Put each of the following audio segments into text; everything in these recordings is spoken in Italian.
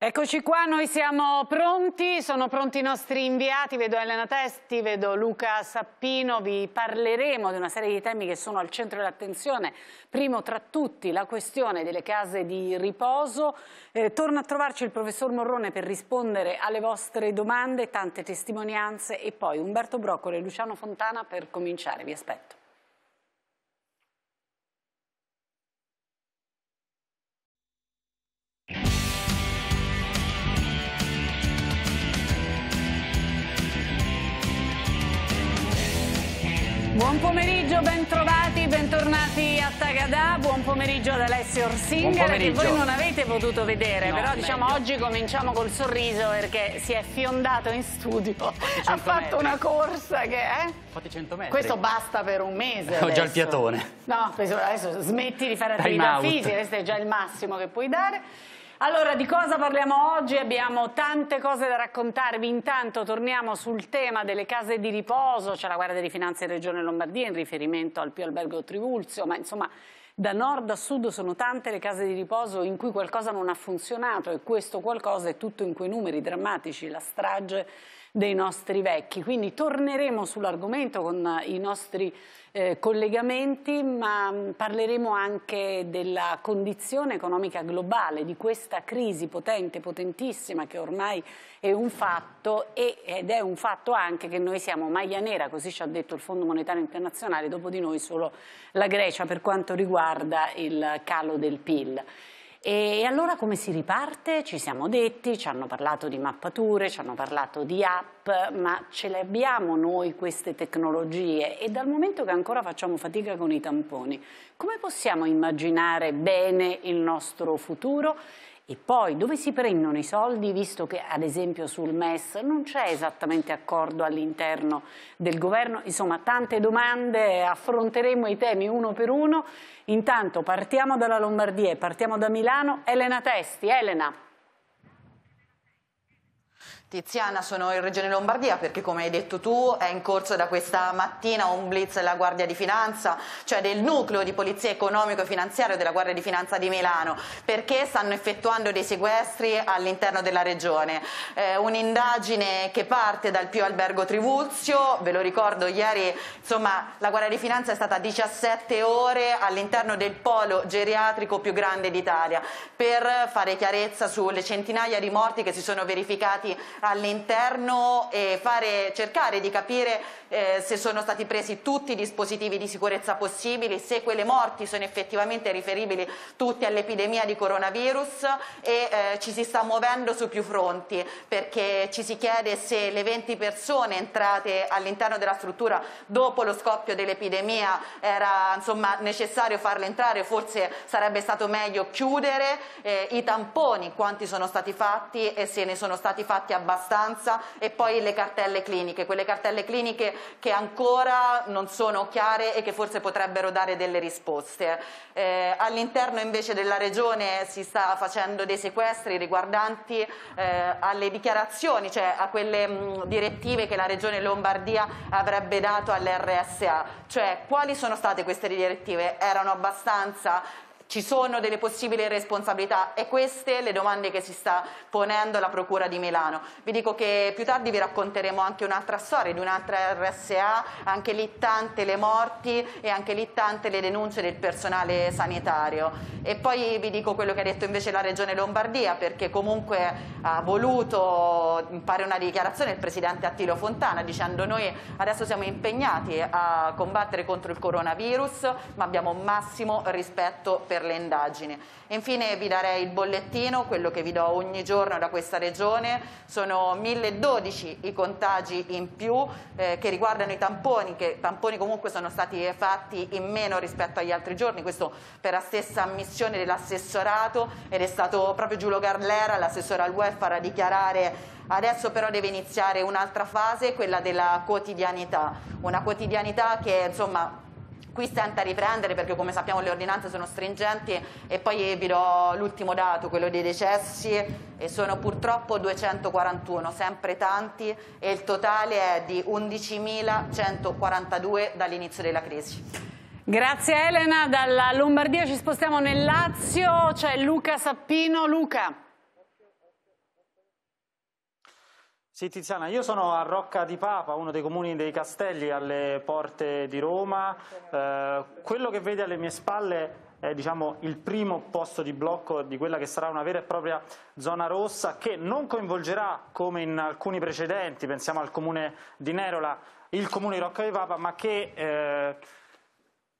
Eccoci qua, noi siamo pronti, sono pronti i nostri inviati, vedo Elena Testi, vedo Luca Sappino, vi parleremo di una serie di temi che sono al centro dell'attenzione, primo tra tutti la questione delle case di riposo, eh, torna a trovarci il professor Morrone per rispondere alle vostre domande, tante testimonianze e poi Umberto Broccoli e Luciano Fontana per cominciare, vi aspetto. Buon pomeriggio, bentrovati, bentornati a Tagadà, buon pomeriggio ad Alessio Orsinger che voi non avete potuto vedere, no, però diciamo meglio. oggi cominciamo col sorriso perché si è fiondato in studio, ha fatto metri. una corsa che è... Eh? Fatti 100 metri. Questo basta per un mese Ho adesso. già il piatone. No, adesso smetti di fare attività fisica, questo è già il massimo che puoi dare. Allora, di cosa parliamo oggi? Abbiamo tante cose da raccontarvi. Intanto torniamo sul tema delle case di riposo, c'è la Guardia di Finanza in Regione Lombardia in riferimento al più albergo Trivulzio, ma insomma da nord a sud sono tante le case di riposo in cui qualcosa non ha funzionato e questo qualcosa è tutto in quei numeri drammatici, la strage dei nostri vecchi. Quindi torneremo sull'argomento con i nostri eh, collegamenti, ma mm, parleremo anche della condizione economica globale, di questa crisi potente, potentissima, che ormai è un fatto e, ed è un fatto anche che noi siamo maglia nera, così ci ha detto il Fondo Monetario Internazionale, dopo di noi solo la Grecia per quanto riguarda il calo del PIL. E allora come si riparte? Ci siamo detti, ci hanno parlato di mappature, ci hanno parlato di app, ma ce le abbiamo noi queste tecnologie e dal momento che ancora facciamo fatica con i tamponi, come possiamo immaginare bene il nostro futuro? E poi dove si prendono i soldi, visto che ad esempio sul MES non c'è esattamente accordo all'interno del governo? Insomma, tante domande, affronteremo i temi uno per uno. Intanto partiamo dalla Lombardia e partiamo da Milano. Elena Testi. Elena. Tiziana, sono in Regione Lombardia perché come hai detto tu è in corso da questa mattina un blitz della Guardia di Finanza, cioè del nucleo di polizia economico e finanziario della Guardia di Finanza di Milano, perché stanno effettuando dei sequestri all'interno della regione. Eh, Un'indagine che parte dal Pio Albergo Trivulzio, ve lo ricordo ieri insomma, la Guardia di Finanza è stata 17 ore all'interno del polo geriatrico più grande d'Italia per fare chiarezza sulle centinaia di morti che si sono verificati all'interno e fare, cercare di capire eh, se sono stati presi tutti i dispositivi di sicurezza possibili, se quelle morti sono effettivamente riferibili tutti all'epidemia di coronavirus e eh, ci si sta muovendo su più fronti perché ci si chiede se le 20 persone entrate all'interno della struttura dopo lo scoppio dell'epidemia era insomma, necessario farle entrare, forse sarebbe stato meglio chiudere eh, i tamponi, quanti sono stati fatti e se ne sono stati fatti abbastanza e poi le cartelle cliniche, quelle cartelle cliniche che ancora non sono chiare e che forse potrebbero dare delle risposte. Eh, all'interno invece della regione si sta facendo dei sequestri riguardanti eh, alle dichiarazioni, cioè a quelle mh, direttive che la regione Lombardia avrebbe dato all'RSA, cioè quali sono state queste direttive? Erano abbastanza ci sono delle possibili responsabilità e queste le domande che si sta ponendo la Procura di Milano. Vi dico che più tardi vi racconteremo anche un'altra storia di un'altra RSA, anche lì tante le morti e anche lì tante le denunce del personale sanitario. E poi vi dico quello che ha detto invece la Regione Lombardia perché comunque ha voluto fare una dichiarazione il Presidente Attilio Fontana dicendo noi adesso siamo impegnati a combattere contro il coronavirus ma abbiamo massimo rispetto per per le indagini. Infine vi darei il bollettino, quello che vi do ogni giorno da questa regione, sono 1012 i contagi in più eh, che riguardano i tamponi, che tamponi comunque sono stati fatti in meno rispetto agli altri giorni, questo per la stessa ammissione dell'assessorato ed è stato proprio Giulio Garlera, l'assessore al welfare, a dichiarare Adesso però deve iniziare un'altra fase, quella della quotidianità, una quotidianità che insomma qui stenta a riprendere perché come sappiamo le ordinanze sono stringenti e poi vi do l'ultimo dato, quello dei decessi e sono purtroppo 241, sempre tanti e il totale è di 11.142 dall'inizio della crisi. Grazie Elena, dalla Lombardia ci spostiamo nel Lazio, c'è Luca Sappino. Luca. Sì, Tiziana, io sono a Rocca di Papa, uno dei comuni dei Castelli, alle porte di Roma. Eh, quello che vede alle mie spalle è diciamo, il primo posto di blocco di quella che sarà una vera e propria zona rossa che non coinvolgerà, come in alcuni precedenti, pensiamo al comune di Nerola, il comune di Rocca di Papa, ma che eh,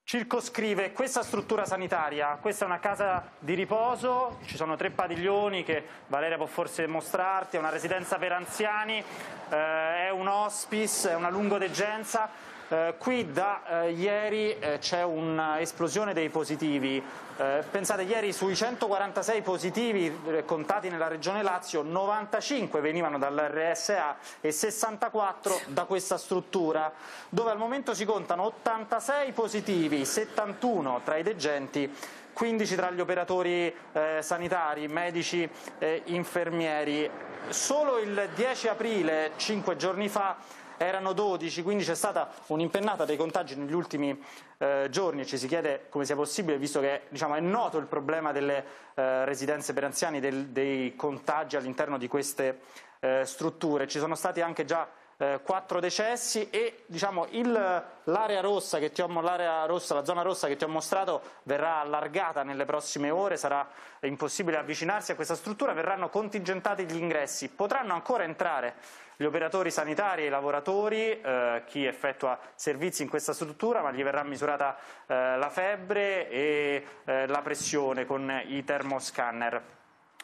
circoscrive questa struttura sanitaria. Questa è una casa di riposo, ci sono tre padiglioni che Valeria può forse mostrarti, è una residenza per anziani, eh, è un hospice, è una lungodegenza eh, qui da eh, ieri eh, c'è un'esplosione dei positivi. Eh, pensate, ieri sui 146 positivi eh, contati nella regione Lazio, 95 venivano dall'RSA e 64 da questa struttura, dove al momento si contano 86 positivi, 71 tra i degenti 15 tra gli operatori eh, sanitari, medici e infermieri. Solo il 10 aprile, cinque giorni fa, erano 12, quindi c'è stata un'impennata dei contagi negli ultimi eh, giorni e ci si chiede come sia possibile, visto che diciamo, è noto il problema delle eh, residenze per anziani, del, dei contagi all'interno di queste eh, strutture. Ci sono stati anche già eh, quattro decessi e diciamo, l'area rossa, rossa, la zona rossa che ti ho mostrato verrà allargata nelle prossime ore, sarà impossibile avvicinarsi a questa struttura, verranno contingentati gli ingressi, potranno ancora entrare gli operatori sanitari e i lavoratori, eh, chi effettua servizi in questa struttura, ma gli verrà misurata eh, la febbre e eh, la pressione con i termoscanner.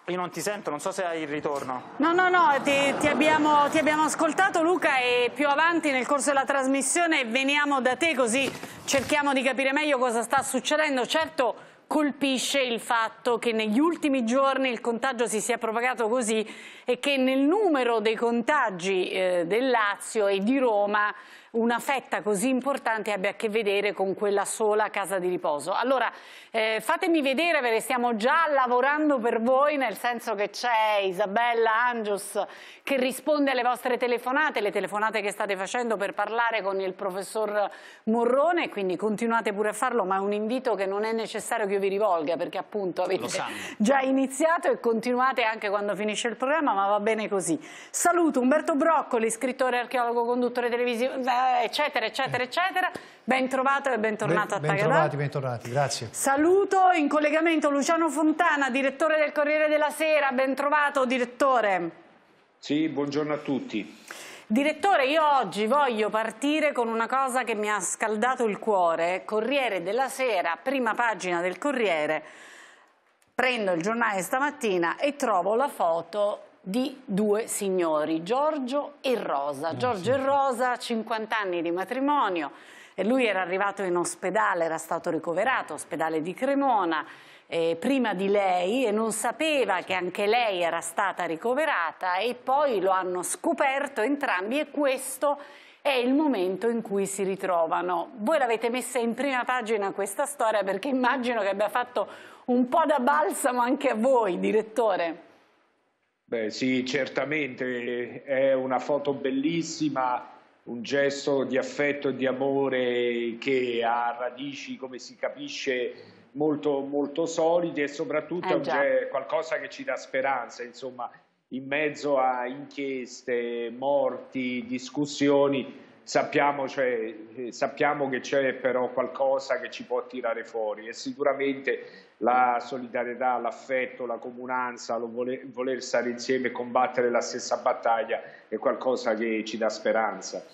Io non ti sento, non so se hai il ritorno. No, no, no, ti, ti, abbiamo, ti, abbiamo, ascoltato Luca e più avanti nel corso della trasmissione veniamo da te così cerchiamo di capire meglio cosa sta succedendo. Certo colpisce il fatto che negli ultimi giorni il contagio si sia propagato così e che nel numero dei contagi eh, del Lazio e di Roma una fetta così importante abbia a che vedere con quella sola casa di riposo. Allora, eh, fatemi vedere perché stiamo già lavorando per voi, nel senso che c'è Isabella Angius che risponde alle vostre telefonate, le telefonate che state facendo per parlare con il professor Morrone, quindi continuate pure a farlo, ma è un invito che non è necessario che io vi rivolga perché appunto avete già iniziato e continuate anche quando finisce il programma, ma va bene così. Saluto Umberto Broccoli, scrittore, archeologo, conduttore televisivo eccetera, eccetera, eccetera. Ben trovato e bentornato ben, a Tagadà. Bentrovati, bentornati, grazie. Saluto in collegamento Luciano Fontana, direttore del Corriere della Sera. Ben trovato, direttore. Sì, buongiorno a tutti. Direttore, io oggi voglio partire con una cosa che mi ha scaldato il cuore. Corriere della Sera, prima pagina del Corriere. Prendo il giornale stamattina e trovo la foto di due signori, Giorgio e Rosa. Ah, Giorgio e Rosa, 50 anni di matrimonio, e lui era arrivato in ospedale, era stato ricoverato, ospedale di Cremona, eh, prima di lei e non sapeva che anche lei era stata ricoverata e poi lo hanno scoperto entrambi e questo è il momento in cui si ritrovano. Voi l'avete messa in prima pagina questa storia perché immagino che abbia fatto un po' da balsamo anche a voi, direttore. Beh, sì, certamente è una foto bellissima, un gesto di affetto e di amore che ha radici, come si capisce, molto, molto solide e soprattutto eh, è qualcosa che ci dà speranza, insomma, in mezzo a inchieste, morti, discussioni, sappiamo, cioè, sappiamo che c'è però qualcosa che ci può tirare fuori e sicuramente la solidarietà, l'affetto, la comunanza, lo voler, voler stare insieme e combattere la stessa battaglia è qualcosa che ci dà speranza.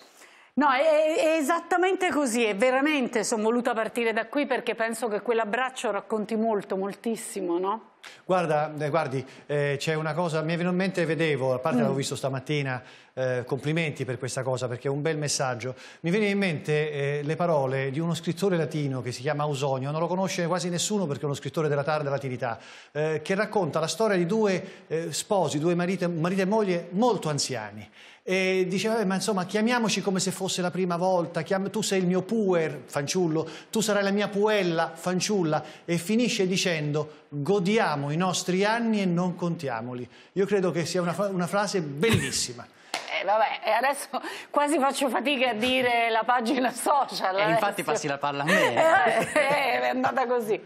No, è, è, esattamente così, e veramente sono voluta partire da qui perché penso che quell'abbraccio racconti molto, moltissimo, no? Guarda, eh, guardi, eh, c'è una cosa, mi è venuto in mente, vedevo, a parte mm. l'avevo visto stamattina, eh, complimenti per questa cosa perché è un bel messaggio, mi viene in mente eh, le parole di uno scrittore latino che si chiama Ausonio, non lo conosce quasi nessuno perché è uno scrittore della tarda latinità, eh, che racconta la storia di due sposi, due marito, marito e moglie molto anziani e diceva, ma insomma, chiamiamoci come se fosse la prima volta, Chiam tu sei il mio puer, fanciullo, tu sarai la mia puella, fanciulla, e finisce dicendo, godiamo i nostri anni e non contiamoli. Io credo che sia una, una frase bellissima. Eh, vabbè, e adesso quasi faccio fatica a dire la pagina social. E infatti passi la palla a me. Eh, eh, è andata così.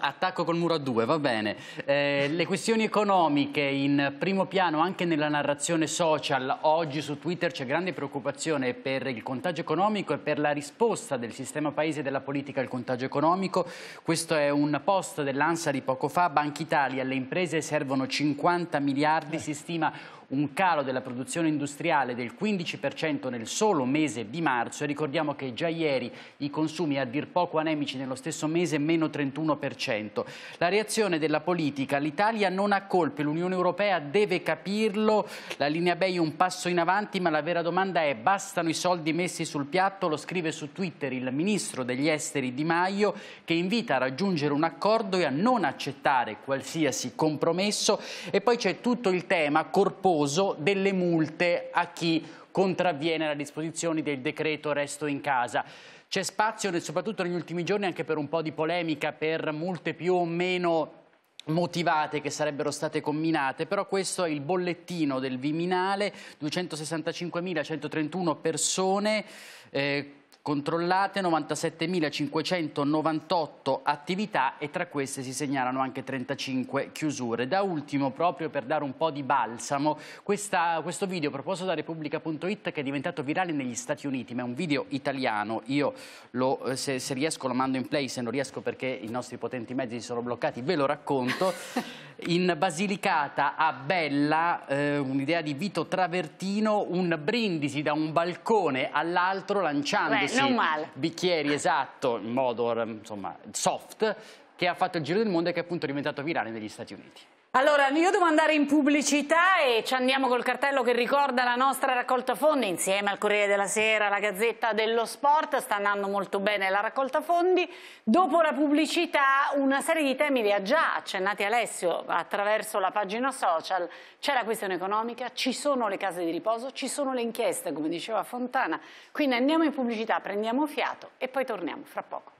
Attacco col muro a due, va bene. Eh, le questioni economiche in primo piano anche nella narrazione social. Oggi su Twitter c'è grande preoccupazione per il contagio economico e per la risposta del sistema paese e della politica al contagio economico. Questo è un post dell'ANSA di poco fa. Banca Italia, alle imprese servono 50 miliardi, si stima un calo della produzione industriale del 15% nel solo mese di marzo e ricordiamo che già ieri i consumi a dir poco anemici nello stesso mese meno 31%. La reazione della politica, l'Italia non ha colpe, l'Unione Europea deve capirlo, la linea Bay un passo in avanti ma la vera domanda è bastano i soldi messi sul piatto, lo scrive su Twitter il ministro degli esteri Di Maio che invita a raggiungere un accordo e a non accettare qualsiasi compromesso. E poi c'è tutto il tema corposo oneroso delle multe a chi contravviene alle disposizioni del decreto resto in casa. C'è spazio, soprattutto negli ultimi giorni, anche per un po' di polemica, per multe più o meno motivate che sarebbero state combinate, però questo è il bollettino del Viminale, 265.131 persone, eh, controllate 97.598 attività e tra queste si segnalano anche 35 chiusure. Da ultimo, proprio per dare un po' di balsamo, questa, questo video proposto da Repubblica.it che è diventato virale negli Stati Uniti, ma è un video italiano, io lo, eh, se, se riesco lo mando in play, se non riesco perché i nostri potenti mezzi sono bloccati ve lo racconto. in Basilicata a Bella, eh, un'idea di Vito Travertino, un brindisi da un balcone all'altro lanciandosi Beh, bicchieri, esatto, in modo insomma, soft, che ha fatto il giro del mondo e che appunto è diventato virale negli Stati Uniti. Allora, io devo andare in pubblicità e ci andiamo col cartello che ricorda la nostra raccolta fondi insieme al Corriere della Sera, alla Gazzetta dello Sport, sta andando molto bene la raccolta fondi. Dopo la pubblicità una serie di temi li ha già accennati Alessio attraverso la pagina social, c'è la questione economica, ci sono le case di riposo, ci sono le inchieste come diceva Fontana, quindi andiamo in pubblicità, prendiamo fiato e poi torniamo fra poco.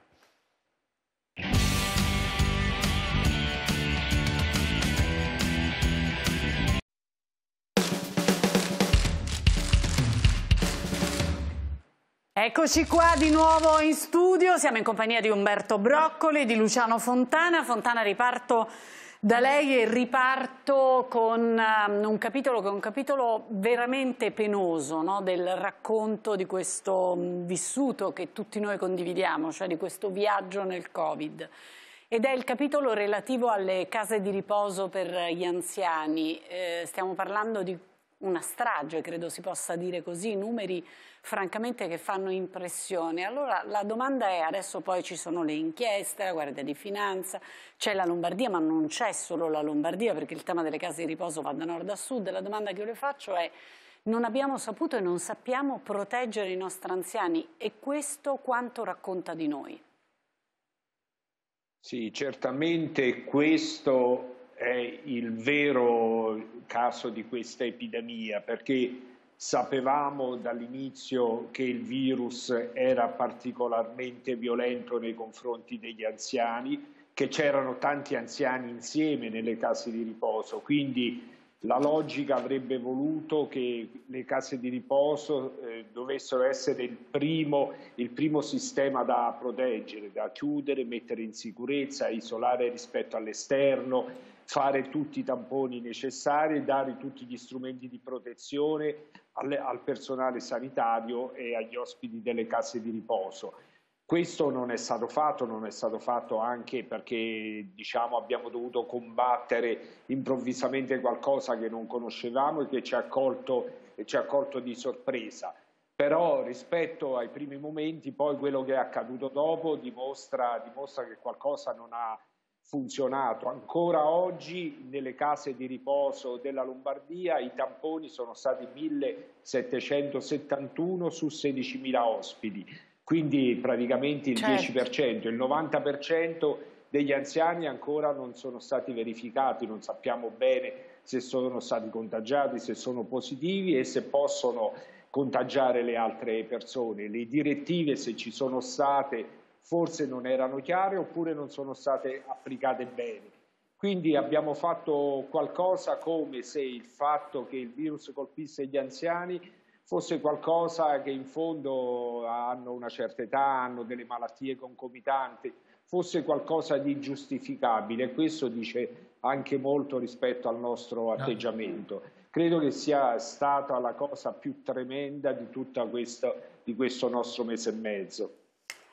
Eccoci qua di nuovo in studio, siamo in compagnia di Umberto Broccoli, di Luciano Fontana. Fontana riparto da lei e riparto con um, un capitolo che è un capitolo veramente penoso no? del racconto di questo um, vissuto che tutti noi condividiamo, cioè di questo viaggio nel Covid. Ed è il capitolo relativo alle case di riposo per gli anziani. Eh, stiamo parlando di una strage, credo si possa dire così, numeri francamente che fanno impressione. Allora la domanda è, adesso poi ci sono le inchieste, la Guardia di Finanza, c'è la Lombardia, ma non c'è solo la Lombardia perché il tema delle case di riposo va da nord a sud. La domanda che io le faccio è, non abbiamo saputo e non sappiamo proteggere i nostri anziani e questo quanto racconta di noi? Sì, certamente questo è il vero caso di questa epidemia perché Sapevamo dall'inizio che il virus era particolarmente violento nei confronti degli anziani, che c'erano tanti anziani insieme nelle case di riposo, quindi la logica avrebbe voluto che le case di riposo eh, dovessero essere il primo, il primo, sistema da proteggere, da chiudere, mettere in sicurezza, isolare rispetto all'esterno, fare tutti i tamponi necessari, dare tutti gli strumenti di protezione al, al personale sanitario e agli ospiti delle case di riposo. Questo non è stato fatto, non è stato fatto anche perché diciamo, abbiamo dovuto combattere improvvisamente qualcosa che non conoscevamo e che ci ha colto, ci ha colto di sorpresa. Però rispetto ai primi momenti poi quello che è accaduto dopo dimostra, dimostra che qualcosa non ha funzionato. Ancora oggi nelle case di riposo della Lombardia i tamponi sono stati 1771 su 16.000 ospiti, quindi praticamente il certo. 10%, il 90% degli anziani ancora non sono stati verificati, non sappiamo bene se sono stati contagiati, se sono positivi e se possono contagiare le altre persone. Le direttive, se ci sono state, forse non erano chiare oppure non sono state applicate bene. Quindi abbiamo fatto qualcosa come se il fatto che il virus colpisse gli anziani fosse qualcosa che in fondo hanno una certa età, hanno delle malattie concomitanti, fosse qualcosa di giustificabile. Questo dice anche molto rispetto al nostro atteggiamento. Credo che sia stata la cosa più tremenda di tutto questo, di questo nostro mese e mezzo.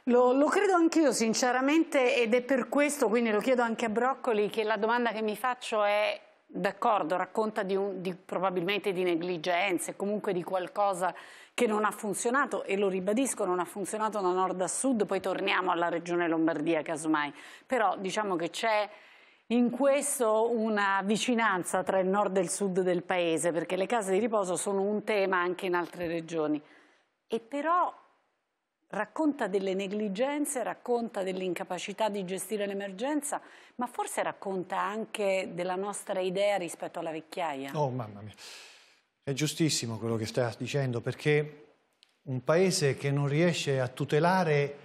Lo, lo credo anch'io sinceramente ed è per questo, quindi lo chiedo anche a Broccoli, che la domanda che mi faccio è d'accordo, racconta di un, di, probabilmente di negligenze, comunque di qualcosa che non ha funzionato e lo ribadisco, non ha funzionato da nord a sud, poi torniamo alla regione Lombardia casomai, però diciamo che c'è in questo una vicinanza tra il nord e il sud del paese, perché le case di riposo sono un tema anche in altre regioni. E però racconta delle negligenze, racconta dell'incapacità di gestire l'emergenza, ma forse racconta anche della nostra idea rispetto alla vecchiaia. Oh mamma mia, è giustissimo quello che sta dicendo perché un paese che non riesce a tutelare,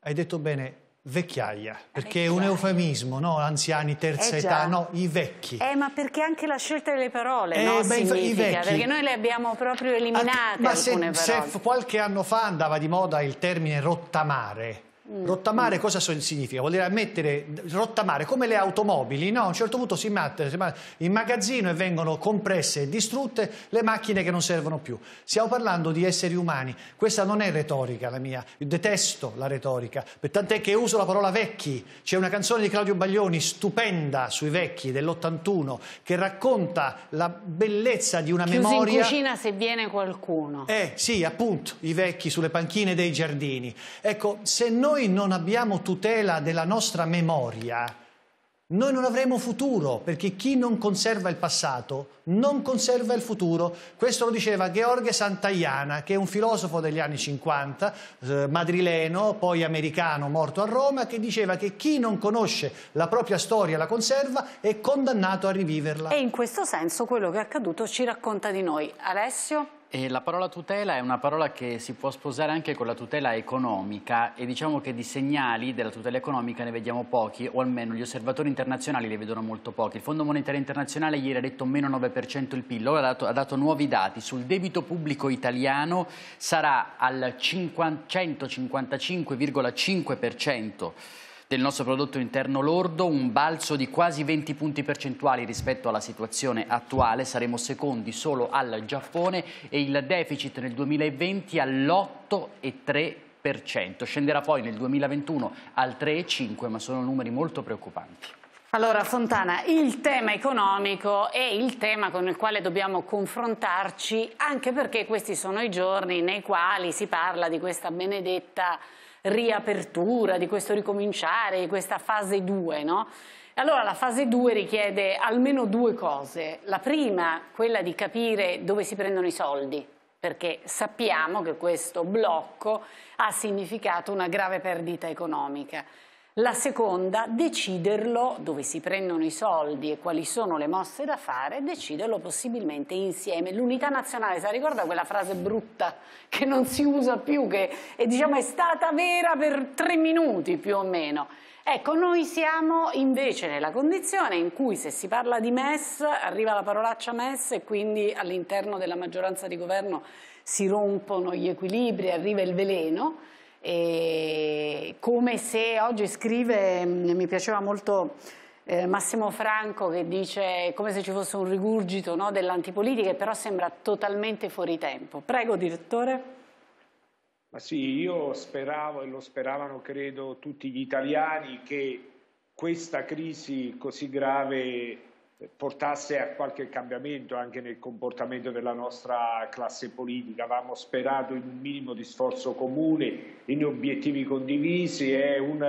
hai detto bene, vecchiaia, perché vecchiaia. è un eufemismo, no? Anziani, terza eh età, no, i vecchi. Eh, ma perché anche la scelta delle parole, eh, no? I vecchi. Perché noi le abbiamo proprio eliminate ma se, se, qualche anno fa andava di moda il termine rottamare. Rottamare cosa significa? Vuol dire mettere, rottamare come le automobili, no? A un certo punto si mette in magazzino e vengono compresse e distrutte le macchine che non servono più. Stiamo parlando di esseri umani, questa non è retorica la mia, Io detesto la retorica, tant'è che uso la parola vecchi, c'è una canzone di Claudio Baglioni stupenda sui vecchi dell'81 che racconta la bellezza di una Chiusi memoria... in cucina se viene qualcuno. Eh sì, appunto, i vecchi sulle panchine dei giardini. Ecco, se noi noi non abbiamo tutela della nostra memoria, noi non avremo futuro, perché chi non conserva il passato non conserva il futuro. Questo lo diceva Gheorghe Santayana, che è un filosofo degli anni 50, eh, madrileno, poi americano, morto a Roma, che diceva che chi non conosce la propria storia, la conserva, è condannato a riviverla. E in questo senso quello che è accaduto ci racconta di noi. Alessio? E la parola tutela è una parola che si può sposare anche con la tutela economica e diciamo che di segnali della tutela economica ne vediamo pochi o almeno gli osservatori internazionali li vedono molto pochi. Il Fondo Monetario Internazionale ieri ha detto meno 9% il PIL, ora ha dato, ha dato nuovi dati sul debito pubblico italiano sarà al 155,5% del nostro prodotto interno lordo, un balzo di quasi 20 punti percentuali rispetto alla situazione attuale, saremo secondi solo al Giappone e il deficit nel 2020 all'8,3%. Scenderà poi nel 2021 al 3,5%, ma sono numeri molto preoccupanti. Allora Fontana, il tema economico è il tema con il quale dobbiamo confrontarci anche perché questi sono i giorni nei quali si parla di questa benedetta riapertura, di questo ricominciare, di questa fase 2, no? Allora la fase 2 richiede almeno due cose. La prima, quella di capire dove si prendono i soldi, perché sappiamo che questo blocco ha significato una grave perdita economica. La seconda, deciderlo dove si prendono i soldi e quali sono le mosse da fare, deciderlo possibilmente insieme. L'unità nazionale, si ricorda quella frase brutta che non si usa più, che è, diciamo, è stata vera per tre minuti più o meno. Ecco, noi siamo invece nella condizione in cui se si parla di MES, arriva la parolaccia MES e quindi all'interno della maggioranza di governo si rompono gli equilibri, arriva il veleno e come se oggi scrive, mm, mi piaceva molto eh, Massimo Franco che dice come se ci fosse un rigurgito no, dell'antipolitica però sembra totalmente fuori tempo. Prego direttore. Ma sì, io speravo e lo speravano credo tutti gli italiani che questa crisi così grave portasse a qualche cambiamento anche nel comportamento della nostra classe politica. Avevamo sperato in un minimo di sforzo comune, in obiettivi condivisi e un,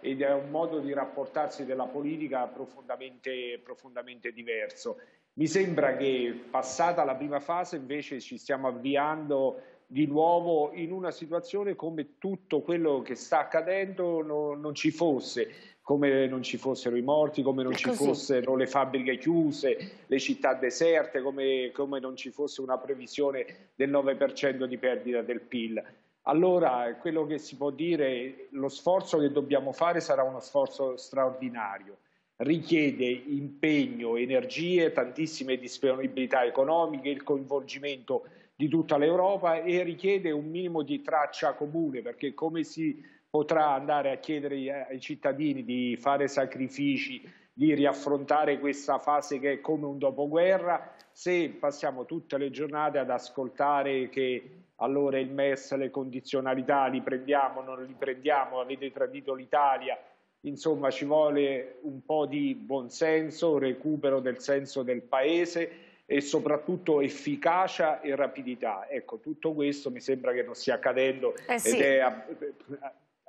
ed è un modo di rapportarsi della politica profondamente, profondamente diverso. Mi sembra che passata la prima fase invece ci stiamo avviando di nuovo in una situazione come tutto quello che sta accadendo non, non ci fosse come non ci fossero i morti, come non ci fossero le fabbriche chiuse, le città deserte, come, come non ci fosse una previsione del 9% di perdita del PIL. Allora, quello che si può dire, lo sforzo che dobbiamo fare sarà uno sforzo straordinario. richiede impegno, energie, tantissime disponibilità economiche, il coinvolgimento di tutta l'Europa e richiede un minimo di traccia comune perché come si potrà andare a chiedere ai cittadini di fare sacrifici, di riaffrontare questa fase che è come un dopoguerra se passiamo tutte le giornate ad ascoltare che allora il MES, le condizionalità li prendiamo, non li prendiamo, avete tradito l'Italia, insomma ci vuole un po' di buonsenso, recupero del senso del paese e soprattutto efficacia e rapidità. Ecco, tutto questo mi sembra che non stia accadendo eh sì. ed è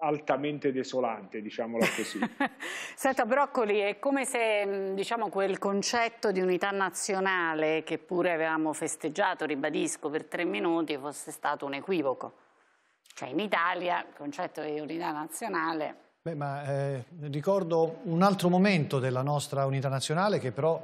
altamente desolante, diciamolo così. Senta Broccoli, è come se diciamo, quel concetto di unità nazionale che pure avevamo festeggiato, ribadisco, per tre minuti fosse stato un equivoco. Cioè in Italia il concetto di unità nazionale... Beh, ma eh, ricordo un altro momento della nostra unità nazionale che però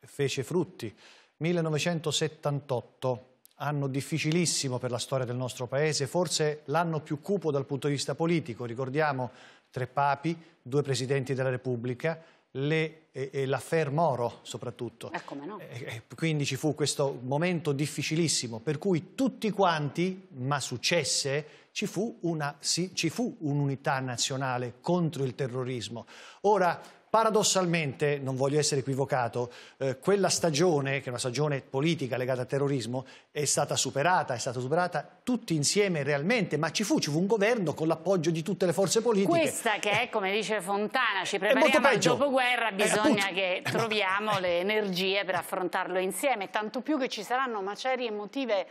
fece frutti. 1978 anno difficilissimo per la storia del nostro Paese, forse l'anno più cupo dal punto di vista politico. Ricordiamo tre papi, due presidenti della Repubblica, le, e, e l'affair Moro soprattutto. Eh, no? e, quindi ci fu questo momento difficilissimo per cui tutti quanti, ma successe, ci fu, una, sì, ci fu un'unità nazionale contro il terrorismo. Ora Paradossalmente, non voglio essere equivocato, eh, quella stagione, che è una stagione politica legata al terrorismo, è stata superata, è stata superata tutti insieme realmente, ma ci fu, ci fu un governo con l'appoggio di tutte le forze politiche. Questa che è, come dice Fontana, ci prepariamo al dopoguerra, eh, bisogna che troviamo le energie per affrontarlo insieme, tanto più che ci saranno macerie emotive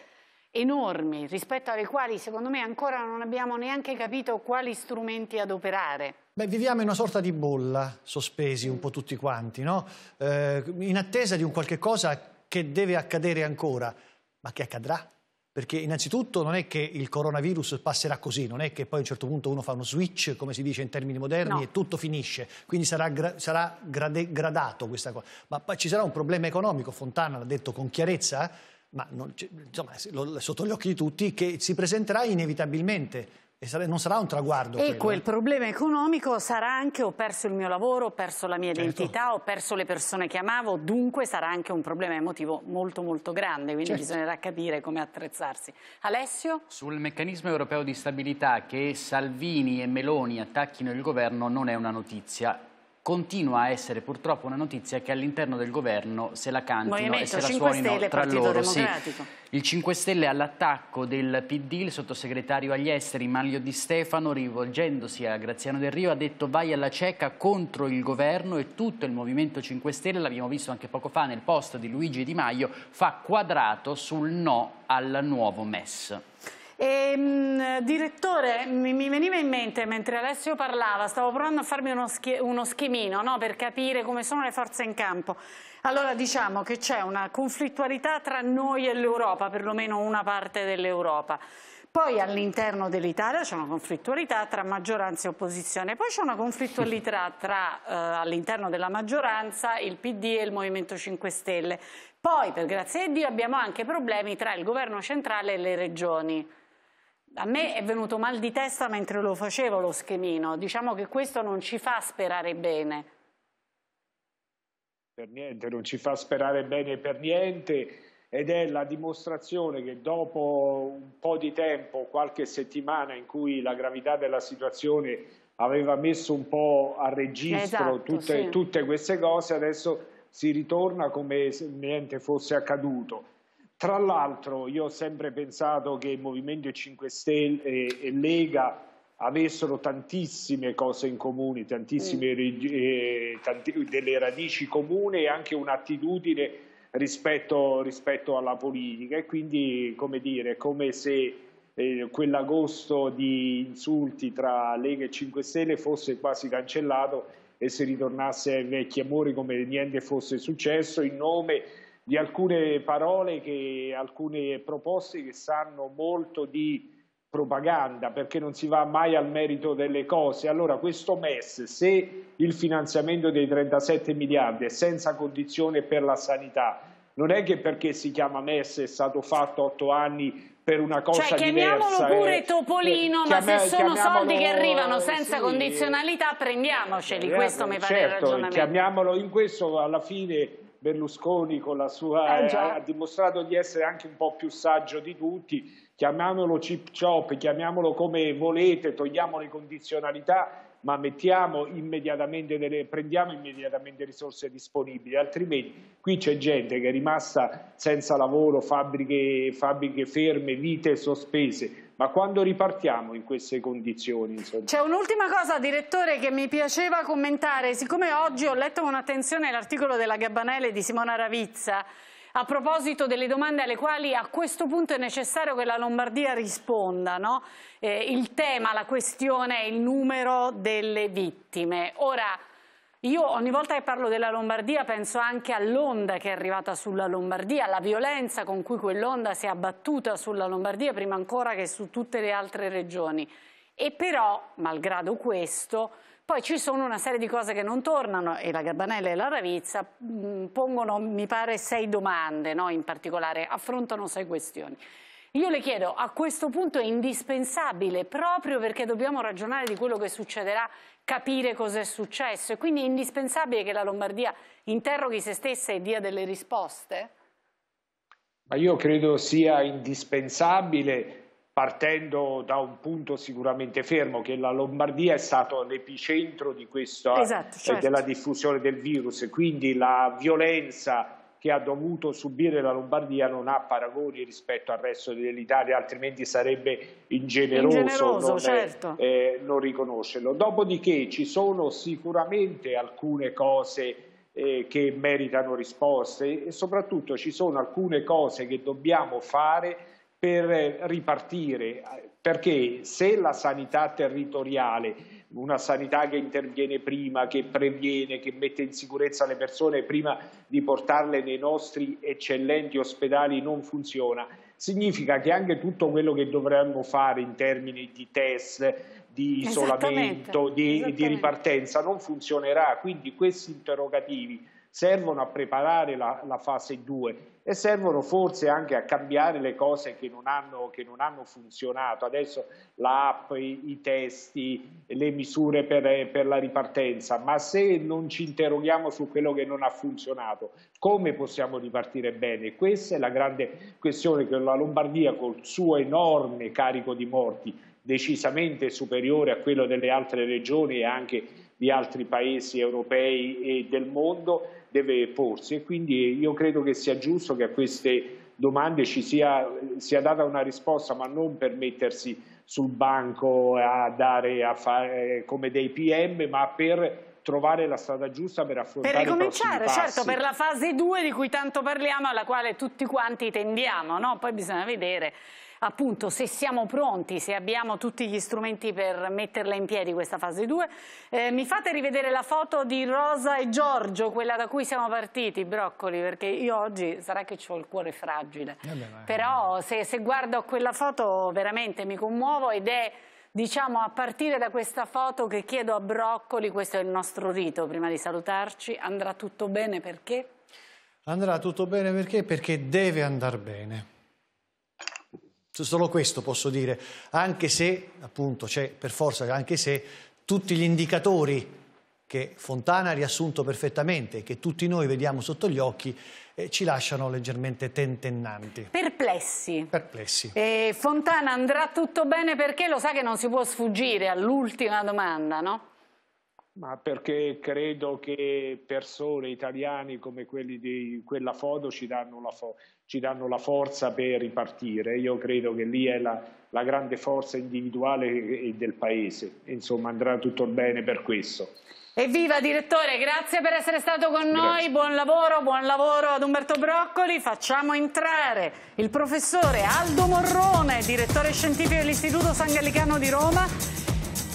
enormi, rispetto alle quali secondo me ancora non abbiamo neanche capito quali strumenti adoperare. Beh, viviamo in una sorta di bolla, sospesi un po' tutti quanti, no? eh, in attesa di un qualche cosa che deve accadere ancora. Ma che accadrà? Perché innanzitutto non è che il coronavirus passerà così, non è che poi a un certo punto uno fa uno switch, come si dice in termini moderni, no. e tutto finisce. Quindi sarà, gra sarà gradato questa cosa. Ma poi ci sarà un problema economico, Fontana l'ha detto con chiarezza, ma non, insomma, sotto gli occhi di tutti, che si presenterà inevitabilmente e non sarà un traguardo. E quello. quel problema economico sarà anche ho perso il mio lavoro, ho perso la mia certo. identità, ho perso le persone che amavo, dunque sarà anche un problema emotivo molto molto grande, quindi certo. bisognerà capire come attrezzarsi. Alessio? Sul meccanismo europeo di stabilità che Salvini e Meloni attacchino il governo non è una notizia continua a essere purtroppo una notizia che all'interno del governo se la cantino Movimento e se la 5 suonino Stelle, tra loro. Sì. Il 5 Stelle all'attacco del PD, il sottosegretario agli esteri Manlio Di Stefano, rivolgendosi a Graziano Del Rio, ha detto vai alla cieca contro il governo e tutto il Movimento 5 Stelle, l'abbiamo visto anche poco fa nel post di Luigi Di Maio, fa quadrato sul no al nuovo MES. E, ehm, mh, direttore, mi, mi, veniva in mente mentre Alessio parlava, stavo provando a farmi uno, schie, uno schemino no, per capire come sono le forze in campo. Allora diciamo che c'è una conflittualità tra noi e l'Europa, perlomeno una parte dell'Europa. Poi all'interno dell'Italia c'è una conflittualità tra maggioranza e opposizione, poi c'è una conflittualità tra eh, all'interno della maggioranza il PD e il Movimento 5 Stelle. Poi, per grazia di Dio, abbiamo anche problemi tra il governo centrale e le regioni. A me è venuto mal di testa mentre lo facevo lo schemino, diciamo che questo non ci fa sperare bene. Per niente, non ci fa sperare bene per niente ed è la dimostrazione che dopo un po' di tempo, qualche settimana in cui la gravità della situazione aveva messo un po' a registro esatto, tutte, sì. tutte queste cose, adesso si ritorna come se niente fosse accaduto. Tra l'altro io ho sempre pensato che il Movimento 5 Stelle e, Lega avessero tantissime cose in comune, tantissime mm. eh, tanti, delle radici comuni e anche un'attitudine rispetto, rispetto, alla politica e quindi come dire, come se eh, quell'agosto di insulti tra Lega e 5 Stelle fosse quasi cancellato e si ritornasse ai vecchi amori come niente fosse successo in nome di alcune parole, che, alcune proposte che sanno molto di propaganda perché non si va mai al merito delle cose. Allora questo MES, se il finanziamento dei 37 miliardi è senza condizione per la sanità, non è che perché si chiama MES è stato fatto otto anni per una cosa cioè, chiamiamolo diversa. pure eh, Topolino, eh, ma se sono soldi che arrivano senza sì, condizionalità prendiamoceli, eh, questo mi pare certo, il ragionamento. Chiamiamolo in questo alla fine Berlusconi con la sua, eh, ha dimostrato di essere anche un po' più saggio di tutti, chiamiamolo chip chop, chiamiamolo come volete, togliamo le condizionalità, ma mettiamo immediatamente delle, prendiamo immediatamente risorse disponibili, altrimenti qui c'è gente che è rimasta senza lavoro, fabbriche, fabbriche ferme, vite sospese, ma quando ripartiamo in queste condizioni? C'è un'ultima cosa, direttore, che mi piaceva commentare, siccome oggi ho letto con attenzione l'articolo della Gabbanele di Simona Ravizza, a proposito delle domande alle quali a questo punto è necessario che la Lombardia risponda, no? eh, il tema, la questione è il numero delle vittime. Ora, io ogni volta che parlo della Lombardia penso anche all'onda che è arrivata sulla Lombardia, alla violenza con cui quell'onda si è abbattuta sulla Lombardia prima ancora che su tutte le altre regioni. E però, malgrado questo, poi ci sono una serie di cose che non tornano e la Garbanella e la Ravizza mh, pongono, mi pare, sei domande, no? in particolare, affrontano sei questioni. Io le chiedo, a questo punto è indispensabile, proprio perché dobbiamo ragionare di quello che succederà, capire cosa è successo e quindi è indispensabile che la Lombardia interroghi se stessa e dia delle risposte? Ma io credo sia indispensabile partendo da un punto sicuramente fermo, che la Lombardia è stato l'epicentro di questa, esatto, certo. della diffusione del virus, quindi la violenza che ha dovuto subire la Lombardia non ha paragoni rispetto al resto dell'Italia, altrimenti sarebbe ingeneroso, ingeneroso non, certo. eh, non, riconoscerlo. Dopodiché ci sono sicuramente alcune cose eh, che meritano risposte e soprattutto ci sono alcune cose che dobbiamo fare per ripartire, perché se la sanità territoriale, una sanità che interviene prima, che previene, che mette in sicurezza le persone prima di portarle nei nostri eccellenti ospedali non funziona, significa che anche tutto quello che dovremmo fare in termini di test, di isolamento, di, di ripartenza non funzionerà. Quindi questi interrogativi servono a preparare la, la fase 2 e servono forse anche a cambiare le cose che non hanno, che non hanno funzionato. Adesso l'app, i, i, testi, le misure per, per, la ripartenza, ma se non ci interroghiamo su quello che non ha funzionato, come possiamo ripartire bene? Questa è la grande questione che la Lombardia, col suo enorme carico di morti, decisamente superiore a quello delle altre regioni e anche di altri paesi europei e del mondo, deve porsi e quindi io credo che sia giusto che a queste domande ci sia, sia data una risposta, ma non per mettersi sul banco a dare a fare come dei PM, ma per trovare la strada giusta per affrontare per ricominciare, certo, per la fase 2 di cui tanto parliamo, alla quale tutti quanti tendiamo, no? poi bisogna vedere appunto se siamo pronti, se abbiamo tutti gli strumenti per metterla in piedi questa fase 2. Eh, mi fate rivedere la foto di Rosa e Giorgio, quella da cui siamo partiti, Broccoli, perché io oggi sarà che ho il cuore fragile, eh beh, però se, se guardo quella foto veramente mi commuovo ed è diciamo a partire da questa foto che chiedo a Broccoli, questo è il nostro rito prima di salutarci, andrà tutto bene perché? Andrà tutto bene perché? Perché deve andare bene. Solo questo posso dire, anche se, appunto, c'è per forza, anche se tutti gli indicatori che Fontana ha riassunto perfettamente, che tutti noi vediamo sotto gli occhi, eh, ci lasciano leggermente tentennanti. Perplessi. Perplessi. E Fontana andrà tutto bene perché lo sa che non si può sfuggire all'ultima domanda, no? Ma perché credo che persone italiani come quelli di quella foto ci danno la, fo ci danno la forza per ripartire. Io credo che lì è la, la grande forza individuale del Paese. Insomma, andrà tutto bene per questo. Evviva direttore, grazie per essere stato con grazie. noi, buon lavoro, buon lavoro ad Umberto Broccoli. Facciamo entrare il professore Aldo Morrone, direttore scientifico dell'Istituto San Gallicano di Roma,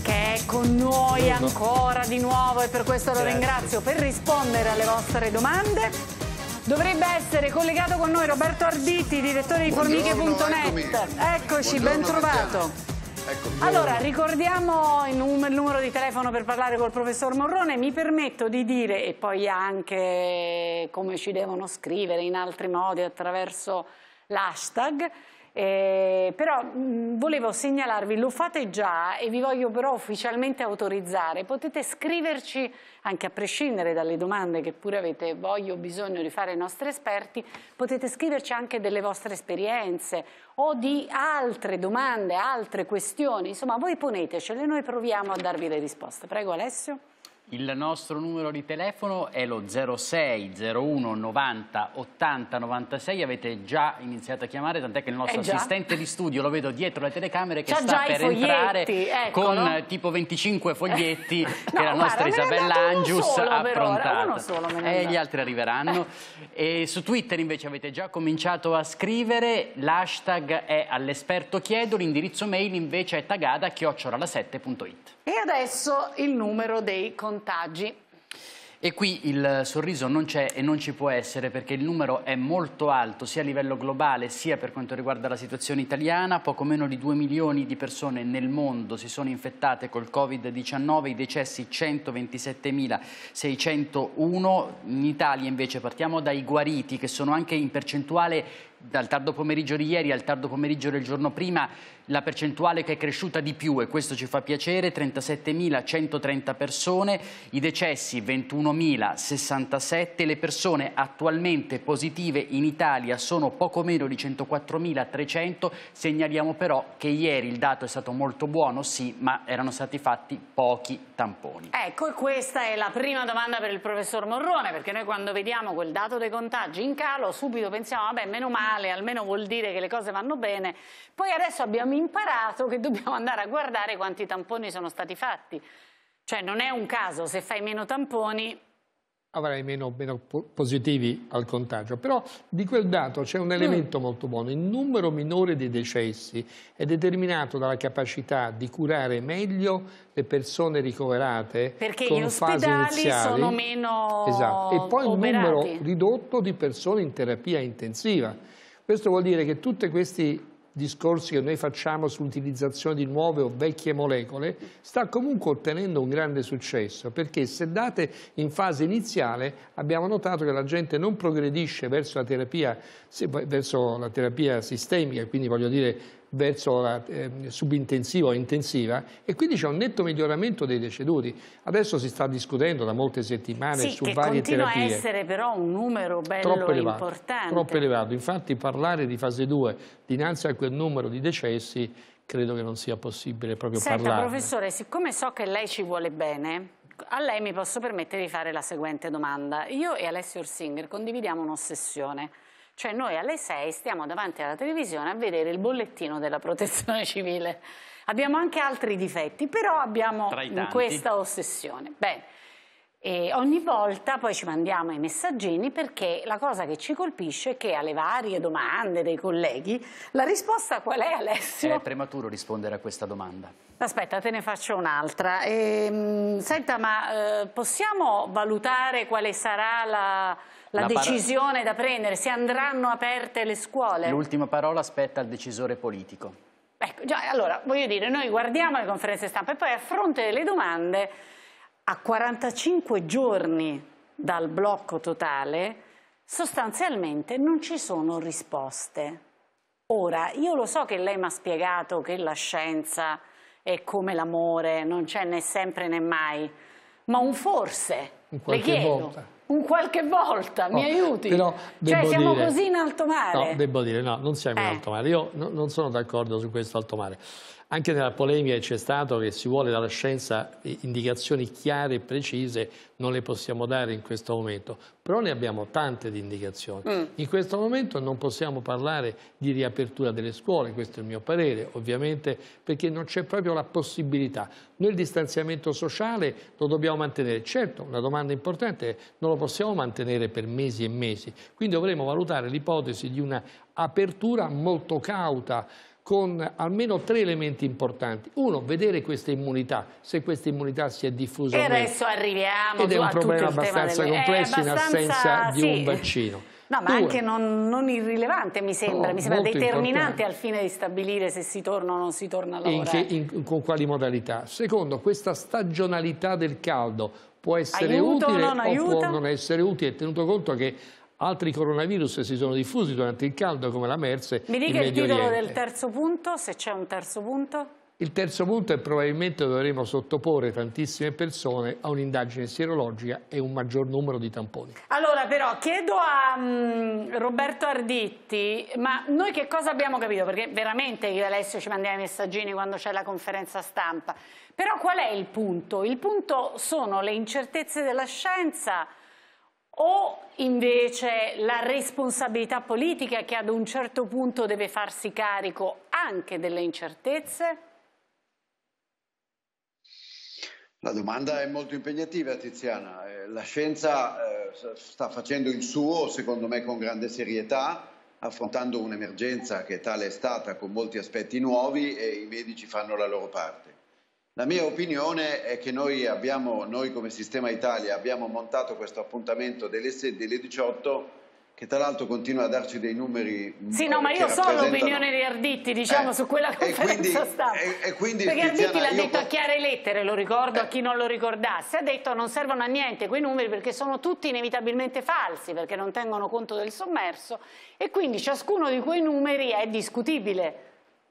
che è con noi ancora di nuovo e per questo lo ringrazio per rispondere alle vostre domande. Dovrebbe essere collegato con noi Roberto Arditi, direttore di formiche.net. Eccoci, ben trovato. Ecco, allora, ricordiamo il, numero di telefono per parlare col professor Morrone. Mi permetto di dire, e poi anche come ci devono scrivere in altri modi attraverso l'hashtag, eh, però mh, volevo segnalarvi, lo fate già e vi voglio però ufficialmente autorizzare, potete scriverci anche a prescindere dalle domande che pure avete voglia o bisogno di fare ai nostri esperti, potete scriverci anche delle vostre esperienze o di altre domande, altre questioni, insomma voi ponetecele noi proviamo a darvi le risposte. Prego Alessio. Il nostro numero di telefono è lo 06 01 90 80 96, avete già iniziato a chiamare, tant'è che il nostro eh assistente di studio lo vedo dietro le telecamere che sta per entrare Eccolo. con tipo 25 foglietti no, che la nostra guarda, Isabella Angius ha approntato. E gli altri arriveranno. e su Twitter invece avete già cominciato a scrivere, l'hashtag è all'esperto chiedo, l'indirizzo mail invece è tagada chiocciolala7.it. E adesso il numero dei contatti contagi. E qui il sorriso non c'è e non ci può essere perché il numero è molto alto sia a livello globale sia per quanto riguarda la situazione italiana. Poco meno di 2 milioni di persone nel mondo si sono infettate col Covid-19, i decessi 127.601. In Italia invece partiamo dai guariti che sono anche in percentuale dal tardo pomeriggio di ieri al tardo pomeriggio del giorno prima la percentuale che è cresciuta di più e questo ci fa piacere, 37.130 persone, i decessi 21.067, le persone attualmente positive in Italia sono poco meno di 104.300, segnaliamo però che ieri il dato è stato molto buono, sì, ma erano stati fatti pochi tamponi. Ecco, questa è la prima domanda per il professor Morrone, perché noi quando vediamo quel dato dei contagi in calo subito pensiamo, vabbè, meno male, almeno vuol dire che le cose vanno bene, poi adesso abbiamo imparato che dobbiamo andare a guardare quanti tamponi sono stati fatti. Cioè non è un caso, se fai meno tamponi avrai meno, meno, positivi al contagio. Però di quel dato c'è un elemento mm. molto buono. Il numero minore di decessi è determinato dalla capacità di curare meglio le persone ricoverate Perché con gli fasi iniziali. sono meno esatto. E poi operati. un numero ridotto di persone in terapia intensiva. Questo vuol dire che tutti questi discorsi che noi facciamo sull'utilizzazione di nuove o vecchie molecole, sta comunque ottenendo un grande successo, perché se date in fase iniziale abbiamo notato che la gente non progredisce verso la terapia, verso la terapia sistemica, quindi voglio dire verso la eh, subintensiva o intensiva e quindi c'è un netto miglioramento dei deceduti. Adesso si sta discutendo da molte settimane sì, su varie terapie. Sì, continua a essere però un numero bello troppo elevato, importante. Troppo elevato, infatti parlare di fase 2 dinanzi a quel numero di decessi credo che non sia possibile proprio Senta, parlare. professore, siccome so che lei ci vuole bene, a lei mi posso permettere di fare la seguente domanda. Io e Alessio Orsinger condividiamo un'ossessione cioè noi alle 6 stiamo davanti alla televisione a vedere il bollettino della protezione civile. Abbiamo anche altri difetti, però abbiamo questa ossessione. Bene. E ogni volta poi ci mandiamo i messaggini perché la cosa che ci colpisce è che alle varie domande dei colleghi la risposta qual è Alessio? È prematuro rispondere a questa domanda. Aspetta, te ne faccio un'altra. Ehm, senta, ma eh, possiamo valutare quale sarà la la, la decisione da prendere, se andranno aperte le scuole? L'ultima parola aspetta al decisore politico. Ecco, già, allora, voglio dire, noi guardiamo le conferenze stampa e poi a fronte delle domande, a 45 giorni dal blocco totale, sostanzialmente non ci sono risposte. Ora, io lo so che lei mi ha spiegato che la scienza è come l'amore, non c'è né sempre né mai, ma un forse, le chiedo. Volta un qualche volta, mi oh, aiuti? Però cioè siamo dire, così in alto mare? No, devo dire, no, non siamo eh. in alto mare. Io no, non sono d'accordo su questo alto mare. Anche nella polemica c'è stato che si vuole dalla scienza indicazioni chiare e precise, non le possiamo dare in questo momento, però ne abbiamo tante di indicazioni. Mm. In questo momento non possiamo parlare di riapertura delle scuole, questo è il mio parere, ovviamente perché non c'è proprio la possibilità. Noi il distanziamento sociale lo dobbiamo mantenere, certo una domanda importante è non lo possiamo mantenere per mesi e mesi, quindi dovremo valutare l'ipotesi di una apertura molto cauta, con almeno tre elementi importanti. Uno, vedere questa immunità, se questa immunità si è diffusa e adesso arriviamo Ed è un problema abbastanza complesso abbastanza, in assenza di un vaccino. No, ma Due. anche non, non, irrilevante mi sembra, no, mi sembra determinante importante. al fine di stabilire se si torna o non si torna a lavorare. In in, con quali modalità? Secondo, questa stagionalità del caldo può essere aiuta utile o, non o può non essere utile, tenuto conto che altri coronavirus si sono diffusi durante il caldo come la MERS Mi dica il titolo Oriente. del terzo punto, se c'è un terzo punto. Il terzo punto è probabilmente dovremo sottoporre tantissime persone a un'indagine sierologica e un maggior numero di tamponi. Allora però chiedo a um, Roberto Arditti, ma noi che cosa abbiamo capito? Perché veramente io e Alessio ci mandiamo i messaggini quando c'è la conferenza stampa. Però qual è il punto? Il punto sono le incertezze della scienza o invece la responsabilità politica che ad un certo punto deve farsi carico anche delle incertezze? La domanda è molto impegnativa Tiziana, eh, la scienza eh, sta facendo il suo secondo me con grande serietà, affrontando un'emergenza che tale è stata con molti aspetti nuovi e i medici fanno la loro parte. La mia opinione è che noi, abbiamo, noi come Sistema Italia abbiamo montato questo appuntamento delle, delle 18 che tra l'altro continua a darci dei numeri Sì, no, ma io so l'opinione di Arditti, diciamo, eh, su quella conferenza stampa. E, e quindi, Perché Arditti l'ha detto a chiare lettere, lo ricordo eh. a chi non lo ricordasse, ha detto non servono a niente quei numeri perché sono tutti inevitabilmente falsi, perché non tengono conto del sommerso e quindi ciascuno di quei numeri è discutibile.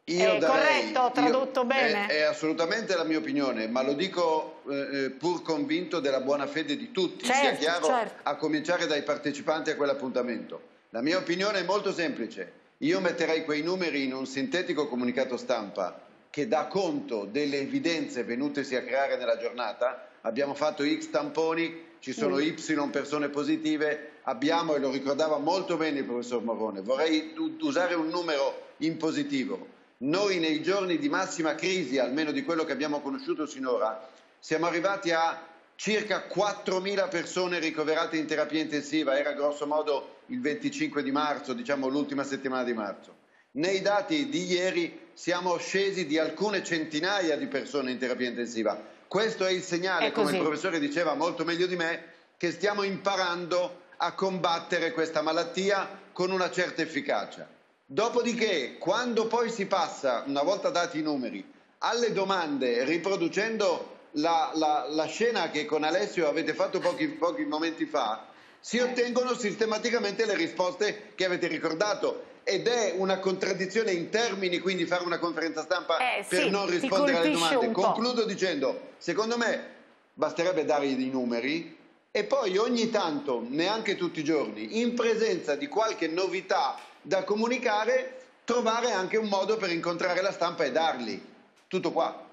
Io è darei, corretto, tradotto io, bene? È, è, assolutamente la mia opinione, ma lo dico eh, eh, pur convinto della buona fede di tutti, certo, sia chiaro, certo. a cominciare dai partecipanti a quell'appuntamento. La mia opinione è molto semplice. Io metterei quei numeri in un sintetico comunicato stampa che dà conto delle evidenze venutesi a creare nella giornata. Abbiamo fatto X tamponi, ci sono mm. Y persone positive, abbiamo, e lo ricordava molto bene il professor Morone, vorrei usare un numero in positivo noi nei giorni di massima crisi, almeno di quello che abbiamo conosciuto sinora, siamo arrivati a circa 4.000 persone ricoverate in terapia intensiva, era grosso modo il 25 di marzo, diciamo l'ultima settimana di marzo. Nei dati di ieri siamo scesi di alcune centinaia di persone in terapia intensiva. Questo è il segnale, è come il professore diceva molto meglio di me, che stiamo imparando a combattere questa malattia con una certa efficacia. Dopodiché, quando poi si passa, una volta dati i numeri, alle domande, riproducendo la, la, la scena che con Alessio avete fatto pochi, pochi momenti fa, si ottengono sistematicamente le risposte che avete ricordato ed è una contraddizione in termini, quindi fare una conferenza stampa eh, per sì, non rispondere alle domande. Concludo dicendo, secondo me basterebbe dare i numeri e poi ogni tanto, neanche tutti i giorni, in presenza di qualche novità da comunicare, trovare anche un modo per incontrare la stampa e darli. Tutto qua.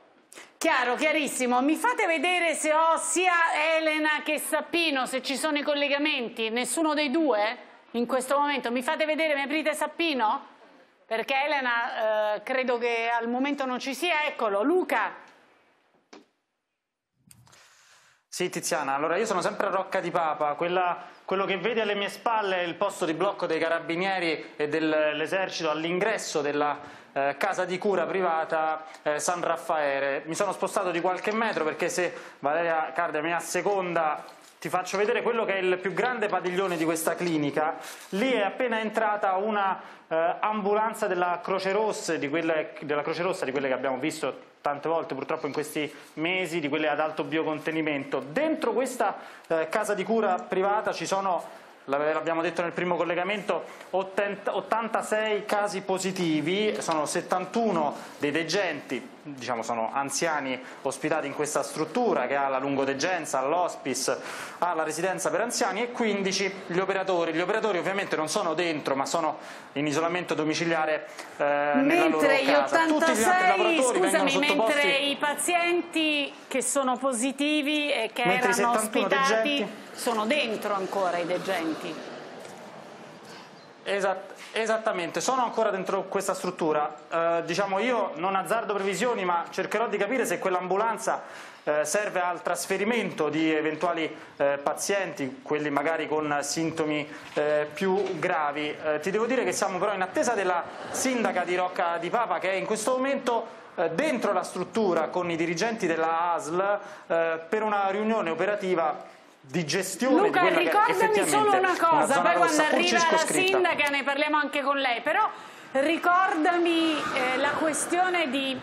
Chiaro, chiarissimo. Mi fate vedere se ho sia Elena che Sappino, se ci sono i collegamenti? Nessuno dei due in questo momento? Mi fate vedere, mi aprite Sappino? Perché Elena eh, credo che al momento non ci sia. Eccolo, Luca. Sì, Tiziana, allora io sono sempre a Rocca di Papa, quella quello che vede alle mie spalle è il posto di blocco dei carabinieri e dell'esercito all'ingresso della eh, casa di cura privata eh, San Raffaele. Mi sono spostato di qualche metro perché se Valeria Cardia mi asseconda ti faccio vedere quello che è il più grande padiglione di questa clinica. Lì è appena entrata una eh, della Croce Rossa, di quelle, della Croce Rossa, di quelle che abbiamo visto tante volte purtroppo in questi mesi, di quelle ad alto biocontenimento. Dentro questa eh, casa di cura privata ci sono l'abbiamo detto nel primo collegamento, 86 casi positivi, sono 71 dei degenti diciamo, sono anziani ospitati in questa struttura che ha la lungodegenza, l'hospice, ha la residenza per anziani e 15 gli operatori. Gli operatori ovviamente non sono dentro ma sono in isolamento domiciliare eh, mentre gli 86, scusami, mentre i pazienti che sono positivi e che erano ospitati degenti. sono dentro ancora i degenti. Esatto. Esattamente, sono ancora dentro questa struttura. Eh, diciamo io non azzardo previsioni, ma cercherò di capire se quell'ambulanza eh, serve al trasferimento di eventuali eh, pazienti, quelli magari con sintomi eh, più gravi. Eh, ti devo dire che siamo però in attesa della sindaca di Rocca di Papa che è in questo momento eh, dentro la struttura con i dirigenti della ASL per una riunione operativa di gestione Luca, di ricordami solo una cosa, una poi quando arriva la sindaca ne parliamo anche con lei, però ricordami eh, la questione di,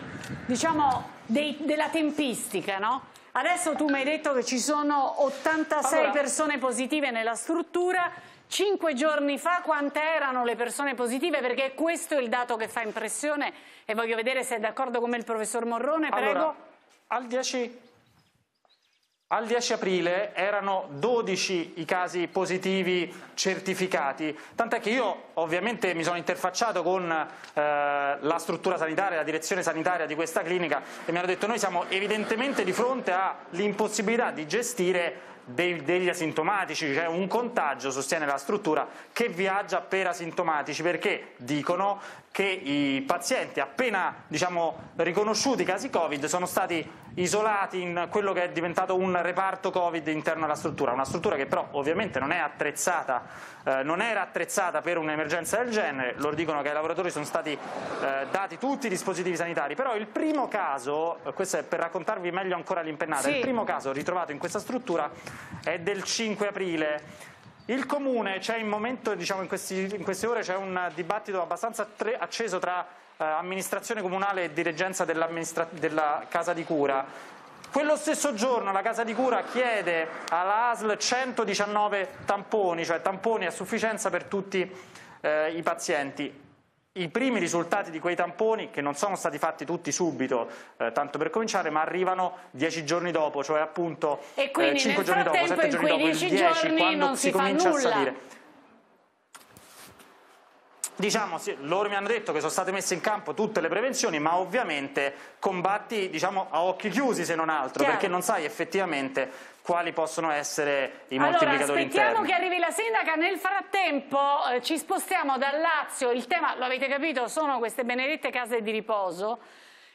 diciamo, dei, della tempistica, no? Adesso tu mi hai detto che ci sono 86 allora, persone positive nella struttura, cinque giorni fa quante erano le persone positive? Perché questo è il dato che fa impressione e voglio vedere se è d'accordo con me il professor Morrone, prego. Allora, al 10 al 10 aprile erano 12 i casi positivi certificati, tant'è che io ovviamente mi sono interfacciato con eh, la struttura sanitaria, la direzione sanitaria di questa clinica e mi hanno detto noi siamo evidentemente di fronte all'impossibilità di gestire dei, degli asintomatici, cioè un contagio, sostiene la struttura, che viaggia per asintomatici, perché dicono che i pazienti appena diciamo, riconosciuti casi Covid sono stati isolati in quello che è diventato un reparto Covid interno alla struttura, una struttura che però ovviamente non è attrezzata, eh, non era attrezzata per un'emergenza del genere, loro dicono che ai lavoratori sono stati eh, dati tutti i dispositivi sanitari, però il primo caso, questo è per raccontarvi meglio ancora l'impennata, sì. il primo caso ritrovato in questa struttura è del 5 aprile. Il Comune, c'è in momento, diciamo in, questi, in, queste ore c'è un dibattito abbastanza tre, acceso tra eh, amministrazione comunale e dirigenza della Casa di Cura. Quello stesso giorno la Casa di Cura chiede alla ASL 119 tamponi, cioè tamponi a sufficienza per tutti eh, i pazienti i primi risultati di quei tamponi, che non sono stati fatti tutti subito, eh, tanto per cominciare, ma arrivano dieci giorni dopo, cioè appunto eh, cinque giorni dopo, sette giorni dopo, il 10, quando si, si comincia a salire. Diciamo, sì, loro mi hanno detto che sono state messe in campo tutte le prevenzioni, ma ovviamente combatti diciamo, a occhi chiusi se non altro, Chiaro. perché non sai effettivamente quali possono essere i moltiplicatori interni. Aspettiamo che arrivi la sindaca, nel frattempo eh, ci spostiamo dal Lazio, il tema, lo avete capito, sono queste benedette case di riposo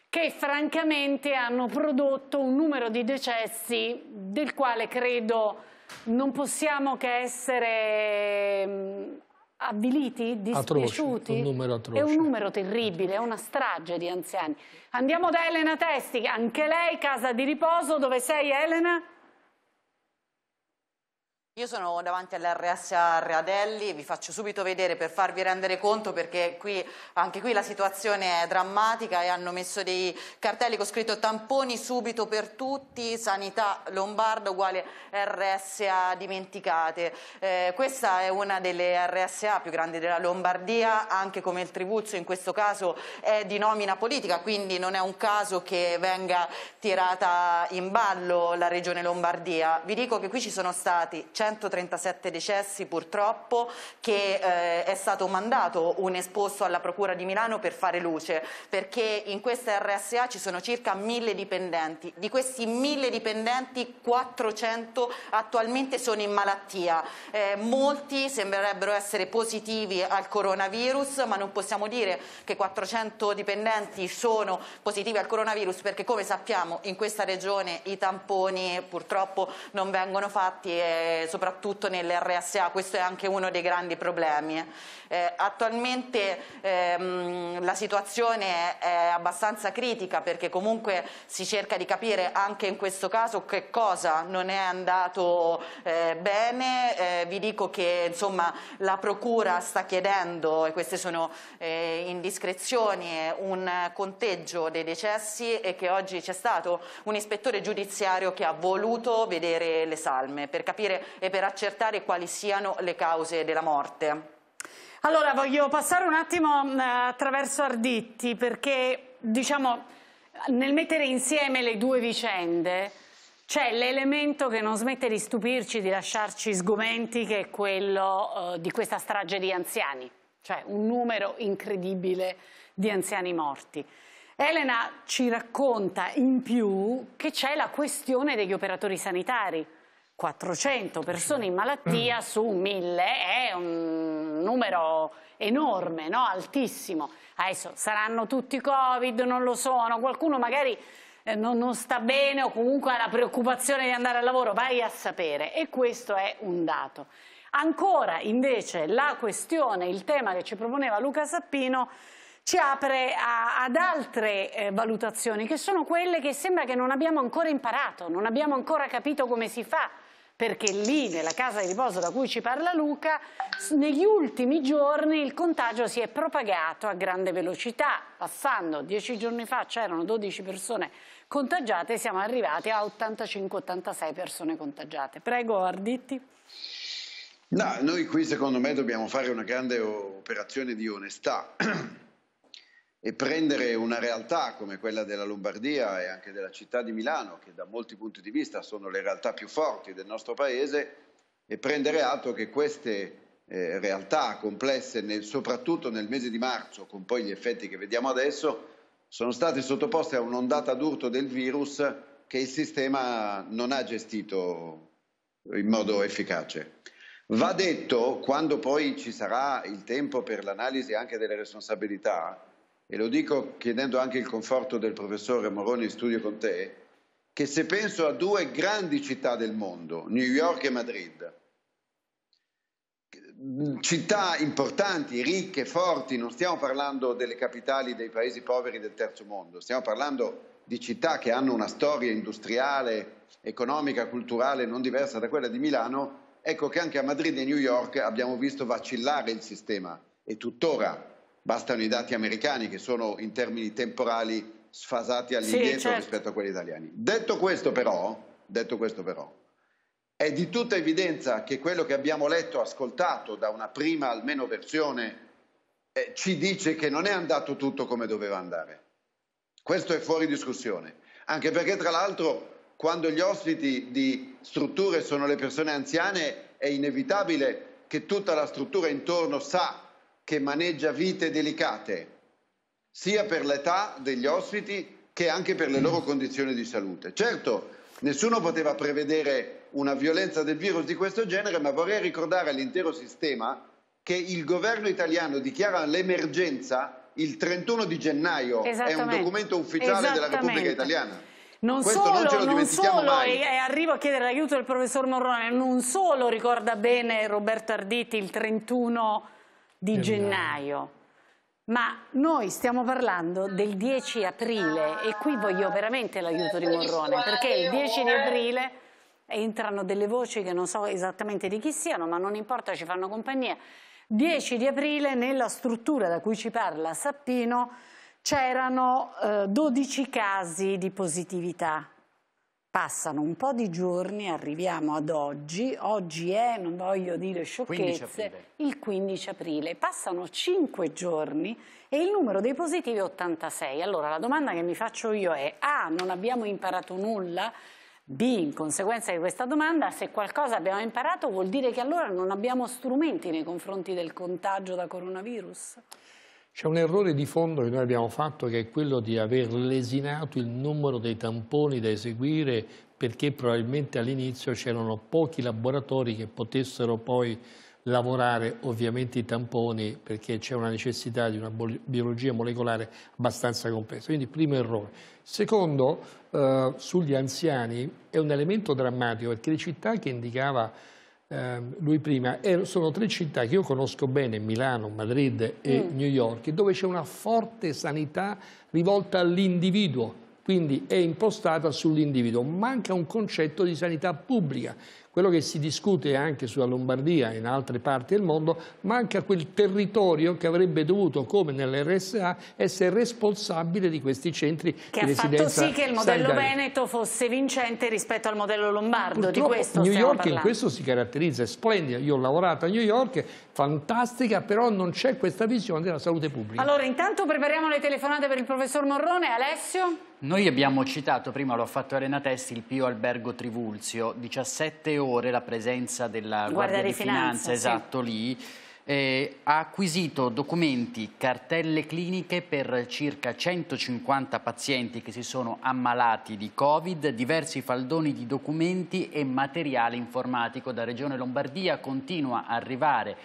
che francamente hanno prodotto un numero di decessi del quale credo non possiamo che essere mm, avviliti, dispiaciuti. Atroci, un numero atroce. È un numero terribile, è una strage di anziani. Andiamo da Elena Testi, anche lei casa di riposo, dove sei Elena? Io sono davanti all'RSA Readelli, vi faccio subito vedere per farvi rendere conto perché qui, anche qui la situazione è drammatica e hanno messo dei cartelli con scritto tamponi subito per tutti, sanità lombarda uguale RSA dimenticate. Eh, questa è una delle RSA più grandi della Lombardia, anche come il Tribuzzo in questo caso è di nomina politica, quindi non è un caso che venga tirata in ballo la Regione Lombardia. Vi dico che qui ci sono stati 137 decessi purtroppo che eh, è stato mandato un esposto alla Procura di Milano per fare luce perché in questa RSA ci sono circa mille dipendenti, di questi mille dipendenti 400 attualmente sono in malattia, eh, molti sembrerebbero essere positivi al coronavirus ma non possiamo dire che 400 dipendenti sono positivi al coronavirus perché come sappiamo in questa regione i tamponi purtroppo non vengono fatti e soprattutto nelle RSA, questo è anche uno dei grandi problemi. Eh, attualmente ehm, la situazione è abbastanza critica perché comunque si cerca di capire anche in questo caso che cosa non è andato eh, bene. Eh, vi dico che insomma, la Procura sta chiedendo, e queste sono eh, indiscrezioni, un conteggio dei decessi e che oggi c'è stato un ispettore giudiziario che ha voluto vedere le salme per capire e per accertare quali siano le cause della morte. Allora voglio passare un attimo eh, attraverso Arditti perché diciamo nel mettere insieme le due vicende c'è l'elemento che non smette di stupirci, di lasciarci sgomenti che è quello uh, di questa strage di anziani, cioè un numero incredibile di anziani morti. Elena ci racconta in più che c'è la questione degli operatori sanitari. 400 persone in malattia su 1000 è un numero enorme, no? altissimo. Adesso saranno tutti Covid, non lo sono, qualcuno magari eh, non, non, sta bene o comunque ha la preoccupazione di andare al lavoro, vai a sapere e questo è un dato. Ancora invece la questione, il tema che ci proponeva Luca Sappino ci apre a, ad altre eh, valutazioni che sono quelle che sembra che non abbiamo ancora imparato, non abbiamo ancora capito come si fa perché lì nella casa di riposo da cui ci parla Luca negli ultimi giorni il contagio si è propagato a grande velocità. Passando dieci giorni fa c'erano 12 persone contagiate siamo arrivati a 85-86 persone contagiate. Prego Arditti No, noi qui secondo me dobbiamo fare una grande operazione di onestà e prendere una realtà come quella della Lombardia e anche della città di Milano, che da molti punti di vista sono le realtà più forti del nostro paese, e prendere atto che queste eh, realtà complesse, nel, soprattutto nel mese di marzo, con poi gli effetti che vediamo adesso, sono state sottoposte a un'ondata d'urto del virus che il sistema non ha gestito in modo efficace. Va detto, quando poi ci sarà il tempo per l'analisi anche delle responsabilità, e lo dico chiedendo anche il conforto del professore Moroni in studio con te, che se penso a due grandi città del mondo, New York e Madrid, città importanti, ricche, forti, non stiamo parlando delle capitali dei paesi poveri del terzo mondo, stiamo parlando di città che hanno una storia industriale, economica, culturale non diversa da quella di Milano, ecco che anche a Madrid e New York abbiamo visto vacillare il sistema e tuttora Bastano i dati americani che sono in termini temporali sfasati all'indietro sì, certo. rispetto a quelli italiani. Detto questo, però, detto questo però, è di tutta evidenza che quello che abbiamo letto, ascoltato da una prima almeno versione, eh, ci dice che non è andato tutto come doveva andare. Questo è fuori discussione, anche perché tra l'altro quando gli ospiti di strutture sono le persone anziane è inevitabile che tutta la struttura intorno sa che maneggia vite delicate, sia per l'età degli ospiti che anche per le loro condizioni di salute. Certo, nessuno poteva prevedere una violenza del virus di questo genere, ma vorrei ricordare all'intero sistema che il governo italiano dichiara l'emergenza il 31 di gennaio, è un documento ufficiale della Repubblica Italiana. Non Questo solo, non, ce lo non solo e, e, arrivo a chiedere l'aiuto del professor Morrone, non solo ricorda bene Roberto Arditi il 31 di gennaio. Ma noi stiamo parlando del 10 aprile e qui voglio veramente l'aiuto di Morrone perché il 10 di aprile entrano delle voci che non so esattamente di chi siano ma non importa, ci fanno compagnia. 10 di aprile nella struttura da cui ci parla Sappino c'erano eh, 12 casi di positività Passano un po' di giorni, arriviamo ad oggi, oggi è, non voglio dire sciocchezze, 15 il 15 aprile. Passano 5 giorni e il numero dei positivi è 86. Allora la domanda che mi faccio io è A, non abbiamo imparato nulla? B, in conseguenza di questa domanda, se qualcosa abbiamo imparato vuol dire che allora non abbiamo strumenti nei confronti del contagio da coronavirus? C'è un errore di fondo che noi abbiamo fatto che è quello di aver lesinato il numero dei tamponi da eseguire perché probabilmente all'inizio c'erano pochi laboratori che potessero poi lavorare ovviamente i tamponi perché c'è una necessità di una biologia molecolare abbastanza complessa. Quindi primo errore. Secondo, eh, sugli anziani è un elemento drammatico perché le città che indicava eh, lui prima, sono tre città che io conosco bene, Milano, Madrid e mm. New York, dove c'è una forte sanità rivolta all'individuo, quindi è impostata sull'individuo. Manca un concetto di sanità pubblica, quello che si discute anche sulla Lombardia e in altre parti del mondo, manca quel territorio che avrebbe dovuto, come nell'RSA, essere responsabile di questi centri che di residenza Che ha fatto sì che il modello sanitaria. Veneto fosse vincente rispetto al modello lombardo, Purtroppo, di questo New York parlando. in questo si caratterizza, è splendida, io ho lavorato a New York, fantastica, però non c'è questa visione della salute pubblica. Allora, intanto prepariamo le telefonate per il professor Morrone. Alessio? Noi abbiamo citato, prima l'ho fatto Elena Testi, il Pio Albergo Trivulzio, 17 ore la presenza della Guardia, Guardia di, di Finanza, Finanza esatto sì. lì, eh, ha acquisito documenti, cartelle cliniche per circa 150 pazienti che si sono ammalati di Covid, diversi faldoni di documenti e materiale informatico da Regione Lombardia. Continua a arrivare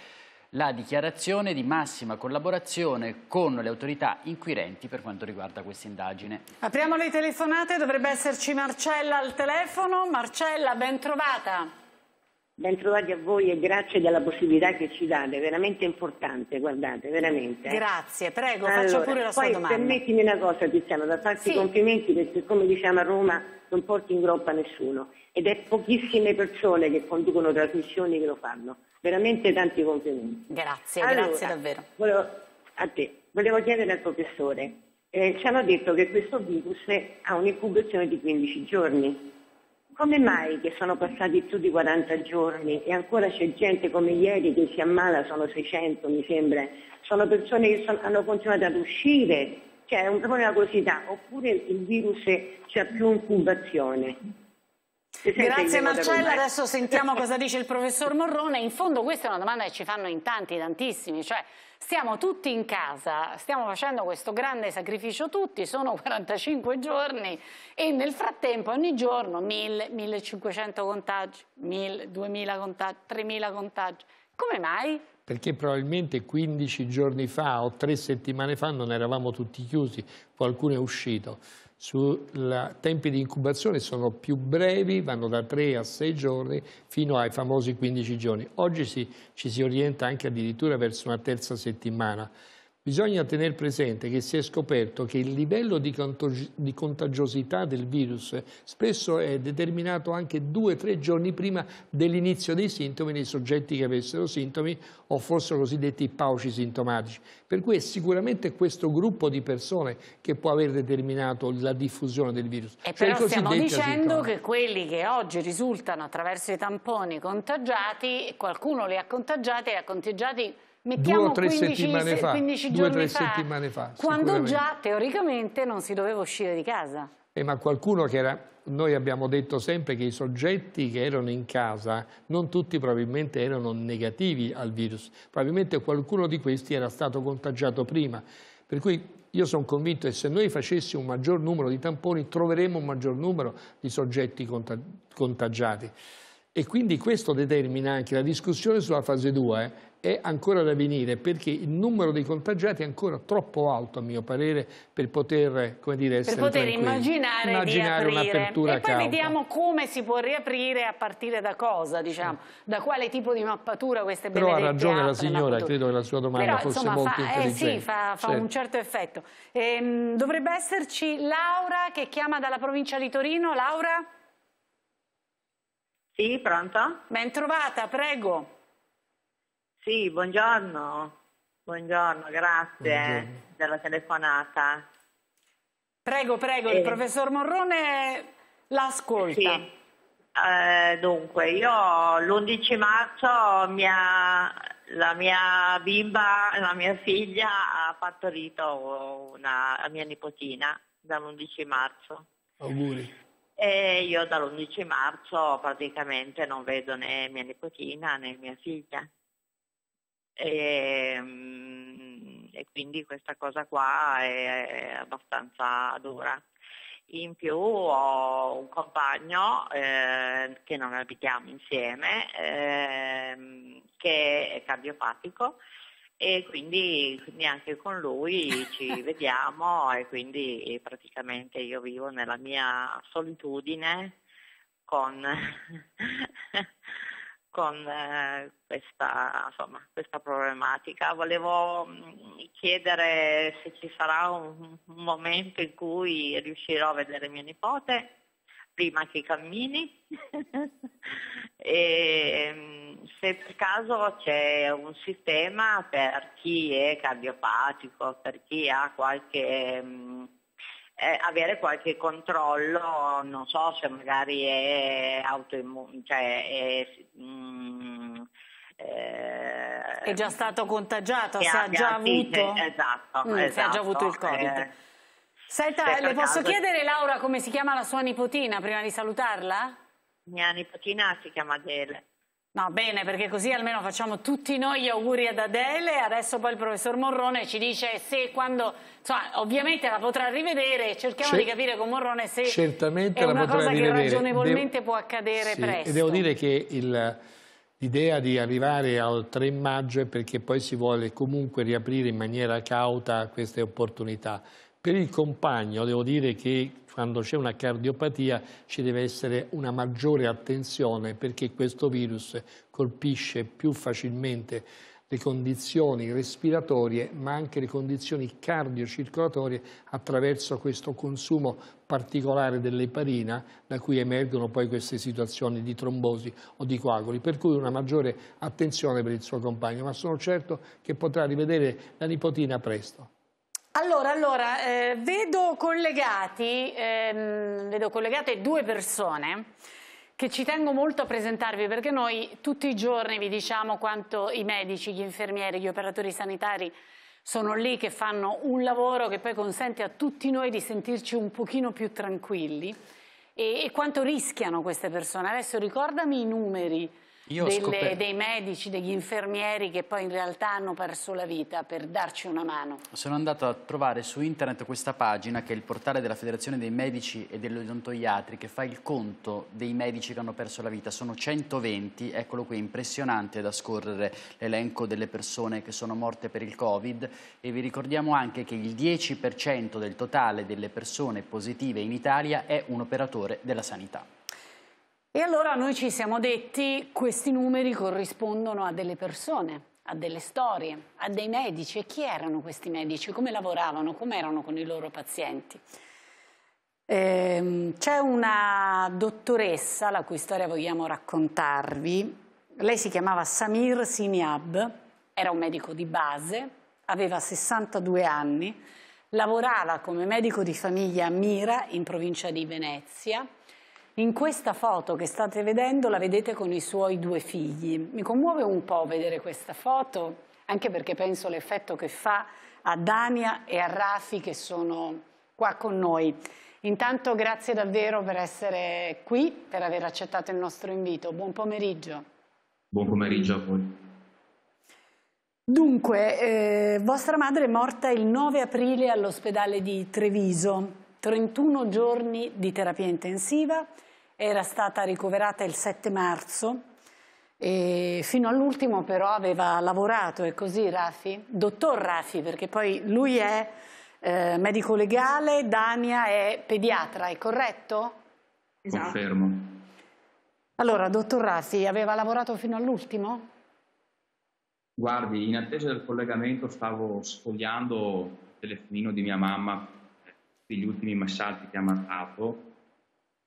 la dichiarazione di massima collaborazione con le autorità inquirenti per quanto riguarda questa indagine. Apriamo le telefonate, dovrebbe esserci Marcella al telefono. Marcella, ben trovata. Bentrovati a voi e grazie della possibilità che ci date, veramente importante, guardate, veramente. Grazie, prego, allora, faccia pure la sua poi domanda. permettimi una cosa Tiziano, da farti sì. complimenti perché come diciamo a Roma non porti in groppa nessuno ed è pochissime persone che conducono trasmissioni che lo fanno, veramente tanti complimenti. Grazie, allora, grazie davvero. Volevo, a te, volevo chiedere al professore, eh, ci hanno detto che questo virus ha un'incubazione di 15 giorni come mai che sono passati più di 40 giorni e ancora c'è gente come ieri che si ammala, sono 600 mi sembra, sono persone che sono, hanno continuato ad uscire, cioè è un una curiosità, oppure il virus c'è più incubazione? Grazie Marcella, adesso sentiamo cosa dice il professor Morrone. In fondo questa è una domanda che ci fanno in tanti, tantissimi, cioè stiamo tutti in casa, stiamo facendo questo grande sacrificio tutti, sono 45 giorni e nel frattempo ogni giorno 1000, 1500 contagi, 1000, 2000 contagi, 3000 contagi. Come mai? Perché probabilmente 15 giorni fa o 3 settimane fa non eravamo tutti chiusi, qualcuno è uscito sui tempi di incubazione sono più brevi, vanno da 3 a 6 giorni fino ai famosi 15 giorni. Oggi si, ci si orienta anche addirittura verso una terza settimana. Bisogna tenere presente che si è scoperto che il livello di, di contagiosità del virus spesso è determinato anche due o tre giorni prima dell'inizio dei sintomi nei soggetti che avessero sintomi o fossero cosiddetti pauci sintomatici. Per cui è sicuramente questo gruppo di persone che può aver determinato la diffusione del virus. E cioè però stiamo dicendo che quelli che oggi risultano attraverso i tamponi contagiati, qualcuno li ha contagiati e ha contagiati mettiamo due o tre 15, settimane fa, 15 due tre fa, settimane fa quando già teoricamente non si doveva uscire di casa. Eh, ma qualcuno che era, noi abbiamo detto sempre che i soggetti che erano in casa non tutti probabilmente erano negativi al virus, probabilmente qualcuno di questi era stato contagiato prima, per cui io sono convinto che se noi facessimo un maggior numero di tamponi troveremo un maggior numero di soggetti contagiati. E quindi questo determina anche la discussione sulla fase 2 eh, è ancora da venire perché il numero dei contagiati è ancora troppo alto a mio parere per poter come dire, essere per poter immaginare, immaginare un'apertura e poi cauta. vediamo come si può riaprire a partire da cosa diciamo da quale tipo di mappatura queste però ha ragione la signora credo che la sua domanda però, fosse insomma, molto fa, intelligente eh sì, fa, fa certo. un certo effetto ehm, dovrebbe esserci Laura che chiama dalla provincia di Torino Laura? Sì, pronto? Ben trovata, prego sì, buongiorno. Buongiorno, grazie buongiorno. della telefonata. Prego, prego, eh, il professor Morrone l'ascolta. Sì. Eh, dunque, io l'11 marzo mia, la mia bimba, la mia figlia ha partorito una, la mia nipotina dall'11 marzo. Auguri. E io dall'11 marzo praticamente non vedo né mia nipotina né mia figlia. E, ehm, e quindi questa cosa qua è abbastanza dura. In più ho un compagno eh, che non abitiamo insieme, eh, che è cardiopatico e quindi, quindi, anche con lui ci vediamo e quindi praticamente io vivo nella mia solitudine con con eh, questa, insomma, questa, problematica. Volevo mm, chiedere se ci sarà un, un, momento in cui riuscirò a vedere mio nipote prima che cammini e mm, se per caso c'è un sistema per chi è cardiopatico, per chi ha qualche... Mh, mm, eh, avere qualche controllo, non so se magari è autoimmune, cioè è, mm, eh, è già stato contagiato, se ha già avuto, esatto, mm, esatto, se ha già avuto il Covid. Eh, Senta, le posso caso... chiedere Laura come si chiama la sua nipotina prima di salutarla? Mia nipotina si chiama Adele. No, bene, perché così almeno facciamo tutti noi gli auguri ad Adele. Adesso poi il professor Morrone ci dice se quando, insomma, ovviamente la potrà rivedere. Cerchiamo Cer di capire con Morrone se certamente è la una potrà cosa rivedere. che ragionevolmente devo... può accadere sì, presto. E devo dire che l'idea di arrivare al 3 maggio è perché poi si vuole comunque riaprire in maniera cauta queste opportunità Per il compagno devo dire che quando c'è una cardiopatia ci deve essere una maggiore attenzione perché questo virus colpisce più facilmente le condizioni respiratorie ma anche le condizioni cardiocircolatorie attraverso questo consumo particolare dell'eparina da cui emergono poi queste situazioni di trombosi o di coaguli, per cui una maggiore attenzione per il suo compagno, ma sono certo che potrà rivedere la nipotina presto. Allora, allora eh, vedo, ehm, vedo collegate due persone che ci tengo molto a presentarvi perché noi tutti i giorni vi diciamo quanto i medici, gli infermieri, gli operatori sanitari sono lì che fanno un lavoro che poi consente a tutti noi di sentirci un pochino più tranquilli e, e quanto rischiano queste persone. Adesso ricordami i numeri delle, dei medici, degli infermieri che poi in realtà hanno perso la vita per darci una mano. Sono andato a trovare su internet questa pagina che è il portale della Federazione dei Medici e degli Odontoiatri che fa il conto dei medici che hanno perso la vita. Sono 120, eccolo qui, impressionante da scorrere l'elenco delle persone che sono morte per il Covid e vi ricordiamo anche che il 10% del totale delle persone positive in Italia è un operatore della sanità. E allora noi ci siamo detti questi numeri corrispondono a delle persone, a delle storie, a dei medici. E chi erano questi medici? Come lavoravano? Come erano con i loro pazienti? Ehm, C'è una dottoressa la cui storia vogliamo raccontarvi. Lei si chiamava Samir Siniab, era un medico di base, aveva 62 anni, lavorava come medico di famiglia a Mira in provincia di Venezia in questa foto che state vedendo la vedete con i suoi due figli. Mi commuove un po' vedere questa foto, anche perché penso l'effetto che fa a Dania e a Rafi che sono qua con noi. Intanto grazie davvero per essere qui, per aver accettato il nostro invito. Buon pomeriggio. Buon pomeriggio a voi. Dunque, eh, vostra madre è morta il 9 aprile all'ospedale di Treviso, 31 giorni di terapia intensiva era stata ricoverata il 7 marzo e fino all'ultimo però aveva lavorato, è così Rafi? Dottor Rafi, perché poi lui è eh, medico legale, Dania è pediatra, è corretto? Esatto. Confermo. Allora, dottor Rafi, aveva lavorato fino all'ultimo? Guardi, in attesa del collegamento stavo sfogliando il telefonino di mia mamma, gli ultimi messaggi che ha mandato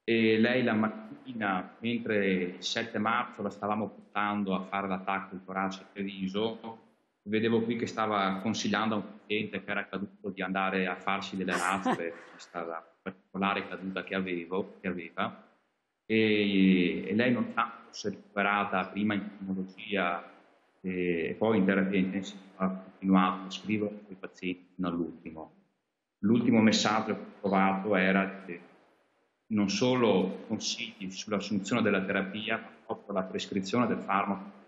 e lei la mattina, mentre il 7 marzo la stavamo portando a fare l'attacco di torace e viso, vedevo qui che stava consigliando a un paziente che era caduto di andare a farsi delle razze, questa la particolare caduta che, avevo, che aveva, e, e, lei non tanto si è recuperata prima in tecnologia e poi in terapia intensiva, ha continuato a scrivere con i pazienti fino all'ultimo. L'ultimo messaggio che ho trovato era che non solo consigli sull'assunzione della terapia, ma proprio la prescrizione del farmaco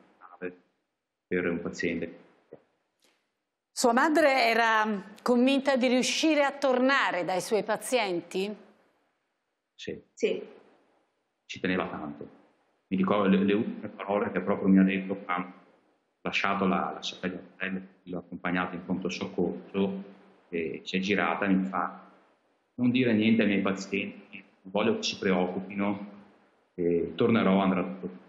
per un paziente. Sua madre era convinta di riuscire a tornare dai suoi pazienti? Sì. sì. Ci teneva tanto. Mi ricordo le, le, ultime parole che proprio mi ha detto quando ho lasciato la, la sorella l'ho accompagnata in pronto soccorso e si è girata e mi fa non dire niente ai miei pazienti voglio che si preoccupino e tornerò, andrà tutto.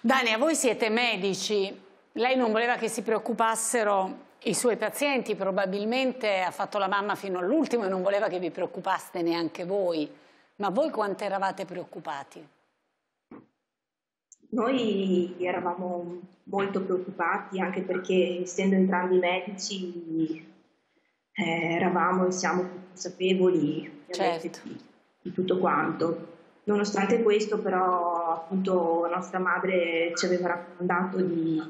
Dania, voi siete medici, lei non voleva che si preoccupassero i suoi pazienti, probabilmente ha fatto la mamma fino all'ultimo e non voleva che vi preoccupaste neanche voi, ma voi quanto eravate preoccupati? Noi eravamo molto preoccupati anche perché essendo entrambi medici eh, eravamo e siamo consapevoli certo. di, di tutto quanto. Nonostante questo però appunto nostra madre ci aveva raccomandato di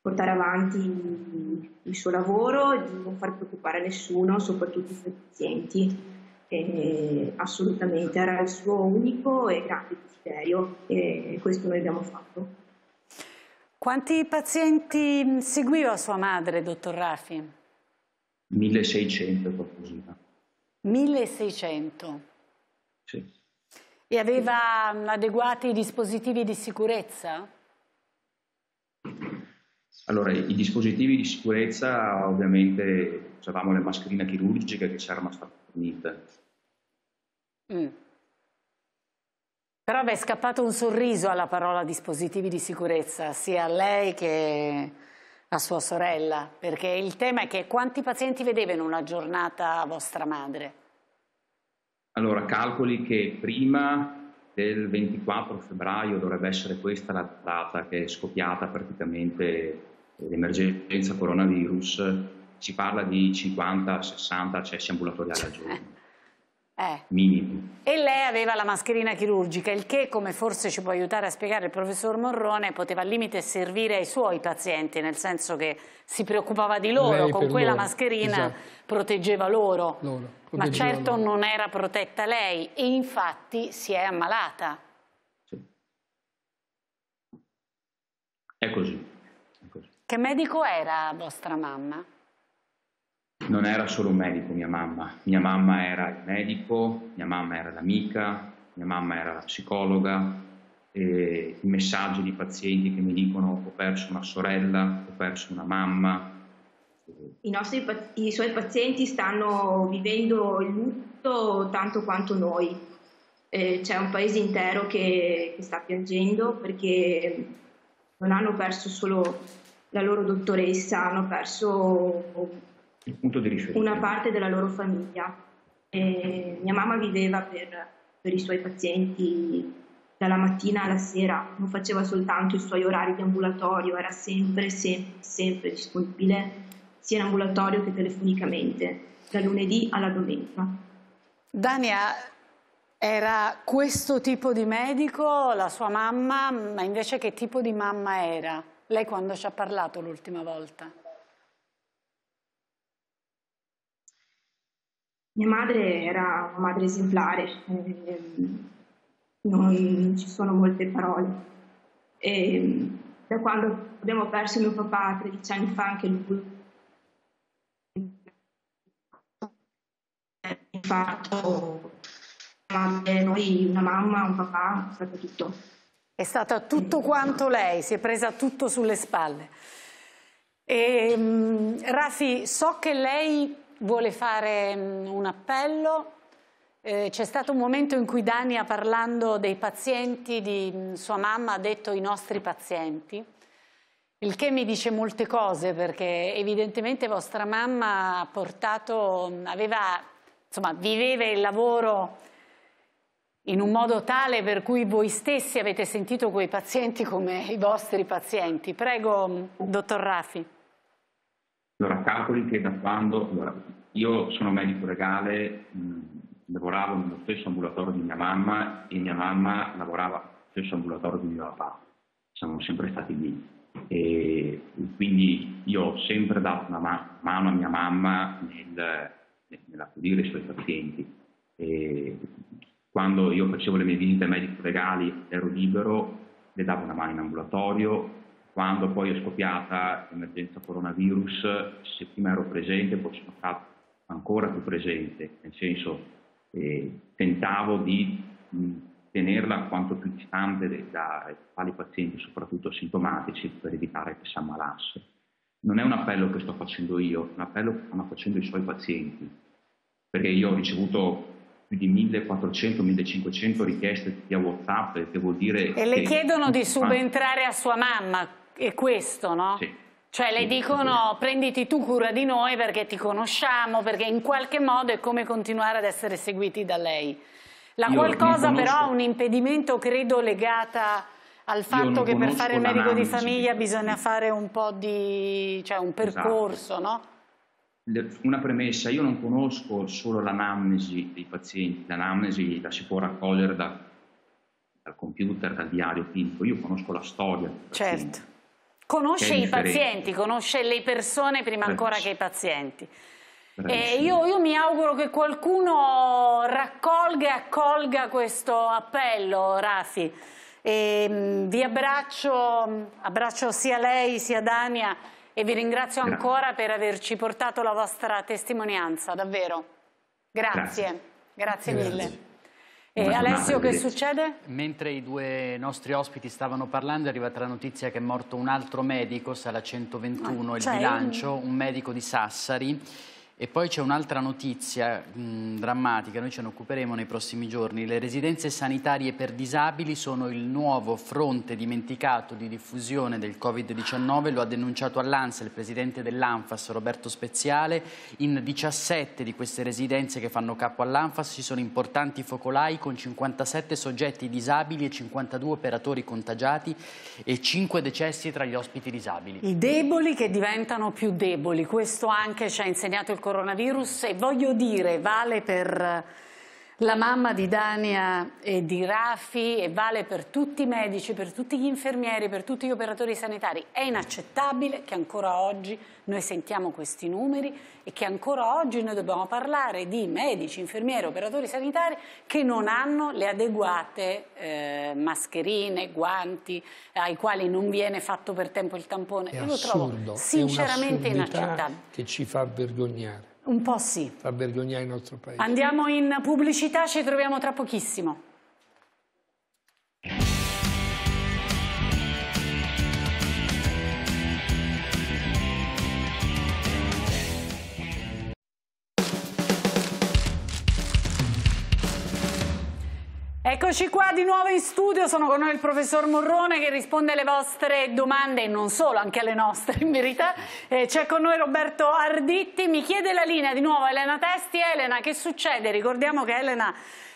portare avanti il suo lavoro e di non far preoccupare nessuno, soprattutto i suoi pazienti. E assolutamente, era il suo unico e grande desiderio e questo noi abbiamo fatto. Quanti pazienti seguiva sua madre, dottor Raffi? 1600 qualcosina. 1600? Sì. E aveva adeguati dispositivi di sicurezza? Allora, i dispositivi di sicurezza, ovviamente, usavamo le mascherine chirurgiche che c'erano state fornite. Mm. Però è scappato un sorriso alla parola dispositivi di sicurezza, sia a lei che a sua sorella, perché il tema è che quanti pazienti vedeva in una giornata vostra madre? Allora, calcoli che prima del 24 febbraio dovrebbe essere questa la data che è scoppiata praticamente l'emergenza coronavirus, si parla di 50-60 accessi ambulatoriali al giorno. Eh. Minimo. E lei aveva la mascherina chirurgica, il che, come forse ci può aiutare a spiegare il professor Morrone, poteva al limite servire ai suoi pazienti, nel senso che si preoccupava di loro, lei con quella loro. mascherina esatto. proteggeva loro, loro proteggeva ma certo loro. non era protetta lei e infatti si è ammalata. Sì. È così. Che medico era vostra mamma? Non era solo un medico mia mamma, mia mamma era il medico, mia mamma era l'amica, mia mamma era la psicologa, i messaggi di pazienti che mi dicono ho perso una sorella, ho perso una mamma. I, nostri, I suoi pazienti stanno vivendo il lutto tanto quanto noi. Eh, c'è un paese intero che, che sta piangendo perché non hanno perso solo la loro dottoressa, hanno perso una parte della loro famiglia. E mia mamma viveva per, per, i suoi pazienti dalla mattina alla sera, non faceva soltanto i suoi orari di ambulatorio, era sempre, sempre, sempre disponibile sia in ambulatorio che telefonicamente, da lunedì alla domenica. Dania, era questo tipo di medico la sua mamma, ma invece che tipo di mamma era? Lei quando ci ha parlato l'ultima volta? Mia madre era una madre esemplare, ehm, non ci sono molte parole. E ehm, da quando abbiamo perso mio papà 13 anni fa, anche lui fatto noi una mamma, un papà, è stato tutto. È stata tutto quanto lei, si è presa tutto sulle spalle. E, Rafi, so che lei vuole fare um, un appello. Eh, c'è stato un momento in cui Dania, parlando dei pazienti di um, sua mamma, ha detto i nostri pazienti. Il che mi dice molte cose perché evidentemente vostra mamma ha portato, aveva, insomma, viveva il lavoro in un modo tale per cui voi stessi avete sentito quei pazienti come i vostri pazienti. Prego, dottor Raffi. Allora, calcoli che da quando... Allora, io sono medico legale, mh, lavoravo nello stesso ambulatorio di mia mamma e mia mamma lavorava nello stesso ambulatorio di mio papà. Siamo sempre stati lì. E quindi io ho sempre dato una ma mano a mia mamma nel, nell'accudire i suoi pazienti. E quando io facevo le mie visite medico-legali ero libero, le davo una mano in ambulatorio, quando poi è scoppiata l'emergenza coronavirus, se prima ero presente, poi sono stato ancora più presente, nel senso eh, tentavo di mh, tenerla quanto più distante dai tali pazienti, soprattutto sintomatici, per evitare che si ammalasse. Non è un appello che sto facendo io, è un appello che stanno facendo i suoi pazienti, perché io ho ricevuto più di 1400-1500 richieste via WhatsApp, che vuol dire... E le chiedono di subentrare a sua mamma, è questo, no? Sì. Cioè le dicono prenditi tu cura di noi perché ti conosciamo, perché in qualche modo è come continuare ad essere seguiti da lei. La Io qualcosa però ha un impedimento credo legata al fatto che per fare il medico di famiglia bisogna fare un po' di, cioè un esatto. percorso, esatto. no? una premessa, io non conosco solo l'anamnesi dei pazienti, l'anamnesi la si può raccogliere da, dal computer, dal diario clinico, io conosco la storia. Certo. Conosce i pazienti, conosce le persone prima ancora che i pazienti. E io, io, mi auguro che qualcuno raccolga e accolga questo appello, Rafi. E, mm, vi abbraccio, abbraccio sia lei sia Dania e vi ringrazio ancora per averci portato la vostra testimonianza, davvero. Grazie, grazie, grazie mille. E Alessio, che succede? Mentre i due nostri ospiti stavano parlando è arrivata la notizia che è morto un altro medico, sala 121, ah, il bilancio, un medico di Sassari e poi c'è un'altra notizia mh, drammatica, noi ce ne occuperemo nei prossimi giorni. Le residenze sanitarie per disabili sono il nuovo fronte dimenticato di diffusione del Covid-19, lo ha denunciato all'ANSA il presidente dell'ANFAS Roberto Speziale. In 17 di queste residenze che fanno capo all'ANFAS ci sono importanti focolai con 57 soggetti disabili e 52 operatori contagiati e 5 decessi tra gli ospiti disabili. I deboli che diventano più deboli, questo anche ci ha insegnato il coronavirus e voglio dire, vale per la mamma di Dania e di Rafi e vale per tutti i medici, per tutti gli infermieri, per tutti gli operatori sanitari. È inaccettabile che ancora oggi noi sentiamo questi numeri e che ancora oggi noi dobbiamo parlare di medici, infermieri, operatori sanitari che non hanno le adeguate eh, mascherine, guanti, ai quali non viene fatto per tempo il tampone. È Io assurdo, lo trovo sinceramente inaccettabile. che ci fa vergognare. Un po' sì. Fa vergognare il nostro paese. Andiamo in pubblicità, ci troviamo tra pochissimo. Eccoci qua di nuovo in studio, sono con noi il professor Morrone che risponde alle vostre domande e non solo, anche alle nostre in verità. Eh, C'è con noi Roberto Arditti, mi chiede la linea di nuovo Elena Testi. Elena, che succede? Ricordiamo che Elena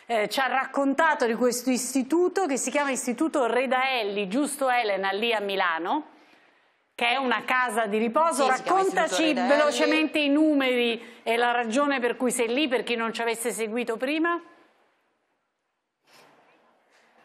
eh, ci ha raccontato di questo istituto che si chiama Istituto Redaelli, giusto Elena, lì a Milano? che è una casa di riposo. Sì, Raccontaci velocemente i numeri e la ragione per cui sei lì, per chi non ci avesse seguito prima.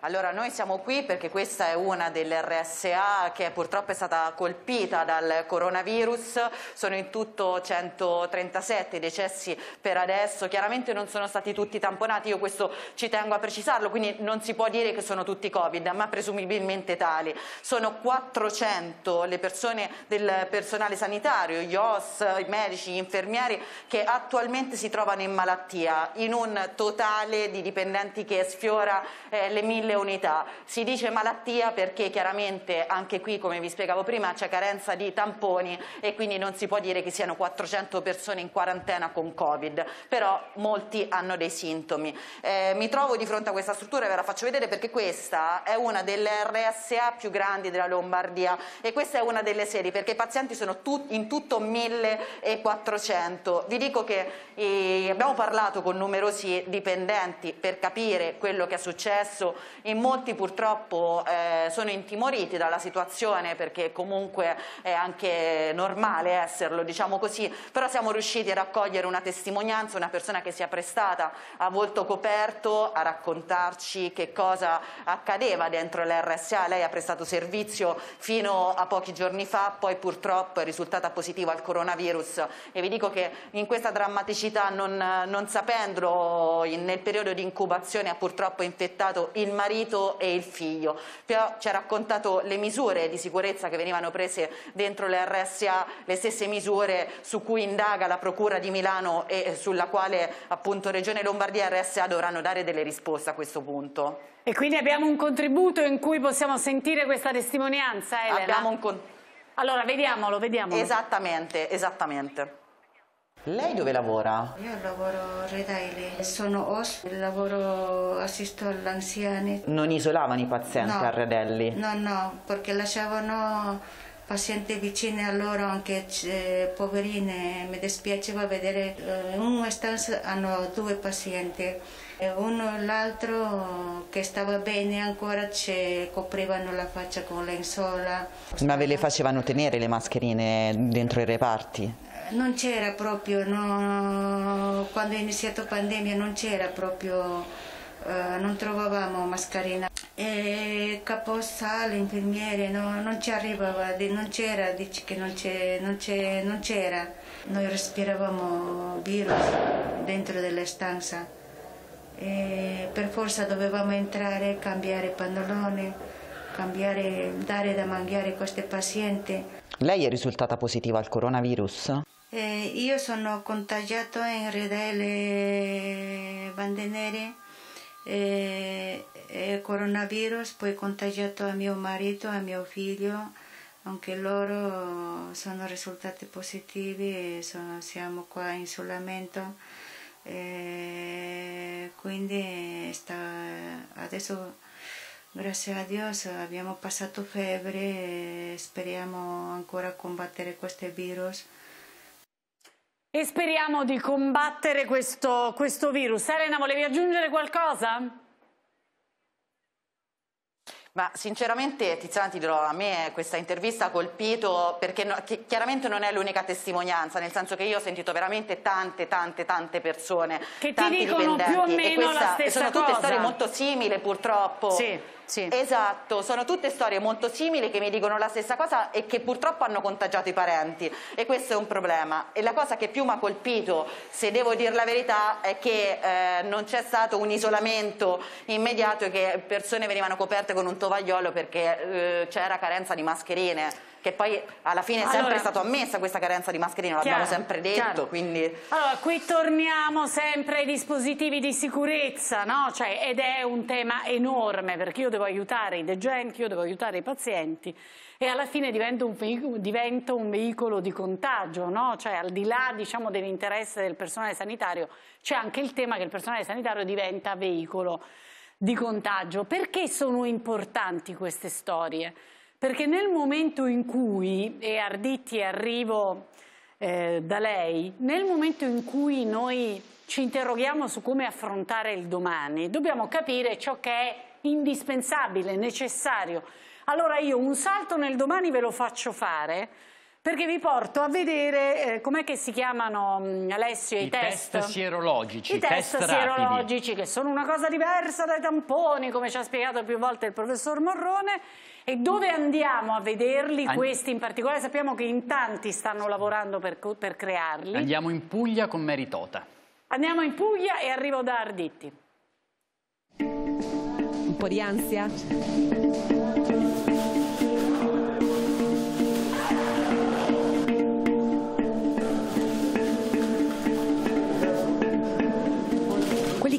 Allora, noi siamo qui perché questa è una delle RSA che purtroppo è stata colpita dal coronavirus, sono in tutto 137 decessi per adesso, chiaramente non sono stati tutti tamponati, io questo ci tengo a precisarlo, quindi non si può dire che sono tutti Covid, ma presumibilmente tali. Sono 400 le persone del personale sanitario, gli OS, i medici, gli infermieri che attualmente si trovano in malattia, in un totale di dipendenti che sfiora eh, le mille unità. Si dice malattia perché chiaramente anche qui, come vi spiegavo prima, c'è carenza di tamponi e quindi non si può dire che siano 400 persone in quarantena con Covid, però molti hanno dei sintomi. Eh, mi trovo di fronte a questa struttura e ve la faccio vedere perché questa è una delle RSA più grandi della Lombardia e questa è una delle sedi perché i pazienti sono tut in tutto 1400. Vi dico che eh, abbiamo parlato con numerosi dipendenti per capire quello che è successo in molti purtroppo eh, sono intimoriti dalla situazione perché comunque è anche normale esserlo, diciamo così, però siamo riusciti a raccogliere una testimonianza, una persona che si è prestata a volto coperto a raccontarci che cosa accadeva dentro l'RSA, lei ha prestato servizio fino a pochi giorni fa, poi purtroppo è risultata positiva al coronavirus. E vi dico che in questa drammaticità non, non sapendolo nel periodo di incubazione ha purtroppo infettato il marito marito e il figlio. Però ci ha raccontato le misure di sicurezza che venivano prese dentro le RSA, le stesse misure su cui indaga la Procura di Milano e sulla quale appunto Regione Lombardia e RSA dovranno dare delle risposte a questo punto. E quindi abbiamo un contributo in cui possiamo sentire questa testimonianza, Elena? Abbiamo un con... Allora, vediamolo, vediamolo. Esattamente, esattamente. Lei dove lavora? Io lavoro a Redaili, sono ospite, lavoro, assisto agli anziani. Non isolavano i pazienti no, a Redelli? No, no, perché lasciavano pazienti vicini a loro, anche eh, poverine. Mi dispiaceva vedere eh, in una stanza hanno due pazienti. Uno e l'altro che stava bene ancora ci coprivano la faccia con lenzuola. Ma ve le facevano tenere le mascherine dentro i reparti? Non c'era proprio, no, quando è iniziato la pandemia non c'era proprio, eh, non trovavamo mascherina. E caposale, infermiere, no, non ci arrivava, non c'era, dici che non c'era. Noi respiravamo virus dentro delle stanze. E per forza dovevamo entrare, cambiare pantaloni, cambiare, dare da mangiare a questi pazienti. Lei è risultata positiva al coronavirus? Eh, io sono contagiato in Redele Bandenere e, e coronavirus, poi contagiato a mio marito, a mio figlio, anche loro sono risultati positivi, sono, siamo qua in isolamento, e quindi sta, adesso grazie a Dio abbiamo passato febbre e speriamo ancora combattere questo virus. E speriamo di combattere questo, questo virus. Serena, volevi aggiungere qualcosa? Ma sinceramente Tiziana ti dirò, a me questa intervista ha colpito perché no, chiaramente non è l'unica testimonianza, nel senso che io ho sentito veramente tante tante tante persone, che ti dicono più o meno la stessa sono tutte cosa. storie molto simili purtroppo. Sì. Sì. Esatto, sono tutte storie molto simili che mi dicono la stessa cosa e che purtroppo hanno contagiato i parenti e questo è un problema. E la cosa che più mi ha colpito, se devo dire la verità, è che eh, non c'è stato un isolamento immediato e che persone venivano coperte con un tovagliolo perché eh, c'era carenza di mascherine che poi alla fine è sempre allora, stato ammessa questa carenza di mascherine, l'abbiamo sempre detto. Quindi... Allora, qui torniamo sempre ai dispositivi di sicurezza, no? cioè, ed è un tema enorme perché io devo aiutare i degenti, io devo aiutare i pazienti e alla fine divento un divento un veicolo di contagio, no? cioè al di là diciamo, dell'interesse del personale sanitario c'è anche il tema che il personale sanitario diventa veicolo di contagio. Perché sono importanti queste storie? Perché nel momento in cui, e Arditti arrivo eh, da lei, nel momento in cui noi ci interroghiamo su come affrontare il domani, dobbiamo capire ciò che è indispensabile, necessario. Allora io un salto nel domani ve lo faccio fare perché vi porto a vedere eh, com'è che si chiamano mh, Alessio i, I test. test sierologici, I test, test sierologici che sono una cosa diversa dai tamponi, come ci ha spiegato più volte il professor Morrone. E dove andiamo a vederli, An questi in particolare? Sappiamo che in tanti stanno lavorando per, per crearli. Andiamo in Puglia con Meritota. Andiamo in Puglia e arrivo da Arditti. Un po' di ansia?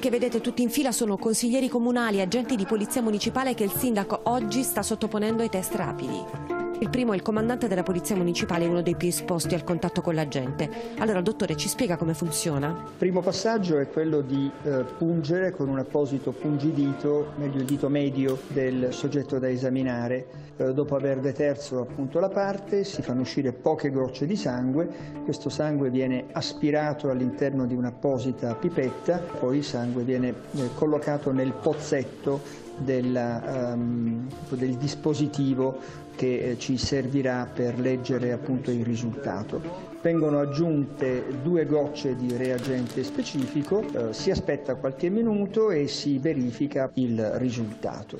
Che vedete tutti in fila sono consiglieri comunali, agenti di polizia municipale che il sindaco oggi sta sottoponendo ai test rapidi. Il primo è il comandante della polizia municipale, uno dei più esposti al contatto con la gente. Allora, dottore, ci spiega come funziona? Il primo passaggio è quello di eh, pungere con un apposito pungidito, meglio il dito medio del soggetto da esaminare. Eh, dopo aver deterso appunto la parte, si fanno uscire poche gocce di sangue. Questo sangue viene aspirato all'interno di un'apposita pipetta, poi il sangue viene eh, collocato nel pozzetto della, um, del dispositivo che eh, ci servirà per leggere appunto il risultato. Vengono aggiunte due gocce di reagente specifico, eh, si aspetta qualche minuto e si verifica il risultato.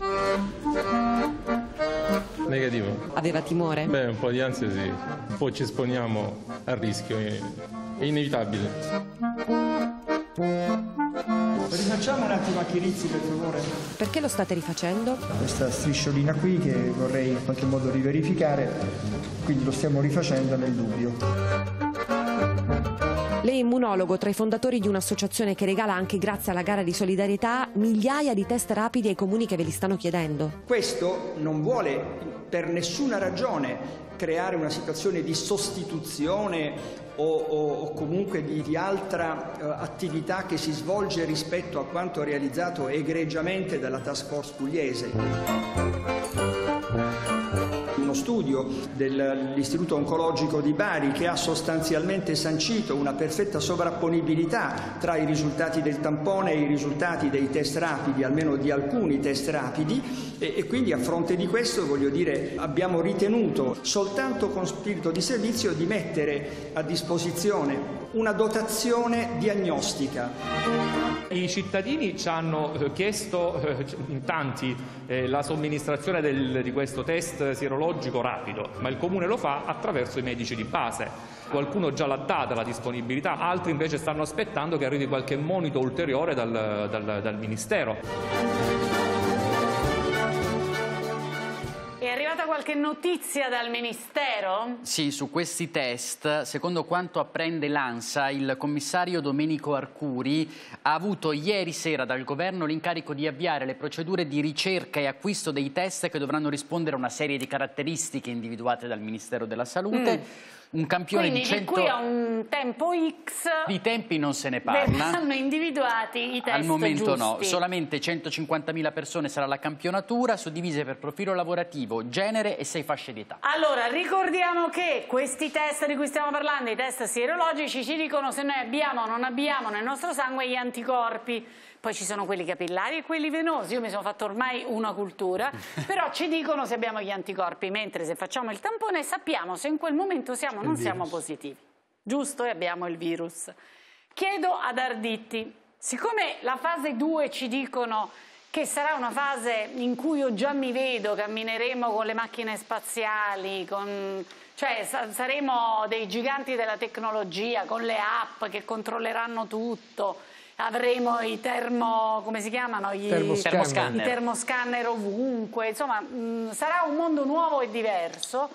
Negativo. Aveva timore? Beh, un po' di ansia sì. Poi ci esponiamo al rischio, è, è inevitabile. Rifacciamo un attimo a Chirizzi per favore. Perché lo state rifacendo? Questa strisciolina qui che vorrei in qualche modo riverificare, quindi lo stiamo rifacendo nel dubbio. Lei è immunologo tra i fondatori di un'associazione che regala anche grazie alla gara di solidarietà migliaia di test rapidi ai comuni che ve li stanno chiedendo. Questo non vuole per nessuna ragione creare una situazione di sostituzione o, o, comunque di, di altra uh, attività che si svolge rispetto a quanto realizzato egregiamente dalla task force pugliese uno studio dell'Istituto Oncologico di Bari che ha sostanzialmente sancito una perfetta sovrapponibilità tra i risultati del tampone e i risultati dei test rapidi, almeno di alcuni test rapidi. E, e quindi a fronte di questo voglio dire abbiamo ritenuto soltanto con spirito di servizio di mettere a disposizione una dotazione diagnostica. I cittadini ci hanno chiesto in tanti eh, la somministrazione del, di questo test sierologico rapido, ma il Comune lo fa attraverso i medici di base. Qualcuno già l'ha data la disponibilità, altri invece stanno aspettando che arrivi qualche monito ulteriore dal, dal, dal Ministero. Arrivata qualche notizia dal Ministero? Sì, su questi test, secondo quanto apprende l'ANSA, il commissario Domenico Arcuri ha avuto ieri sera dal governo l'incarico di avviare le procedure di ricerca e acquisto dei test che dovranno rispondere a una serie di caratteristiche individuate dal Ministero della Salute. Mm un campione Quindi di 100... Quindi qui a un tempo X... Di tempi non se ne parla. Verranno individuati i test Al momento giusti. no, solamente 150.000 persone sarà la campionatura, suddivise per profilo lavorativo, genere e sei fasce di età. Allora, ricordiamo che questi test di cui stiamo parlando, i test sierologici, ci dicono se noi abbiamo o non abbiamo nel nostro sangue gli anticorpi poi ci sono quelli capillari e quelli venosi, io mi sono fatto ormai una cultura, però ci dicono se abbiamo gli anticorpi, mentre se facciamo il tampone sappiamo se in quel momento siamo o non siamo positivi, giusto? E abbiamo il virus. Chiedo ad Arditti, siccome la fase 2 ci dicono che sarà una fase in cui io già mi vedo, cammineremo con le macchine spaziali, con, cioè saremo dei giganti della tecnologia, con le app che controlleranno tutto, avremo i termo, come si chiamano? I termoscanner, I termoscanner ovunque, insomma mh, sarà un mondo nuovo e diverso.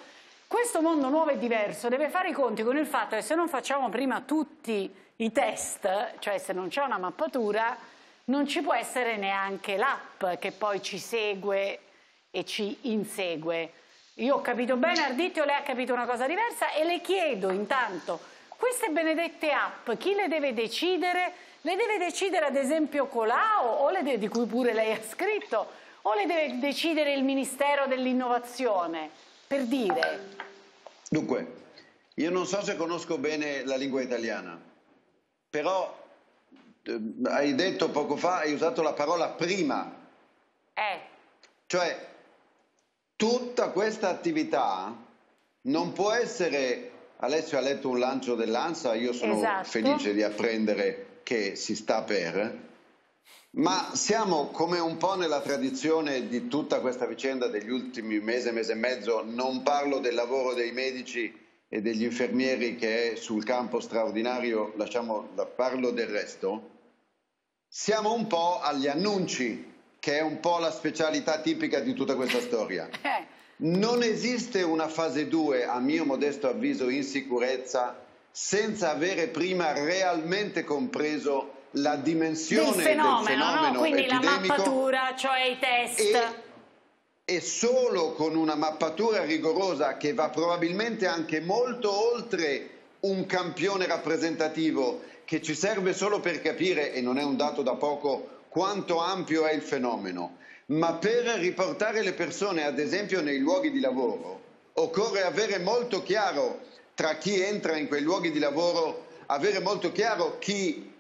Questo mondo nuovo e diverso deve fare i conti con il fatto che se non facciamo prima tutti i test, cioè se non c'è una mappatura, non ci può essere neanche l'app che poi ci segue e ci insegue. Io ho capito bene, Arditio, lei ha capito una cosa diversa e le chiedo intanto, queste benedette app, chi le deve decidere? Le deve decidere ad esempio Colau, deve, di cui pure lei ha scritto, o le deve decidere il Ministero dell'Innovazione, per dire. Dunque, io non so se conosco bene la lingua italiana, però hai detto poco fa, hai usato la parola prima. Eh. Cioè, tutta questa attività non può essere... Alessio ha letto un lancio dell'ANSA, io sono esatto. felice di apprendere che si sta per, ma siamo come un po' nella tradizione di tutta questa vicenda degli ultimi mese, mese e mezzo, non parlo del lavoro dei medici e degli infermieri che è sul campo straordinario, lasciamo, parlo del resto, siamo un po' agli annunci, che è un po' la specialità tipica di tutta questa storia. Eh. Non esiste una fase 2, a mio modesto avviso, in sicurezza senza avere prima realmente compreso la dimensione del fenomeno, del fenomeno no? quindi la mappatura, cioè i test. E, e solo con una mappatura rigorosa che va probabilmente anche molto oltre un campione rappresentativo che ci serve solo per capire, e non è un dato da poco, quanto ampio è il fenomeno, ma per riportare le persone, ad esempio nei luoghi di lavoro, occorre avere molto chiaro tra chi entra in quei luoghi di lavoro, avere molto chiaro chi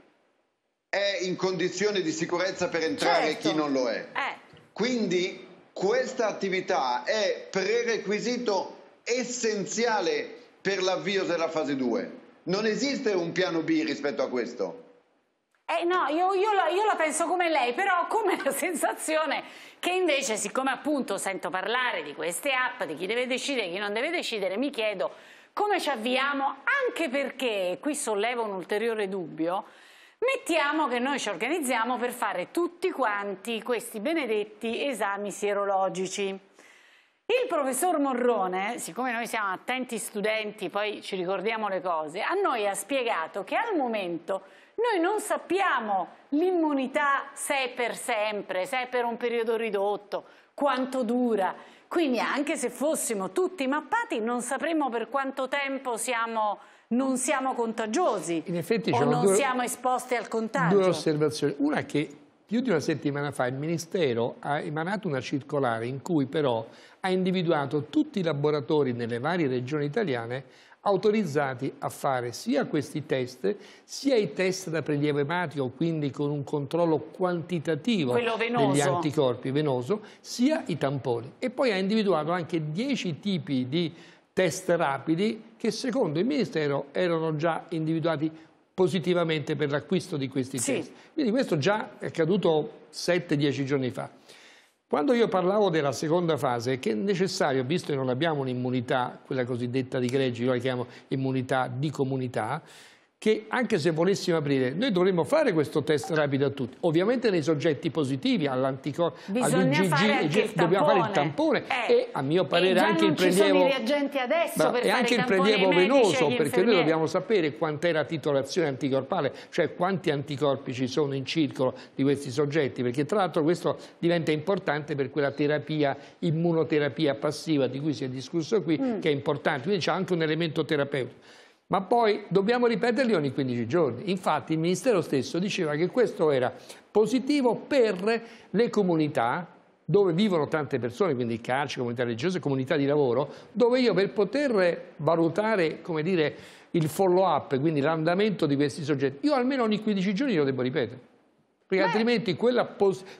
è in condizione di sicurezza per entrare certo. e chi non lo è. Eh. Quindi questa attività è prerequisito essenziale per l'avvio della fase 2. Non esiste un piano B rispetto a questo. Eh no, io, io, la, io, la, penso come lei, però come la sensazione che invece, siccome appunto sento parlare di queste app, di chi deve decidere e chi non deve decidere, mi chiedo come ci avviamo? Anche perché, qui sollevo un ulteriore dubbio, mettiamo che noi ci organizziamo per fare tutti quanti questi benedetti esami sierologici. Il professor Morrone, siccome noi siamo attenti studenti, poi ci ricordiamo le cose, a noi ha spiegato che al momento noi non sappiamo l'immunità se è per sempre, se è per un periodo ridotto, quanto dura. Quindi anche se fossimo tutti mappati non sapremmo per quanto tempo siamo, non siamo contagiosi In effetti, o non due, siamo esposti al contagio. Due osservazioni. Una che più di una settimana fa il Ministero ha emanato una circolare in cui però ha individuato tutti i laboratori nelle varie regioni italiane autorizzati a fare sia questi test, sia i test da prelievo ematico, quindi con un controllo quantitativo degli anticorpi venoso, sia i tamponi. E poi ha individuato anche 10 tipi di test rapidi che secondo il Ministero erano già individuati positivamente per l'acquisto di questi sì. test. Quindi questo già è accaduto 7-10 giorni fa. Quando io parlavo della seconda fase, che è necessario, visto che non abbiamo un'immunità, quella cosiddetta di Greggi, io la chiamo immunità di comunità, che anche se volessimo aprire, noi dovremmo fare questo test rapido a tutti. Ovviamente nei soggetti positivi, all'anticorpo, all'IgG, dobbiamo fare il tampone eh, e a mio parere anche il prelievo... adesso e anche il prelievo venoso, perché noi dobbiamo sapere quant'è la titolazione anticorpale, cioè quanti anticorpi ci sono in circolo di questi soggetti, perché tra l'altro questo diventa importante per quella terapia, immunoterapia passiva di cui si è discusso qui, mm. che è importante, quindi c'è anche un elemento terapeutico ma poi dobbiamo ripeterli ogni 15 giorni. Infatti il Ministero stesso diceva che questo era positivo per le comunità dove vivono tante persone, quindi carceri, comunità religiose, comunità di lavoro, dove io per poter valutare, come dire, il follow up, quindi l'andamento di questi soggetti, io almeno ogni 15 giorni lo devo ripetere perché Beh. altrimenti quella,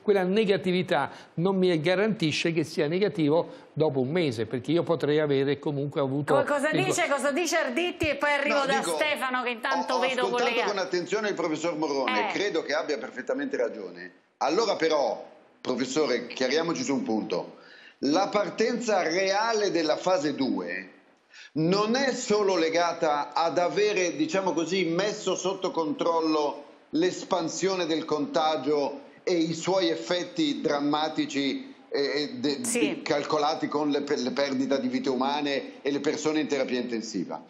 quella, negatività non mi garantisce che sia negativo dopo un mese, perché io potrei avere comunque avuto... cosa, dice, cosa dice Arditti e poi arrivo no, da dico, Stefano che intanto ho, ho vedo collegato con attenzione il professor Morrone, eh. credo che abbia perfettamente ragione. Allora però, professore, chiariamoci su un punto. La partenza reale della fase 2 non è solo legata ad avere, diciamo così, messo sotto controllo l'espansione del contagio e i suoi effetti drammatici eh, de, sì. de, calcolati con le, le perdite di vite umane e le persone in terapia intensiva.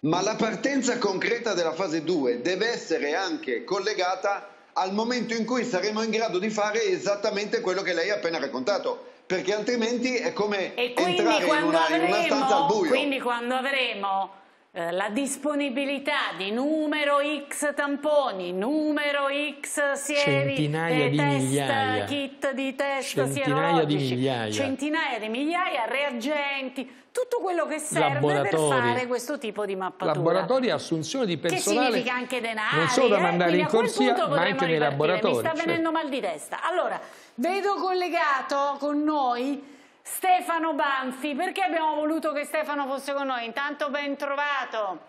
Ma la partenza concreta della fase 2 deve essere anche collegata al momento in cui saremo in grado di fare esattamente quello che lei ha appena raccontato, perché altrimenti è come entrare in una, avremo, in una stanza al buio. Quindi quando avremo la disponibilità di numero X tamponi, numero X sieri, centinaia eh, di test, migliaia, kit di test centinaia di migliaia, centinaia di migliaia, reagenti, tutto quello che serve per fare questo tipo di mappatura. Laboratori, assunzione di personale. Che significa anche denaro. Non solo da eh? mandare in corsia, ma anche nei laboratori. Mi sta venendo mal di testa. Allora, vedo collegato con noi Stefano Banfi, perché abbiamo voluto che Stefano fosse con noi? Intanto ben trovato.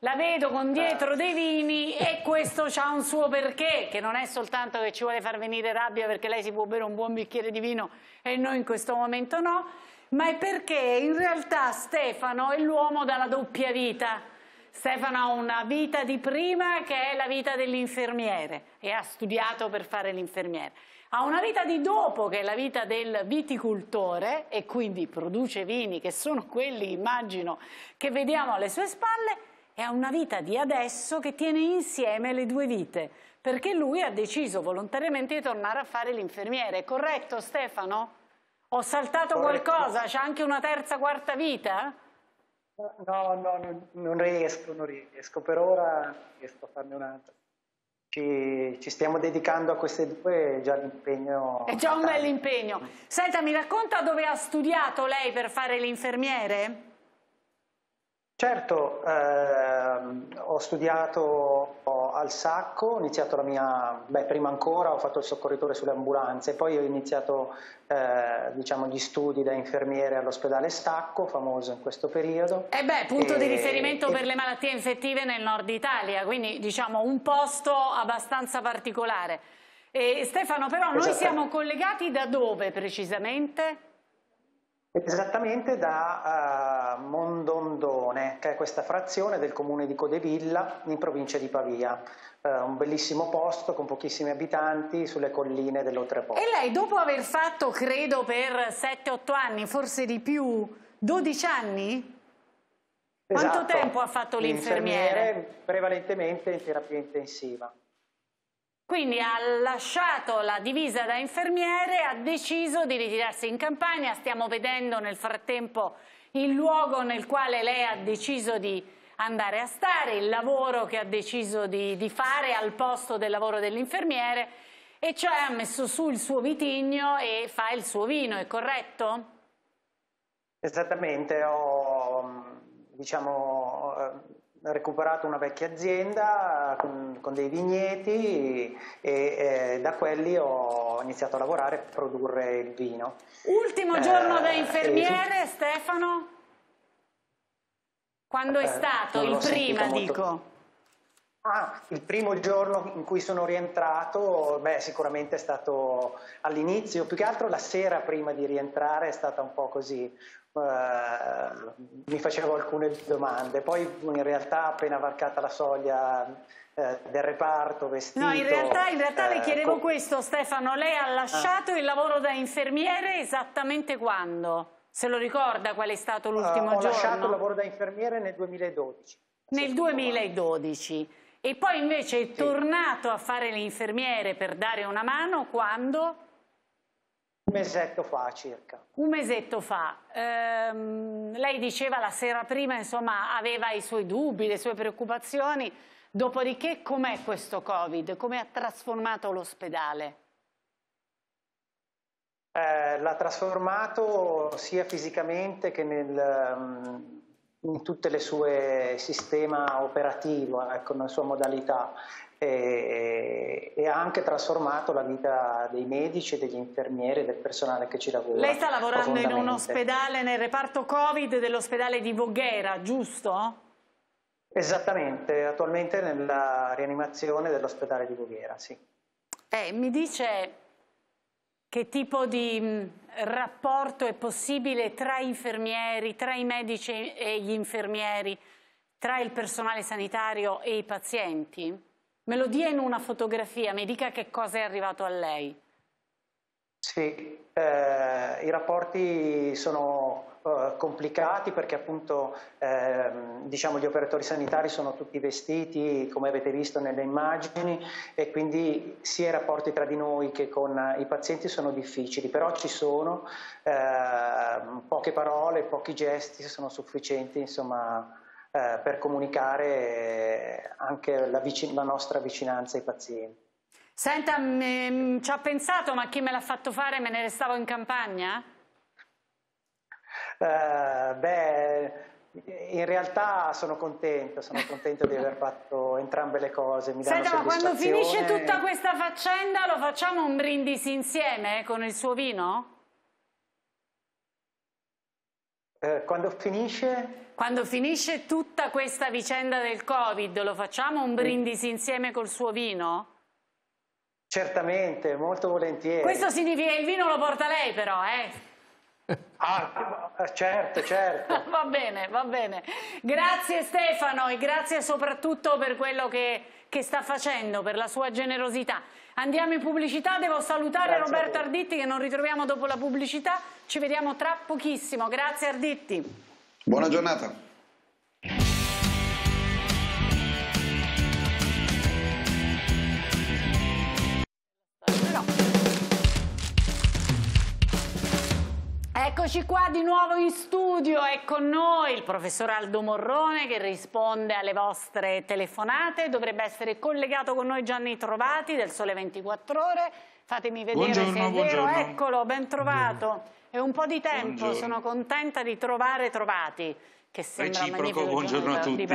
La vedo con dietro dei vini e questo ha un suo perché, che non è soltanto che ci vuole far venire rabbia perché lei si può bere un buon bicchiere di vino e noi in questo momento no, ma è perché in realtà Stefano è l'uomo dalla doppia vita. Stefano ha una vita di prima che è la vita dell'infermiere e ha studiato per fare l'infermiere ha una vita di dopo che è la vita del viticoltore e quindi produce vini che sono quelli, immagino, che vediamo alle sue spalle e ha una vita di adesso che tiene insieme le due vite perché lui ha deciso volontariamente di tornare a fare l'infermiere. Corretto Stefano? Ho saltato Corretto. qualcosa? C'è anche una terza, quarta vita? No, no, non riesco, non riesco. Per ora riesco a farne un'altra ci, ci, stiamo dedicando a queste due è già l'impegno. È già un bel impegno. Senta, mi racconta dove ha studiato lei per fare l'infermiere? Certo, ehm, ho studiato al Sacco, ho iniziato la mia, beh prima ancora ho fatto il soccorritore sulle ambulanze, poi ho iniziato eh, diciamo, gli studi da infermiere all'ospedale Stacco, famoso in questo periodo. E beh, punto e, di riferimento e... per le malattie infettive nel nord Italia, quindi diciamo un posto abbastanza particolare. E, Stefano, però noi siamo collegati da dove precisamente? Esattamente da uh, Mondondone, che è questa frazione del comune di Codevilla in provincia di Pavia. Uh, un bellissimo posto con pochissimi abitanti sulle colline dell'Oltrepo. E lei dopo aver fatto, credo, per 7-8 anni, forse di più, 12 anni? Esatto. Quanto tempo ha fatto l'infermiere? Prevalentemente in terapia intensiva. Quindi ha lasciato la divisa da infermiere, ha deciso di ritirarsi in campagna, stiamo vedendo nel frattempo il luogo nel quale lei ha deciso di andare a stare, il lavoro che ha deciso di, di fare al posto del lavoro dell'infermiere e cioè ha messo su il suo vitigno e fa il suo vino, è corretto? Esattamente, ho diciamo, recuperato una vecchia azienda con, con dei vigneti e, e, da quelli ho iniziato a lavorare e produrre il vino. Ultimo eh, giorno da infermiere, su... Stefano? Quando è eh, stato? il prima, dico. Ah, il primo giorno in cui sono rientrato, beh, sicuramente è stato all'inizio, più che altro la sera prima di rientrare è stata un po' così, uh, mi facevo alcune domande, poi in realtà appena varcata la soglia eh, del reparto vestito... No, in realtà, in realtà le eh, chiedevo questo Stefano, lei ha lasciato ah. il lavoro da infermiere esattamente quando? Se lo ricorda qual è stato l'ultimo uh, giorno? Ho lasciato il lavoro da infermiere nel 2012. Nel 2012. E poi invece è sì. tornato a fare l'infermiere per dare una mano quando? Un mesetto fa circa. Un mesetto fa. Ehm, lei diceva la sera prima, insomma, aveva i suoi dubbi, le sue preoccupazioni. Dopodiché com'è questo Covid? Come ha trasformato l'ospedale? Eh, l'ha trasformato sia fisicamente che nel... Um, in tutte le sue sistema operativo, ecco, nella sua modalità e, e, ha anche trasformato la vita dei medici, degli infermieri, del personale che ci lavora. Lei sta lavorando in un ospedale, nel reparto Covid dell'ospedale di Voghera, giusto? Esattamente, attualmente nella rianimazione dell'ospedale di Voghera, sì. Eh, mi dice che tipo di mm, rapporto è possibile tra infermieri, tra i medici e gli infermieri, tra il personale sanitario e i pazienti? Me lo dia in una fotografia, mi dica che cosa è arrivato a lei. Sì, eh, i rapporti sono eh, complicati perché appunto eh, diciamo, gli operatori sanitari sono tutti vestiti come avete visto nelle immagini e quindi sia i rapporti tra di noi che con i pazienti sono difficili, però ci sono eh, poche parole, pochi gesti sono sufficienti insomma, eh, per comunicare anche la, la nostra vicinanza ai pazienti. Senta, ci ha pensato ma chi me l'ha fatto fare? Me ne restavo in campagna? Uh, beh, in realtà sono contento, sono contento di aver fatto entrambe le cose. Mi Senta, ma quando finisce tutta questa faccenda lo facciamo un brindisi insieme con il suo vino? Eh, quando finisce? Quando finisce tutta questa vicenda del Covid, lo facciamo un brindisi insieme col suo vino? Certamente, molto volentieri. Questo significa che il vino lo porta lei però, eh? Ah, certo, certo. va bene, va bene. Grazie Stefano e grazie soprattutto per quello che, che, sta facendo, per la sua generosità. Andiamo in pubblicità, devo salutare grazie Roberto Arditti che non ritroviamo dopo la pubblicità. Ci vediamo tra pochissimo. Grazie Arditti. Buona giornata. Eccoci qua di nuovo in studio, è con noi il professor Aldo Morrone che risponde alle vostre telefonate, dovrebbe essere collegato con noi Gianni Trovati del Sole 24 Ore, fatemi vedere buongiorno, se è buongiorno. vero, eccolo, ben trovato, è un po' di tempo, buongiorno. sono contenta di trovare Trovati, che sembra Reciproco, magnifico buongiorno a tutti.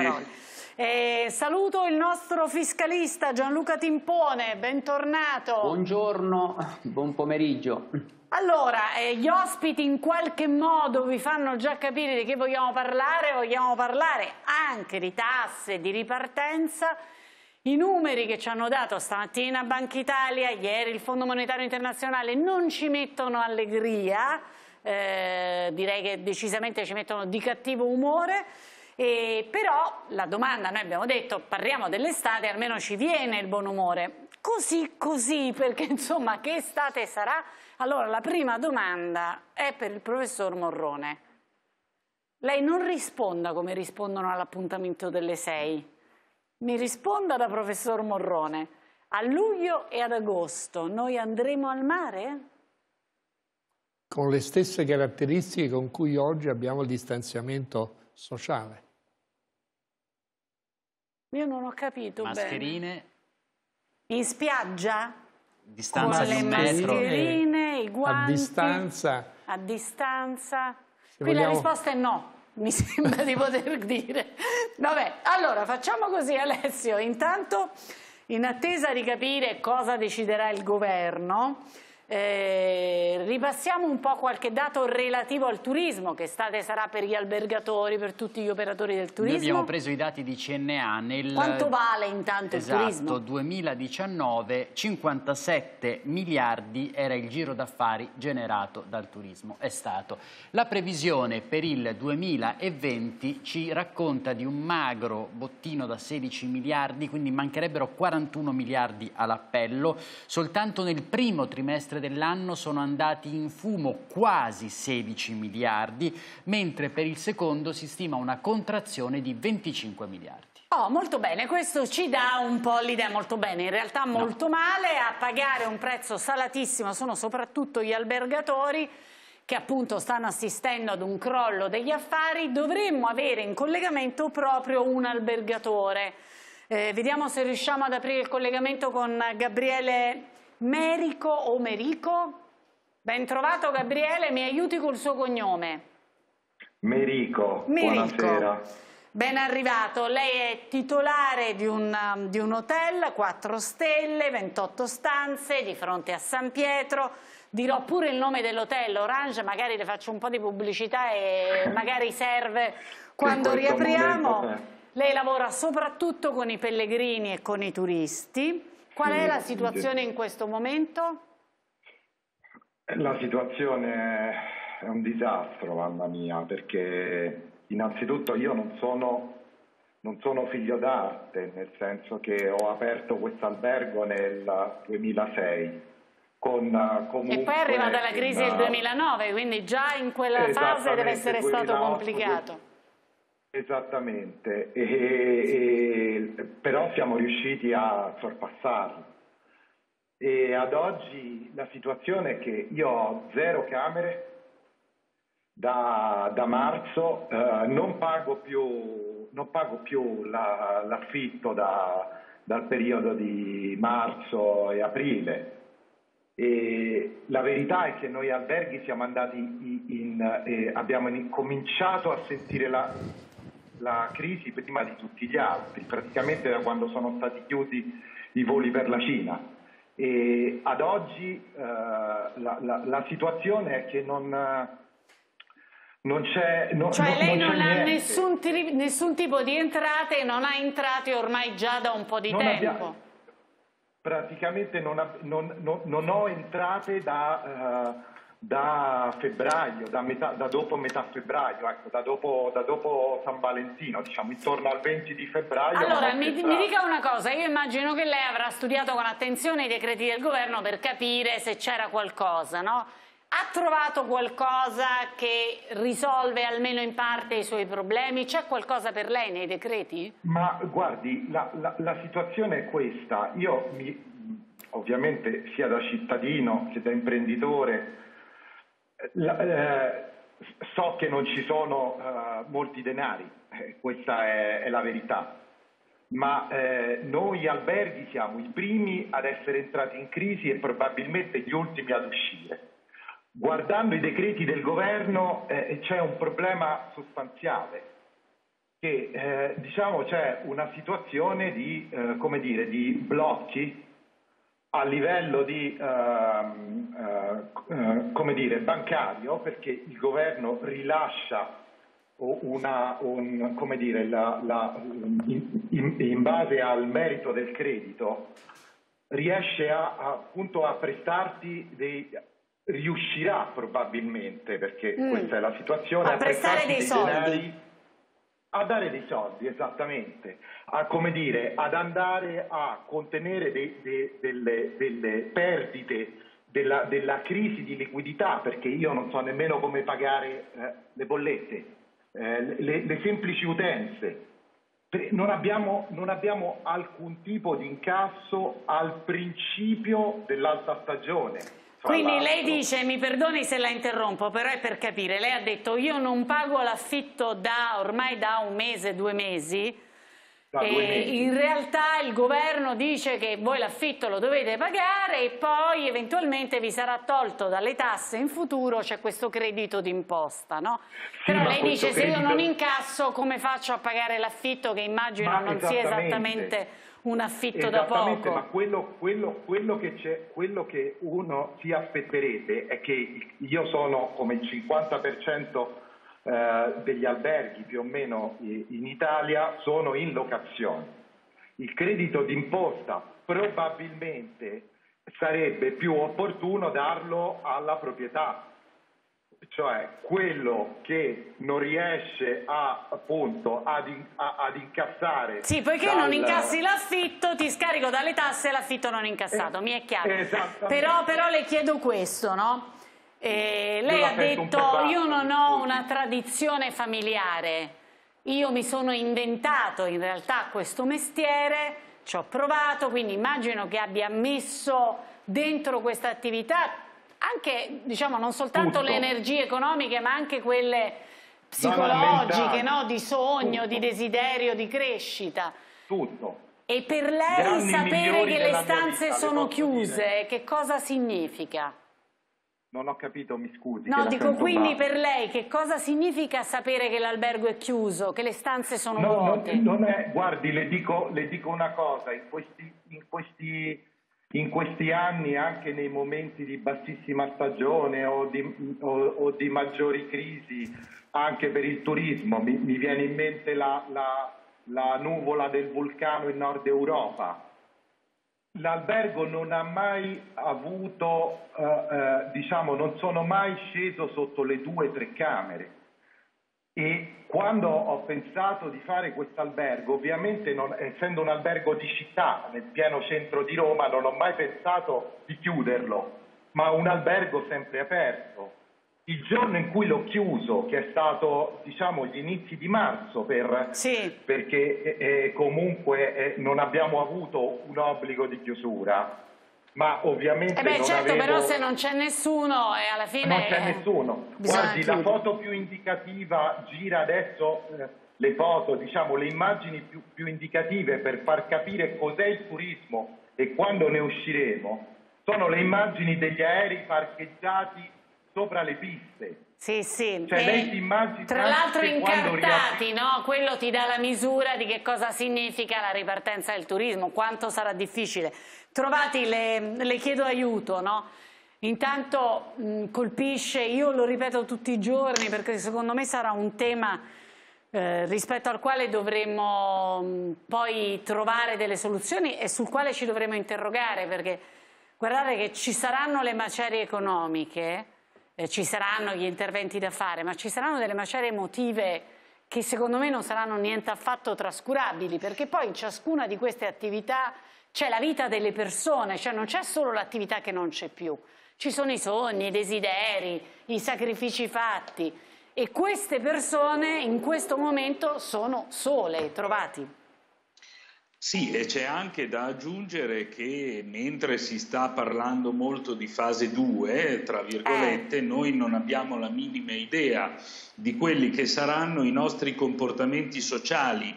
Eh, saluto il nostro fiscalista Gianluca Timpone, bentornato. Buongiorno, buon pomeriggio. Allora, eh, gli ospiti in qualche modo vi fanno già capire di che vogliamo parlare, vogliamo parlare anche di tasse, di ripartenza. I numeri che ci hanno dato stamattina Banca Italia, ieri il Fondo Monetario Internazionale non ci mettono allegria, eh, direi che decisamente ci mettono di cattivo umore. Eh, però la domanda, noi abbiamo detto, parliamo dell'estate, almeno ci viene il buon umore. Così, così, perché insomma che estate sarà? Allora, la prima domanda è per il professor Morrone. Lei non risponda come rispondono all'appuntamento delle sei. Mi risponda da professor Morrone. A luglio e ad agosto noi andremo al mare? Con le stesse caratteristiche con cui oggi abbiamo il distanziamento sociale. Io non ho capito Mascherine. bene. In spiaggia? distanza con le mascherine, i guanti. A distanza. A distanza. Se Qui vogliamo... la risposta è no, mi sembra di poter dire. Vabbè, allora facciamo così Alessio, intanto in attesa di capire cosa deciderà il governo, Eh, ripassiamo un po' qualche dato relativo al turismo, che estate sarà per gli albergatori, per tutti gli operatori del turismo. Noi abbiamo preso i dati di CNA. Nel, Quanto vale intanto esatto, il turismo? 2019 57 miliardi era il giro d'affari generato dal turismo, è stato. La previsione per il 2020 ci racconta di un magro bottino da 16 miliardi, quindi mancherebbero 41 miliardi all'appello. Soltanto nel primo trimestre dell'anno sono andati in fumo quasi 16 miliardi, mentre per il secondo si stima una contrazione di 25 miliardi. Oh, molto bene, questo ci dà un po' l'idea molto bene, in realtà molto no. male, a pagare un prezzo salatissimo sono soprattutto gli albergatori che appunto stanno assistendo ad un crollo degli affari, dovremmo avere in collegamento proprio un albergatore. Eh, vediamo se riusciamo ad aprire il collegamento con Gabriele Merico o Merico. Ben trovato Gabriele, mi aiuti col suo cognome. Merico, Merico. buonasera. Ben arrivato, lei è titolare di un, di un hotel, 4 stelle, 28 stanze, di fronte a San Pietro. Dirò pure il nome dell'hotel, Orange, magari le faccio un po' di pubblicità e magari serve quando riapriamo. Momento, lei lavora soprattutto con i pellegrini e con i turisti. Qual è la situazione in questo momento? La situazione è un disastro, mamma mia, perché innanzitutto io non sono, non sono figlio d'arte, nel senso che ho aperto questo albergo nel 2006. Con, comunque, e poi arriva dalla crisi del 2009, quindi già in quella fase deve essere 2008, stato complicato. Esattamente, e, e, però siamo riusciti a sorpassarlo. E ad oggi la situazione è che io ho zero camere da, da marzo, eh, non pago più, non pago più la, l'affitto da, dal periodo di marzo e aprile. E la verità è che noi alberghi siamo andati in, in eh, abbiamo cominciato a sentire la, la crisi prima di tutti gli altri, praticamente da quando sono stati chiusi i voli per la Cina. E ad oggi eh, la, la, la, situazione è che non, non c'è. No, cioè no, lei non, non ha nessun, nessun, tipo di entrate, non ha entrate ormai già da un po' di non tempo. Abbia, praticamente non, non, ho entrate da. Uh, da febbraio, da, metà, da, dopo metà febbraio, ecco, da, dopo, da, dopo, San Valentino, diciamo intorno al 20 di febbraio. Allora, mi, mi, dica una cosa, io immagino che lei avrà studiato con attenzione i decreti del governo per capire se c'era qualcosa, no? Ha trovato qualcosa che risolve almeno in parte i suoi problemi? C'è qualcosa per lei nei decreti? Ma guardi, la, la, la situazione è questa. Io mi, ovviamente sia da cittadino che da imprenditore la, eh, so che non ci sono uh, molti denari, eh, questa è, è, la verità, ma eh, noi alberghi siamo i primi ad essere entrati in crisi e probabilmente gli ultimi ad uscire. Guardando i decreti del governo eh, c'è un problema sostanziale, che eh, diciamo c'è una situazione di, dire, di blocchi a livello di, uh, uh, come dire, bancario perché il governo rilascia una, un, come dire, la, la, in, in, base al merito del credito riesce a, a, appunto a prestarti dei, riuscirà probabilmente perché mm. questa è la situazione a, a prestare dei, dei soldi denari, a dare dei soldi, esattamente, a, dire, ad andare a contenere de, de, delle, delle, perdite della, della, crisi di liquidità, perché io non so nemmeno come pagare eh, le bollette, eh, le, le, semplici utenze. Non abbiamo, non abbiamo alcun tipo di incasso al principio dell'alta stagione. Quindi lei dice, mi perdoni se la interrompo, però è per capire, lei ha detto io non pago l'affitto da ormai da un mese, due mesi, in realtà il governo dice che voi l'affitto lo dovete pagare e poi eventualmente vi sarà tolto dalle tasse in futuro, c'è questo credito d'imposta, no? Sì, Però lei dice credito... se io non incasso come faccio a pagare l'affitto che immagino ma non sia esattamente un affitto da poco. ma quello, quello, quello, che quello, che uno si aspetterebbe è che io sono come il 50% eh, degli alberghi più o meno in Italia sono in locazione. Il credito d'imposta probabilmente sarebbe più opportuno darlo alla proprietà, cioè quello che non riesce a, appunto ad, in, a, ad incassare. Sì, poiché dal... non incassi l'affitto, ti scarico dalle tasse l'affitto non incassato, eh, mi è chiaro. Però, però, le chiedo questo, no? Eh, lei ha detto io non ho una tradizione familiare, io mi sono inventato in realtà questo mestiere, ci ho provato, quindi immagino che abbia messo dentro questa attività anche diciamo non soltanto Tutto. le energie economiche ma anche quelle psicologiche, no? di sogno, Tutto. di desiderio, di crescita. Tutto. E per lei Grandi sapere che le stanze vita, sono chiuse, dire. che cosa significa? Non ho capito, mi scusi. No, dico quindi male. per lei che cosa significa sapere che l'albergo è chiuso, che le stanze sono no, vuote? Non, non è, guardi, le dico, le dico una cosa, in questi, in questi in questi anni, anche nei momenti di bassissima stagione o di, o, o di maggiori crisi, anche per il turismo, mi, mi viene in mente la, la, la nuvola del vulcano in Nord Europa. L'albergo non ha mai avuto, eh, eh, diciamo, non sono mai sceso sotto le due o tre camere e quando ho pensato di fare questo albergo, ovviamente non, essendo un albergo di città nel pieno centro di Roma, non ho mai pensato di chiuderlo, ma un albergo sempre aperto. Il giorno in cui l'ho chiuso, che è stato diciamo gli inizi di marzo, per, sì. perché eh, eh comunque eh, non abbiamo avuto un obbligo di chiusura, ma ovviamente eh beh, non certo, avevo... però se non c'è nessuno e alla fine... Non c'è nessuno. Guardi, la foto più indicativa gira adesso... Eh, le foto, diciamo, le immagini più, più indicative per far capire cos'è il turismo e quando ne usciremo, sono le immagini degli aerei parcheggiati sopra le piste. Sì, sì. Cioè, lei si immagina tra l'altro incartati, no? Quello ti dà la misura di che cosa significa la ripartenza del turismo, quanto sarà difficile. Trovati le, le chiedo aiuto, no? Intanto mh, colpisce, io lo ripeto tutti i giorni perché secondo me sarà un tema eh, rispetto al quale dovremmo mh, poi trovare delle soluzioni e sul quale ci dovremo interrogare perché guardate che ci saranno le macerie economiche, eh, ci saranno gli interventi da fare, ma ci saranno delle macerie emotive che secondo me non saranno niente affatto trascurabili perché poi in ciascuna di queste attività c'è la vita delle persone, cioè non c'è solo l'attività che non c'è più, ci sono i sogni, i desideri, i sacrifici fatti e queste persone in questo momento sono sole, trovati. Sì, e c'è anche da aggiungere che mentre si sta parlando molto di fase 2, tra virgolette, eh. noi non abbiamo la minima idea di quelli che saranno i nostri comportamenti sociali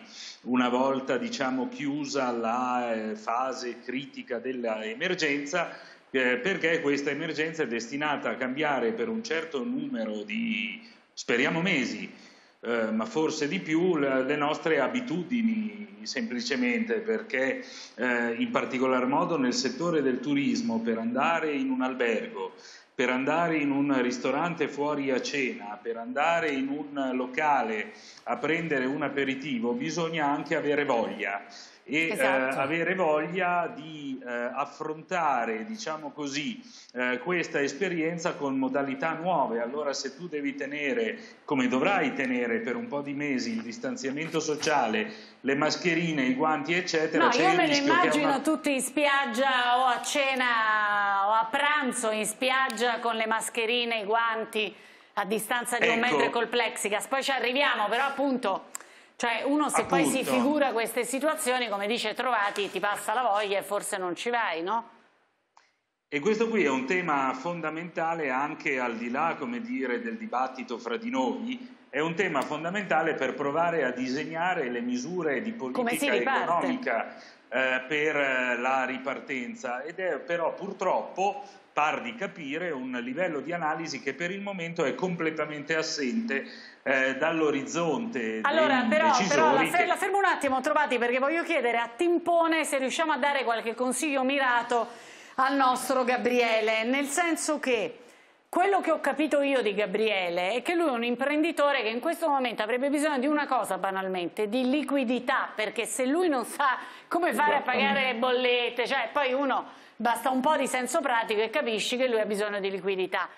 una volta diciamo, chiusa la eh, fase critica dell'emergenza, eh, perché questa emergenza è destinata a cambiare per un certo numero di, speriamo mesi, eh, ma forse di più, le, nostre abitudini semplicemente, perché eh, in particolar modo nel settore del turismo per andare in un albergo, per andare in un ristorante fuori a cena, per andare in un locale a prendere un aperitivo, bisogna anche avere voglia e esatto. eh, avere voglia di eh, affrontare, diciamo così, eh, questa esperienza con modalità nuove. Allora se tu devi tenere, come dovrai tenere per un po' di mesi, il distanziamento sociale, le mascherine, i guanti, eccetera. No, io me ne immagino una... tutti in spiaggia o a cena o a pranzo in spiaggia con le mascherine, i guanti a distanza di ecco. un metro col plexiglas. Poi ci arriviamo, però appunto cioè uno se Appunto. poi si figura queste situazioni, come dice Trovati, ti passa la voglia e forse non ci vai, no? E questo qui è un tema fondamentale anche al di là, come dire, del dibattito fra di noi, è un tema fondamentale per provare a disegnare le misure di politica economica eh, per eh, la ripartenza ed è però purtroppo par di capire un livello di analisi che per il momento è completamente assente eh, dall'orizzonte. Allora, però, però la, che... la, fermo un attimo, trovati, perché voglio chiedere a Timpone se riusciamo a dare qualche consiglio mirato al nostro Gabriele, nel senso che quello che ho capito io di Gabriele è che lui è un imprenditore che in questo momento avrebbe bisogno di una cosa banalmente, di liquidità, perché se lui non sa come fare a pagare le bollette, cioè poi uno basta un po' di senso pratico e capisci che lui ha bisogno di liquidità.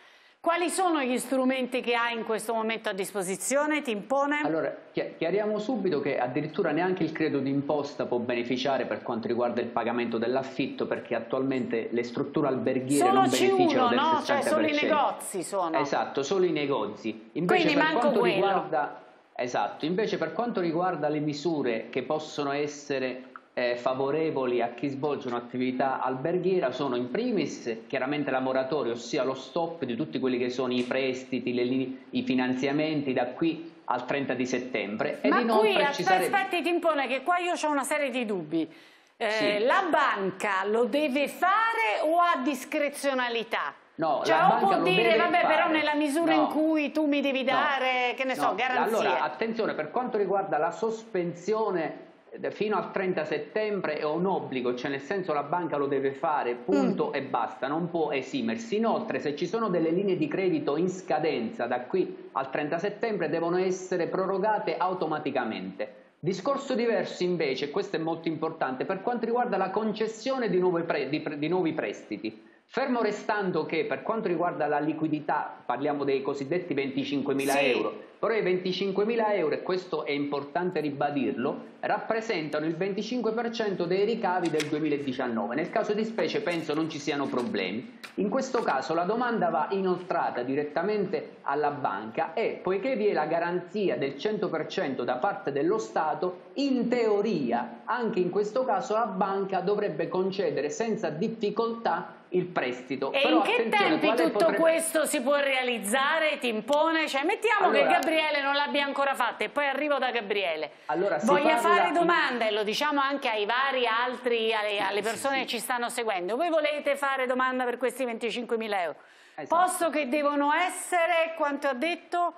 Quali sono gli strumenti che ha in questo momento a disposizione? Ti impone? Allora, chiariamo subito che addirittura neanche il credito d'imposta può beneficiare per quanto riguarda il pagamento dell'affitto perché attualmente le strutture alberghiere solo non beneficiano C1, del no? 60%. Cioè solo i negozi sono. Esatto, solo i negozi. Invece Quindi per manco quello. Riguarda... Esatto, invece per quanto riguarda le misure che possono essere eh, favorevoli a chi svolge un'attività alberghiera sono in primis chiaramente la moratoria, ossia lo stop di tutti quelli che sono i prestiti, le, i finanziamenti da qui al 30 di settembre. Ma qui, ci sarebbe... aspetti, ti impone che qua io ho una serie di dubbi. Eh, sì. La banca lo deve fare o ha discrezionalità? No, cioè, o può dire, vabbè, fare. però nella misura no. in cui tu mi devi dare, no. che ne no. so, garanzie. Allora, attenzione, per quanto riguarda la sospensione fino al 30 settembre è un obbligo, cioè nel senso la banca lo deve fare, punto mm. e basta, non può esimersi. Inoltre se ci sono delle linee di credito in scadenza da qui al 30 settembre devono essere prorogate automaticamente. Discorso diverso invece, questo è molto importante, per quanto riguarda la concessione di nuovi, pre di, di nuovi prestiti. Fermo restando che per quanto riguarda la liquidità, parliamo dei cosiddetti 25.000 sì. euro, però i 25.000 euro, e questo è importante ribadirlo, rappresentano il 25% dei ricavi del 2019. Nel caso di specie penso non ci siano problemi. In questo caso la domanda va inoltrata direttamente alla banca e poiché vi è la garanzia del 100% da parte dello Stato, in teoria anche in questo caso la banca dovrebbe concedere senza difficoltà il prestito. E Però in che tempi tutto potrebbe... questo si può realizzare, ti impone? Cioè, mettiamo allora, che Gabriele non l'abbia ancora fatta e poi arrivo da Gabriele. Allora, Voglia fare domanda e lo diciamo anche ai vari altri, alle, alle persone sì, sì. che ci stanno seguendo. Voi volete fare domanda per questi 25 mila euro? Esatto. Posto che devono essere, quanto ha detto?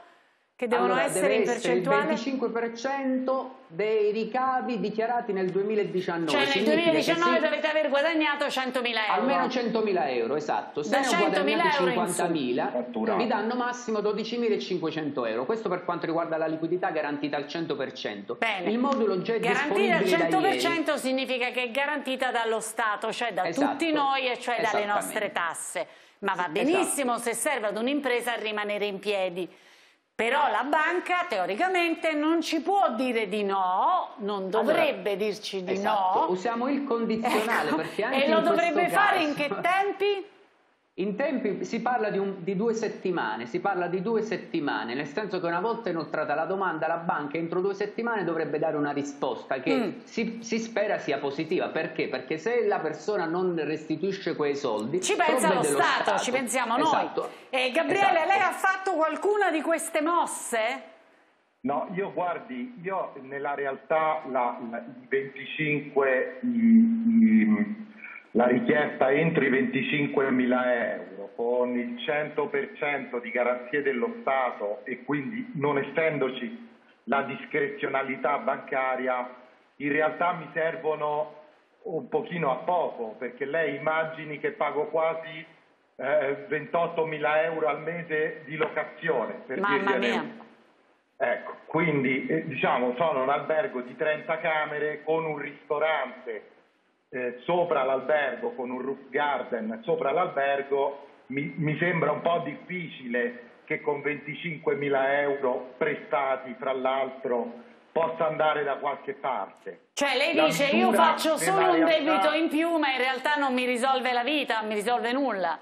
Che devono allora, essere in percentuale? il 25% dei ricavi dichiarati nel 2019. Cioè nel 2019 si... dovete aver guadagnato 100.000 euro. Almeno 100.000 euro, esatto. Se da ne ho guadagnati 50.000 vi danno massimo 12.500 euro. Questo per quanto riguarda la liquidità garantita al 100%. Bene. Il modulo già è garantita al 100% significa che è garantita dallo Stato, cioè da esatto. tutti noi e cioè dalle nostre tasse. Ma va benissimo esatto. se serve ad un'impresa a rimanere in piedi. Però la banca teoricamente non ci può dire di no, non dovrebbe allora, dirci di esatto, no. Usiamo il condizionale ecco. perché anche E lo dovrebbe caso... fare in che tempi? In tempi si parla di, un, di, due settimane, si parla di due settimane, nel senso che una volta inoltrata la domanda la banca entro due settimane dovrebbe dare una risposta che mm. si, si, spera sia positiva. Perché? Perché se la persona non restituisce quei soldi... Ci pensa lo Stato, Stato, ci pensiamo noi. Esatto. E Gabriele, esatto. lei ha fatto qualcuna di queste mosse? No, io guardi, io nella realtà la, la, i 25... I, i, la richiesta entro i 25 mila euro con il 100% di garanzie dello Stato e quindi non essendoci la discrezionalità bancaria, in realtà mi servono un pochino a poco, perché lei immagini che pago quasi eh, 28 mila euro al mese di locazione. Per Mamma mia! Ecco, quindi eh, diciamo sono un albergo di 30 camere con un ristorante eh, sopra l'albergo con un roof garden sopra l'albergo mi, mi, sembra un po' difficile che con 25 mila euro prestati fra l'altro possa andare da qualche parte. Cioè lei dice io faccio solo un debito in più ma in realtà non mi risolve la vita, non mi risolve nulla.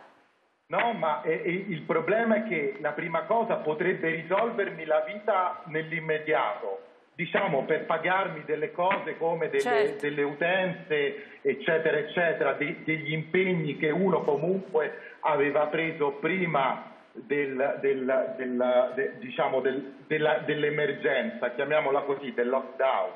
No, ma eh, il problema è che la prima cosa potrebbe risolvermi la vita nell'immediato, diciamo, per pagarmi delle cose come delle, certo. delle utenze, eccetera, eccetera, de, degli impegni che uno comunque aveva preso prima del, del, del, de, diciamo dell'emergenza, chiamiamola così, del lockdown.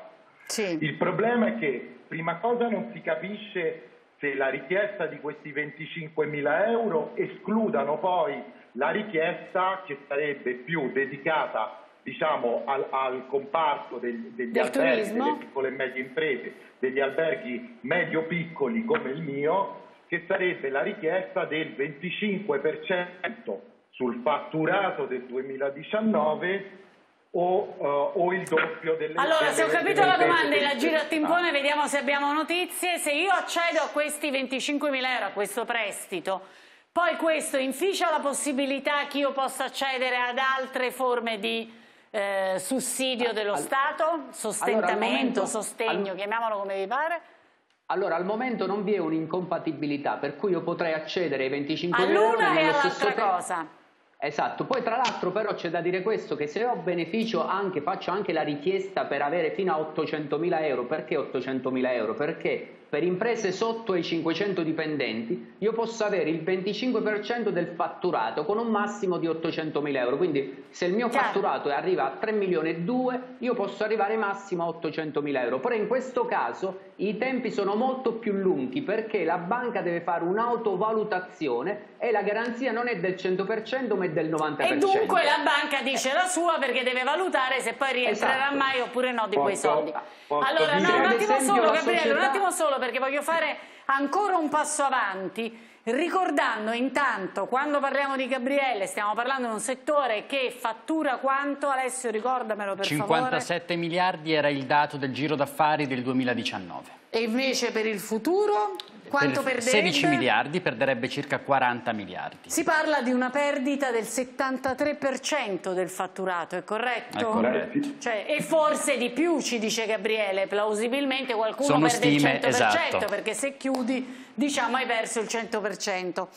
Sì. Il problema è che prima cosa non si capisce se la richiesta di questi 25 mila euro escludano poi la richiesta che sarebbe più dedicata diciamo, al, al, comparto del, degli Del alberghi, turismo. delle piccole e medie imprese, degli alberghi medio-piccoli come il mio, che sarebbe la richiesta del 25% sul fatturato del 2019 o, uh, o, il doppio delle Allora, se ho capito la domanda la giro a timpone, vediamo se abbiamo notizie. Se io accedo a questi 25 mila euro, a questo prestito, poi questo inficia la possibilità che io possa accedere ad altre forme di eh, sussidio dello Stato, sostentamento, allora, momento, sostegno, al... chiamiamolo come vi pare? Allora, al momento non vi è un'incompatibilità, per cui io potrei accedere ai 25 mila euro nello stesso tempo. cosa. Esatto, poi tra l'altro però c'è da dire questo, che se ho beneficio anche, faccio anche la richiesta per avere fino a 800 mila euro, perché 800 mila euro? Perché per imprese sotto i 500 dipendenti io posso avere il 25% del fatturato con un massimo di 800 mila euro, quindi se il mio Chiaro. fatturato arriva a 3 milioni e 2 io posso arrivare massimo a 800 mila euro, però in questo caso i tempi sono molto più lunghi perché la banca deve fare un'autovalutazione e la garanzia non è del 100% ma è del 90%. E dunque la banca dice la sua perché deve valutare se poi rientrerà esatto. mai oppure no di quei soldi. allora, no, un attimo solo Gabriele, società... un attimo solo perché voglio fare ancora un passo avanti ricordando intanto quando parliamo di Gabriele stiamo parlando di un settore che fattura quanto? Alessio ricordamelo per 57 favore miliardi era il dato del giro d'affari del 2019 e invece per il futuro quanto per perderebbe? 16 miliardi, perderebbe circa 40 miliardi. Si parla di una perdita del 73% del fatturato, è corretto? È corretto. Cioè, e forse di più, ci dice Gabriele, plausibilmente qualcuno Sono perde stime, il 100%, esatto. perché se chiudi diciamo hai perso il 100%.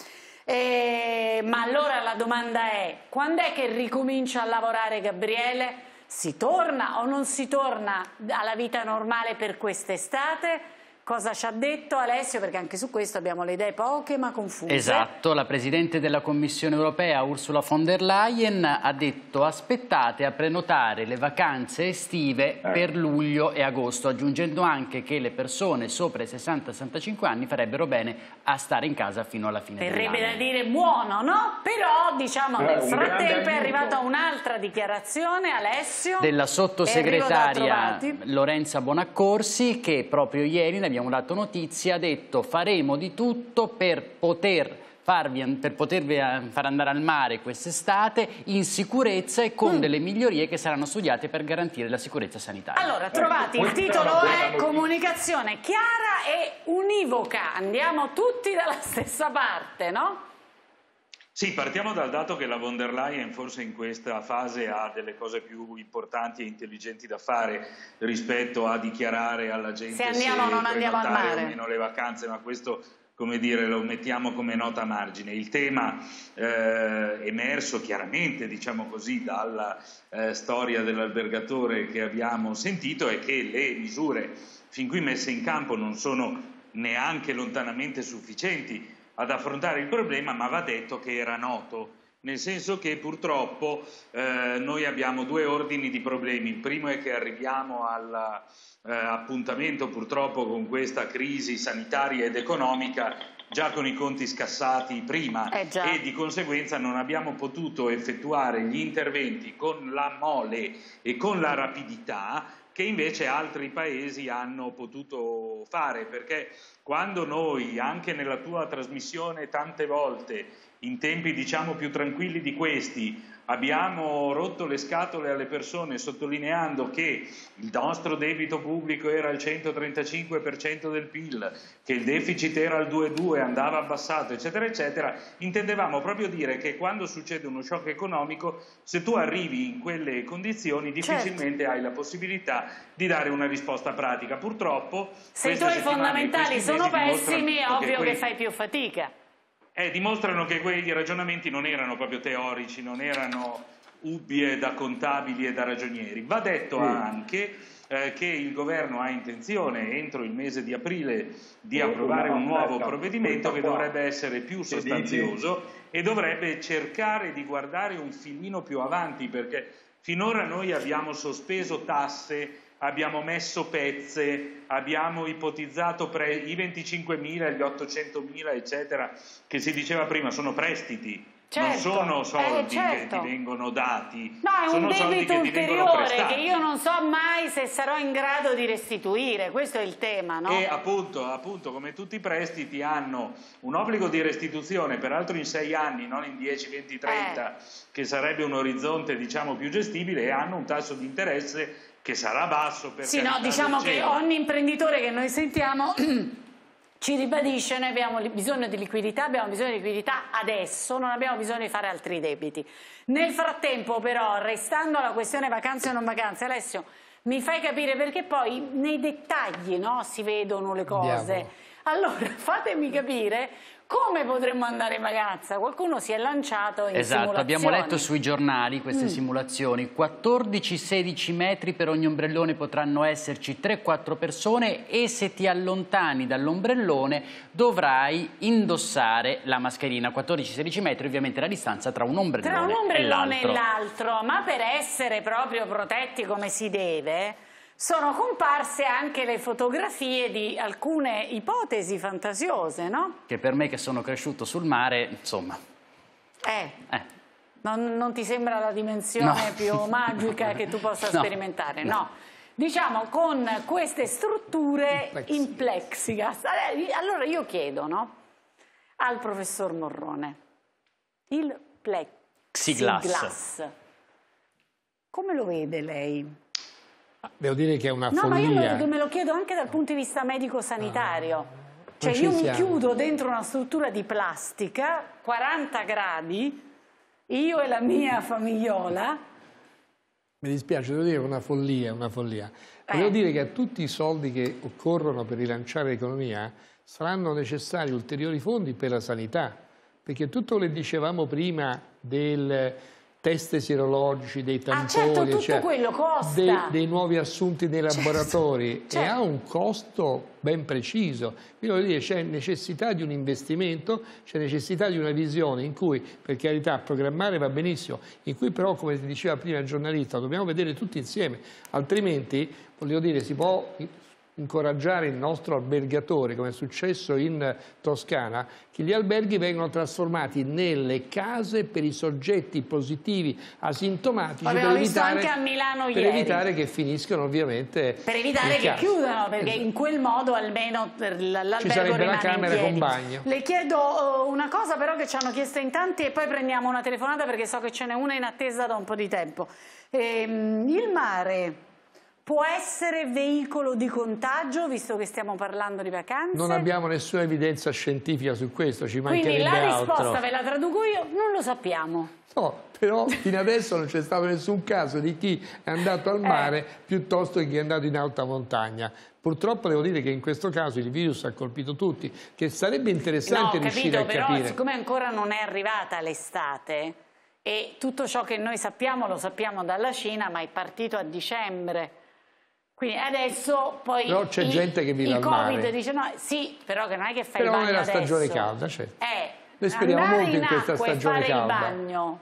Eh, ma allora la domanda è, quando è che ricomincia a lavorare Gabriele? Si torna o non si torna alla vita normale per quest'estate? Cosa ci ha detto Alessio? Perché anche su questo abbiamo le idee poche ma confuse. Esatto, la Presidente della Commissione europea Ursula von der Leyen ha detto aspettate a prenotare le vacanze estive eh. per luglio e agosto, aggiungendo anche che le persone sopra i 60-65 anni farebbero bene a stare in casa fino alla fine Verrebbe da dire buono, no? Però diciamo eh, nel frattempo è arrivata un'altra dichiarazione, Alessio, della sottosegretaria Lorenza Bonaccorsi che proprio ieri ne abbiamo dato notizia, ha detto faremo di tutto per poter Farvi, per potervi eh, far andare al mare quest'estate in sicurezza e con mm. delle migliorie che saranno studiate per garantire la sicurezza sanitaria. Allora, trovate, il titolo è Comunicazione chiara e univoca. Andiamo tutti dalla stessa parte, no? Sì, partiamo dal dato che la von der Leyen forse in questa fase ha delle cose più importanti e intelligenti da fare rispetto a dichiarare alla gente se andiamo o non andiamo al mare. o meno le vacanze, ma questo come dire, lo mettiamo come nota a margine. Il tema eh, emerso chiaramente, diciamo così, dalla eh, storia dell'albergatore che abbiamo sentito è che le misure fin qui messe in campo non sono neanche lontanamente sufficienti ad affrontare il problema, ma va detto che era noto, nel senso che purtroppo eh, noi abbiamo due ordini di problemi. Il primo è che arriviamo all'appuntamento eh, purtroppo con questa crisi sanitaria ed economica già con i conti scassati prima. Eh e di conseguenza non abbiamo potuto effettuare gli interventi con la mole e con la rapidità che invece altri paesi hanno potuto fare, perché quando noi, anche nella tua trasmissione tante volte, in tempi diciamo più tranquilli di questi, abbiamo rotto le scatole alle persone sottolineando che il nostro debito pubblico era al 135% del PIL, che il deficit era al 2,2, andava abbassato, eccetera, eccetera, intendevamo proprio dire che quando succede uno shock economico, se tu arrivi in quelle condizioni, difficilmente certo. hai la possibilità di dare una risposta pratica. Purtroppo, se i tuoi fondamentali sono pessimi, è ovvio che fai più fatica eh, dimostrano che quei ragionamenti non erano proprio teorici, non erano ubbie da contabili e da ragionieri. Va detto mm. anche eh, che il governo ha intenzione entro il mese di aprile di approvare un nuovo provvedimento che dovrebbe essere più sostanzioso e dovrebbe cercare di guardare un filino più avanti perché finora noi abbiamo sospeso tasse abbiamo messo pezze, abbiamo ipotizzato i 25.000, gli 800.000, eccetera, che si diceva prima, sono prestiti Certo, non sono soldi eh, certo. che ti vengono dati, no, è un debito ulteriore che io non so mai se sarò in grado di restituire, questo è il tema. No? E appunto, appunto, come tutti i prestiti hanno un obbligo di restituzione, peraltro in 6 anni, non in 10, 20, 30, eh. che sarebbe un orizzonte diciamo più gestibile, e hanno un tasso di interesse che sarà basso. Per sì, no, diciamo che ogni imprenditore che noi sentiamo ci ribadisce noi abbiamo bisogno di liquidità, abbiamo bisogno di liquidità adesso, non abbiamo bisogno di fare altri debiti. Nel frattempo però, restando alla questione vacanze o non vacanze, Alessio, mi fai capire perché poi nei dettagli no, si vedono le cose. Andiamo. Allora, fatemi capire come potremmo andare in vacanza? Qualcuno si è lanciato in Esatto, abbiamo letto sui giornali queste mm. simulazioni. 14-16 metri per ogni ombrellone potranno esserci 3-4 persone e se ti allontani dall'ombrellone dovrai indossare la mascherina. 14-16 metri ovviamente la distanza tra un ombrellone, tra un ombrellone e l'altro. Ma per essere proprio protetti come si deve sono comparse anche le fotografie di alcune ipotesi fantasiose, no? Che per me che sono cresciuto sul mare, insomma... Eh, eh. Non, non, ti sembra la dimensione no. più magica che tu possa no. sperimentare? No. no. Diciamo con queste strutture in plexigas. Allora io chiedo, no? Al professor Morrone, il plexiglass, come lo vede lei? Devo dire che è una no, follia. No, ma io me lo chiedo anche dal punto di vista medico-sanitario. Ah, cioè io mi chiudo dentro una struttura di plastica, 40 gradi, io e la mia famigliola. Mi dispiace, devo dire che è una follia, una follia. Eh. Devo dire che a tutti i soldi che occorrono per rilanciare l'economia saranno necessari ulteriori fondi per la sanità, perché tutto quello che dicevamo prima del test sierologici, dei tamponi, ah, certo, cioè, dei, dei, nuovi assunti nei certo, laboratori certo. e ha un costo ben preciso. Quindi c'è necessità di un investimento, c'è necessità di una visione in cui, per carità, programmare va benissimo, in cui però, come diceva prima il giornalista, dobbiamo vedere tutti insieme, altrimenti, voglio dire, si può incoraggiare il nostro albergatore, come è successo in Toscana, che gli alberghi vengono trasformati nelle case per i soggetti positivi asintomatici per evitare, per evitare, che finiscano ovviamente per evitare che chiudano perché in quel modo almeno l'albergo ci sarebbe la camera con bagno. Le chiedo oh, una cosa però che ci hanno chiesto in tanti e poi prendiamo una telefonata perché so che ce n'è una in attesa da un po' di tempo. Ehm, il mare Può essere veicolo di contagio, visto che stiamo parlando di vacanze? Non abbiamo nessuna evidenza scientifica su questo, ci mancherebbe altro. Quindi la risposta altro. ve la traduco io, non lo sappiamo. No, però fino adesso non c'è stato nessun caso di chi è andato al eh. mare eh. piuttosto che chi è andato in alta montagna. Purtroppo devo dire che in questo caso il virus ha colpito tutti, che sarebbe interessante no, riuscire capito, a capire. Però siccome ancora non è arrivata l'estate e tutto ciò che noi sappiamo lo sappiamo dalla Cina, ma è partito a dicembre quindi adesso poi però c'è gente che vive il al Covid mare. dice no, sì, però che non è che fai però il bagno nella stagione calda, certo. Eh, Noi speriamo molto in, in questa stagione calda. bagno.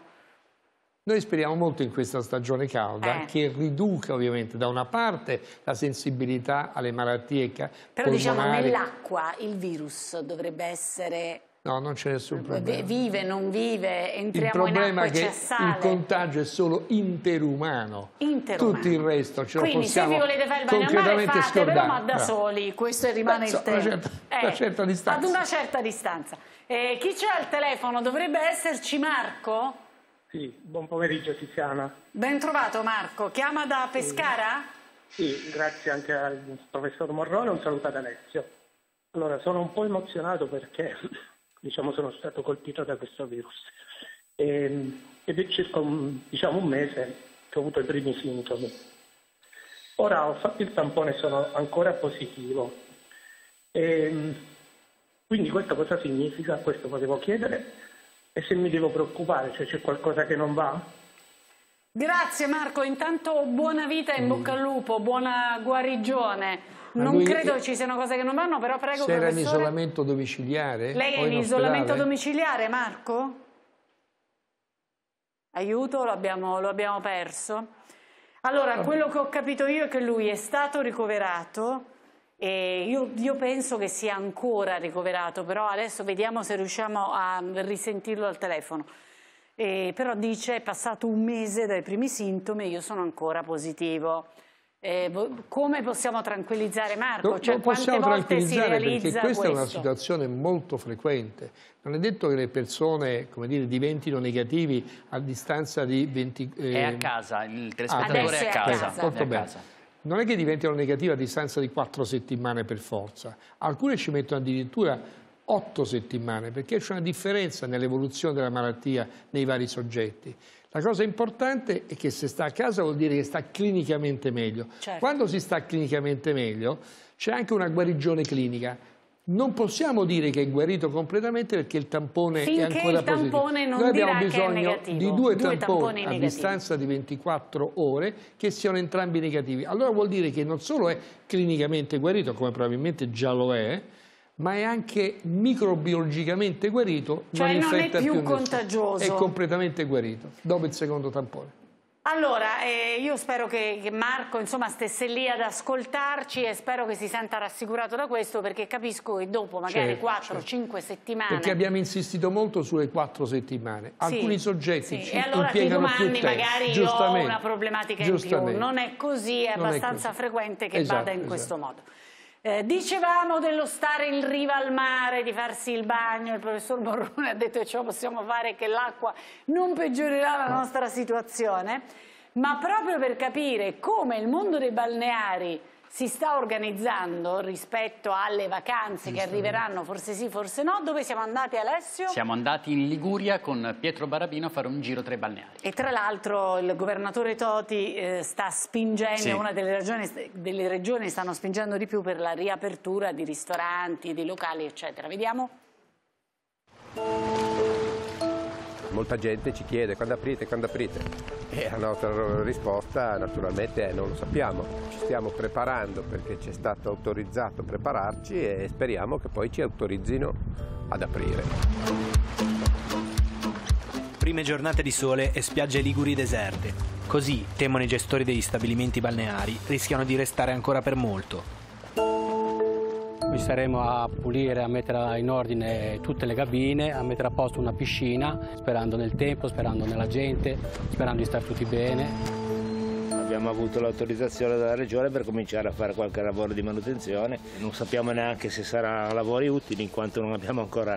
Noi speriamo molto in questa stagione calda eh. che riduca ovviamente da una parte la sensibilità alle malattie Però diciamo nell'acqua il virus dovrebbe essere No, non c'è nessun problema. Vive, non vive, entriamo in acqua e c'è sale. Il contagio è solo interumano. interumano. Tutto il resto ce Quindi lo possiamo se vi volete fare il bagno a mare fate, scordare. però ma da soli, questo rimane Beh, il tema. Una certa, eh, una certa distanza. Ad una certa distanza. Eh, chi c'è al telefono? Dovrebbe esserci Marco? Sì, buon pomeriggio Tiziana. Ben trovato Marco. Chiama da Pescara? Sì, sì grazie anche al professor Morrone, un saluto ad Alessio. Allora, sono un po' emozionato perché diciamo, sono stato colpito da questo virus. E, ehm, ed è circa un, diciamo, un mese che ho avuto i primi sintomi. Ora ho fatto il tampone e sono ancora positivo. E, ehm, quindi questo cosa significa? Questo volevo chiedere. E se mi devo preoccupare, cioè c'è qualcosa che non va? Grazie Marco, intanto buona vita in bocca al lupo, buona guarigione. Non credo ci siano cose che non vanno, però prego C'era in isolamento domiciliare? Lei è in, in isolamento domiciliare, Marco? Aiuto, lo abbiamo, lo abbiamo perso. Allora, quello che ho capito io è che lui è stato ricoverato e io, io, penso che sia ancora ricoverato, però adesso vediamo se riusciamo a risentirlo al telefono. E, però dice è passato un mese dai primi sintomi e io sono ancora positivo. Eh, come possiamo tranquillizzare Marco? No, cioè, non possiamo tranquillizzare perché questa questo? è una situazione molto frequente. Non è detto che le persone dire, diventino negativi a distanza di 20... Eh... È a casa, il telespettatore è a casa. casa. Molto è bene. Casa. Non è che diventino negative a distanza di quattro settimane per forza. Alcune ci mettono addirittura otto settimane perché c'è una differenza nell'evoluzione della malattia nei vari soggetti. La cosa importante è che se sta a casa vuol dire che sta clinicamente meglio. Certo. Quando si sta clinicamente meglio c'è anche una guarigione clinica. Non possiamo dire che è guarito completamente perché il tampone Finché è ancora il tampone positivo. non Noi abbiamo bisogno di due, Due tamponi, tamponi a negativi. distanza di 24 ore che siano entrambi negativi. Allora vuol dire che non solo è clinicamente guarito, come probabilmente già lo è, ma è anche microbiologicamente guarito, Cioè non non è più più nessuno. contagioso. È completamente guarito dopo il secondo tampone. Allora, eh, io spero che, che Marco insomma, stesse lì ad ascoltarci e spero che si senta rassicurato da questo perché capisco che dopo magari Certo, 4-5 settimane... Perché abbiamo insistito molto sulle quattro settimane. Alcuni Sì, soggetti sì. ci E allora impiegano più tempo. magari io ho una problematica in più. Non è così, è Non è abbastanza così. frequente che Esatto, vada in esatto. questo modo. Eh, dicevamo dello stare in riva al mare, di farsi il bagno, il professor Morrone ha detto che lo possiamo fare, che l'acqua non peggiorerà la nostra situazione, ma proprio per capire come il mondo dei balneari si sta organizzando rispetto alle vacanze che arriveranno, forse sì, forse no, dove siamo andati Alessio? Siamo andati in Liguria con Pietro Barabino a fare un giro tra i balneari. E tra l'altro il governatore Toti eh, sta spingendo, Sì. una delle regioni, delle regioni stanno spingendo di più per la riapertura di ristoranti, di locali, eccetera. Vediamo? Molta gente ci chiede quando aprite, quando aprite. E la nostra risposta naturalmente è non lo sappiamo. Ci stiamo preparando perché ci è stato autorizzato a prepararci e speriamo che poi ci autorizzino ad aprire. Prime giornate di sole e spiagge liguri deserte. Così, temono i gestori degli stabilimenti balneari, rischiano di restare ancora per molto. Qui saremo a pulire, a mettere in ordine tutte le cabine, a mettere a posto una piscina, sperando nel tempo, sperando nella gente, sperando di stare tutti bene. Abbiamo avuto l'autorizzazione dalla regione per cominciare a fare qualche lavoro di manutenzione. Non sappiamo neanche se saranno lavori utili in quanto non abbiamo ancora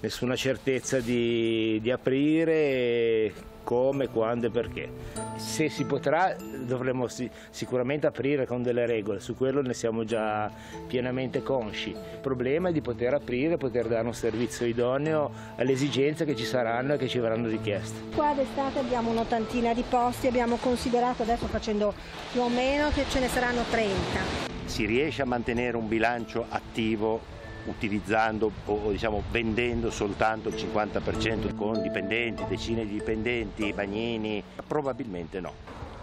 nessuna certezza di, di aprire, come, quando e perché. Se si potrà dovremo si- sicuramente aprire con delle regole, su quello ne siamo già pienamente consci. Il problema è di poter aprire, poter dare un servizio idoneo alle esigenze che ci saranno e che ci verranno richieste. Qua d'estate abbiamo un'ottantina di posti, abbiamo considerato adesso facendo più o meno che ce ne saranno 30. si riesce a mantenere un bilancio attivo utilizzando o diciamo vendendo soltanto il 50% con dipendenti, decine di dipendenti, bagnini? Probabilmente no.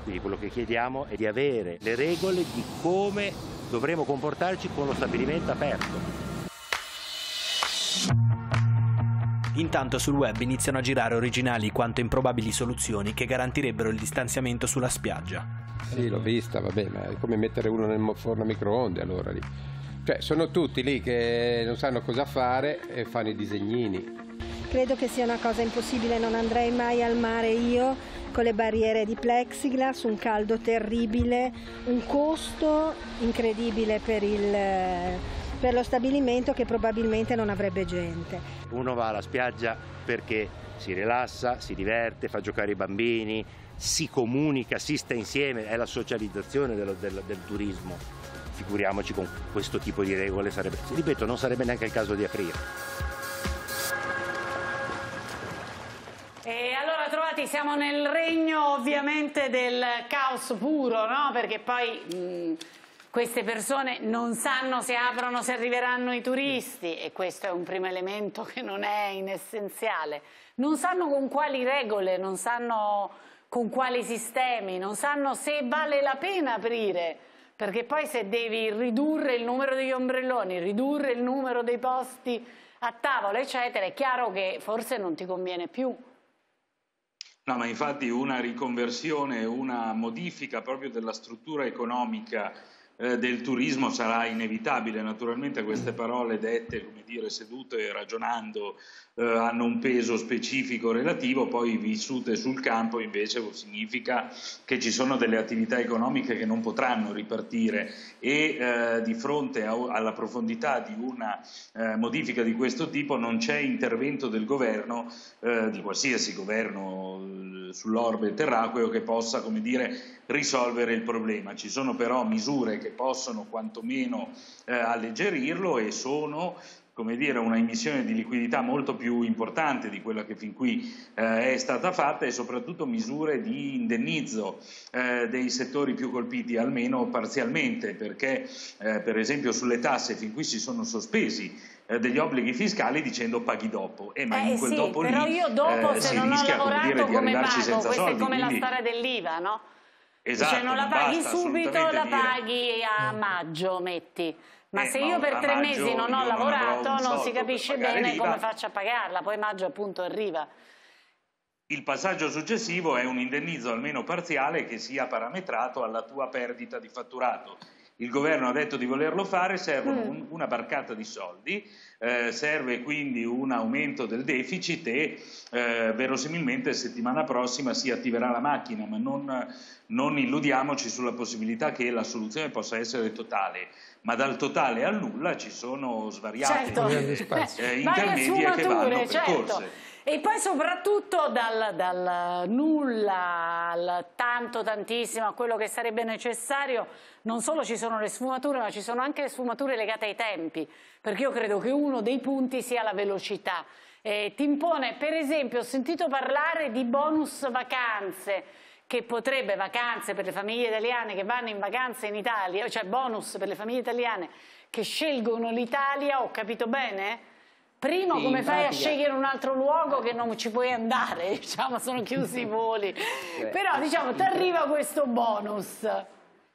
Quindi quello che chiediamo è di avere le regole di come dovremo comportarci con lo stabilimento aperto. Intanto sul web iniziano a girare originali quanto improbabili soluzioni che garantirebbero il distanziamento sulla spiaggia. Sì, l'ho vista, vabbè, ma è come mettere uno nel forno a microonde allora lì. Cioè, sono tutti lì che non sanno cosa fare e fanno i disegnini. Credo che sia una cosa impossibile, non andrei mai al mare io con le barriere di plexiglass, un caldo terribile, un costo incredibile per, il- per lo stabilimento che probabilmente non avrebbe gente. Uno va alla spiaggia perché si rilassa, si diverte, fa giocare i bambini, si comunica, si sta insieme, è la socializzazione dello- del, del turismo. Figuriamoci con questo tipo di regole, sarebbe, ripeto, non sarebbe neanche il caso di aprire. E allora trovati, siamo nel regno ovviamente del caos puro, no? Perché poi mh, queste persone non sanno se aprono, se arriveranno i turisti e questo è un primo elemento che non è inessenziale. Non sanno con quali regole, non sanno con quali sistemi, non sanno se vale la pena aprire. Perché poi se devi ridurre il numero degli ombrelloni, ridurre il numero dei posti a tavola, eccetera, è chiaro che forse non ti conviene più. No, ma infatti una riconversione, una modifica proprio della struttura economica eh, del turismo sarà inevitabile. Naturalmente queste parole dette, come dire, sedute ragionando, eh, hanno un peso specifico relativo, poi vissute sul campo invece significa che ci sono delle attività economiche che non potranno ripartire e eh, di fronte a, alla profondità di una eh, modifica di questo tipo non c'è intervento del governo, eh, di qualsiasi governo sull'orbe terracqueo che possa, come dire, risolvere il problema. Ci sono però misure che possono quantomeno eh, alleggerirlo e sono come dire, una emissione di liquidità molto più importante di quella che fin qui eh, è stata fatta e soprattutto misure di indennizzo eh, dei settori più colpiti, almeno parzialmente, perché eh, per esempio sulle tasse fin qui si sono sospesi eh, degli obblighi fiscali dicendo paghi dopo. Eh, ma in quel sì, dopo però lì io dopo eh, se non ho lavorato come, dire, come pago? Questa soldi, è come quindi... la storia dell'IVA, no? Esatto, cioè non la paghi subito, la paghi a maggio, metti. Ma eh, se io per tre mesi non ho lavorato non, non si capisce bene come faccio a pagarla, poi maggio appunto arriva. Il passaggio successivo è un indennizzo almeno parziale che sia parametrato alla tua perdita di fatturato. Il governo ha detto di volerlo fare, serve mm. un, una barcata di soldi, eh, serve quindi un aumento del deficit e eh, verosimilmente settimana prossima si attiverà la macchina, ma non, non illudiamoci sulla possibilità che la soluzione possa essere totale ma dal totale al nulla ci sono svariate certo. eh, intermedie che vanno certo. E poi soprattutto dal, dal, nulla al tanto tantissimo a quello che sarebbe necessario, non solo ci sono le sfumature, ma ci sono anche le sfumature legate ai tempi, perché io credo che uno dei punti sia la velocità. Eh, ti impone, per esempio, ho sentito parlare di bonus vacanze, che potrebbe vacanze per le famiglie italiane che vanno in vacanza in Italia, cioè bonus per le famiglie italiane che scelgono l'Italia, ho capito bene? Primo, sì, come fai pratica... a scegliere un altro luogo che non ci puoi andare? Diciamo, sono chiusi i voli. Però, diciamo, ti arriva questo bonus.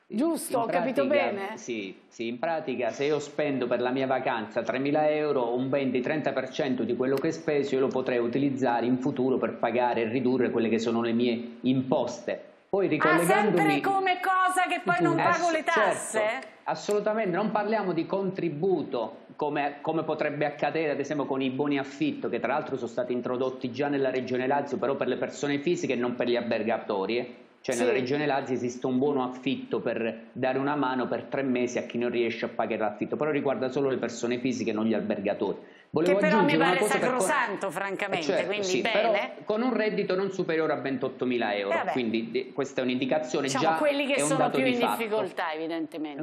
Giusto, in ho pratica, capito bene? Sì, sì, in pratica se io spendo per la mia vacanza 3.000 euro, un 20-30% di quello che speso io lo potrei utilizzare in futuro per pagare e ridurre quelle che sono le mie imposte. Poi ricollegandomi... Ah, sempre come cosa che poi non pago eh, le tasse? Certo, assolutamente, non parliamo di contributo come, come, potrebbe accadere ad esempio con i buoni affitto che tra l'altro sono stati introdotti già nella regione Lazio però per le persone fisiche e non per gli albergatori. Eh. Cioè sì. nella regione Lazio esiste un buono affitto per dare una mano per tre mesi a chi non riesce a pagare l'affitto, però riguarda solo le persone fisiche, non gli albergatori. Volevo che però mi pare sacrosanto per... francamente, eh certo, quindi sì, bene. con un reddito non superiore a 28.000 euro, eh quindi questa è un'indicazione diciamo, già quelli che sono più in difficoltà evidentemente.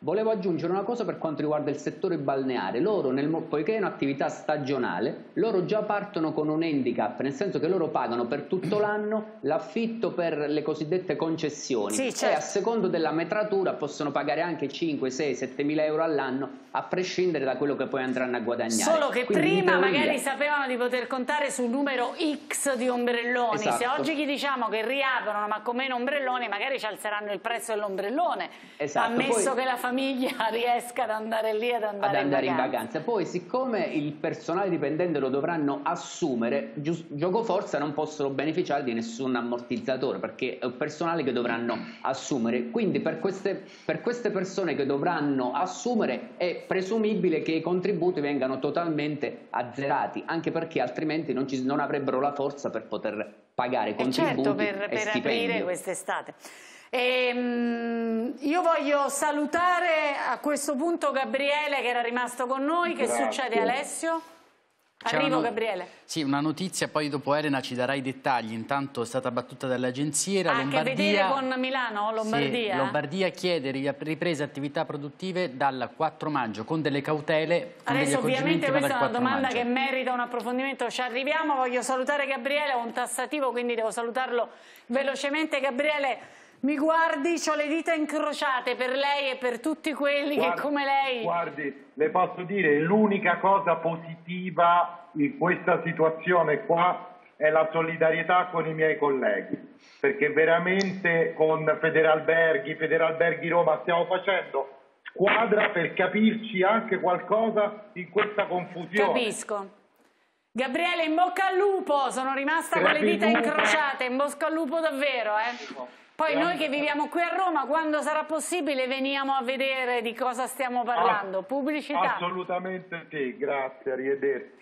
Volevo aggiungere una cosa per quanto riguarda il settore balneare, loro nel, poiché è un'attività stagionale, loro già partono con un handicap, nel senso che loro pagano per tutto l'anno l'affitto per le cosiddette concessioni sì, certo. e a certo. secondo della metratura possono pagare anche 5, 6, 7.000 euro all'anno a prescindere da quello che poi andranno a guadagnare. Solo che Quindi prima teoria... magari sapevano di poter contare sul numero X di ombrelloni. Esatto. Se oggi gli diciamo che riaprono ma con meno ombrelloni, magari ci alzeranno il prezzo dell'ombrellone. Esatto. Ammesso poi... che la famiglia riesca ad andare lì ad andare, ad andare in, vacanza. in, vacanza. Poi, siccome il personale dipendente lo dovranno assumere, gioco forza non possono beneficiare di nessun ammortizzatore perché è un personale che dovranno assumere. Quindi, per queste, per queste persone che dovranno assumere, è presumibile che i contributi vengano totalmente azzerati, anche perché altrimenti non, ci, non avrebbero la forza per poter pagare eh, certo, contributi certo, per, per aprire quest'estate. Ehm, io voglio salutare a questo punto Gabriele che era rimasto con noi. Che Grazie. succede Alessio? Arrivo, Gabriele. Sì, una notizia, poi dopo Elena ci darà i dettagli. Intanto è stata battuta dalle agenzie. La ha Lombardia, a che vedere con Milano Lombardia? Sì, Lombardia chiede riprese attività produttive dal 4 maggio con delle cautele. Con Adesso ovviamente questa è una domanda maggio. che merita un approfondimento. Ci arriviamo, voglio salutare Gabriele, ho un tassativo quindi devo salutarlo velocemente. Gabriele, mi guardi, ho le dita incrociate per lei e per tutti quelli guardi, che come lei... Guardi, le posso dire, l'unica cosa positiva in questa situazione qua è la solidarietà con i miei colleghi, perché veramente con Federalberghi, Federalberghi Roma stiamo facendo squadra per capirci anche qualcosa in questa confusione. Capisco. Gabriele, in bocca al lupo, sono rimasta con le dita incrociate, in bocca al lupo davvero. Eh. Poi noi che viviamo qui a Roma, quando sarà possibile veniamo a vedere di cosa stiamo parlando. Pubblicità. Assolutamente sì, grazie, arrivederci.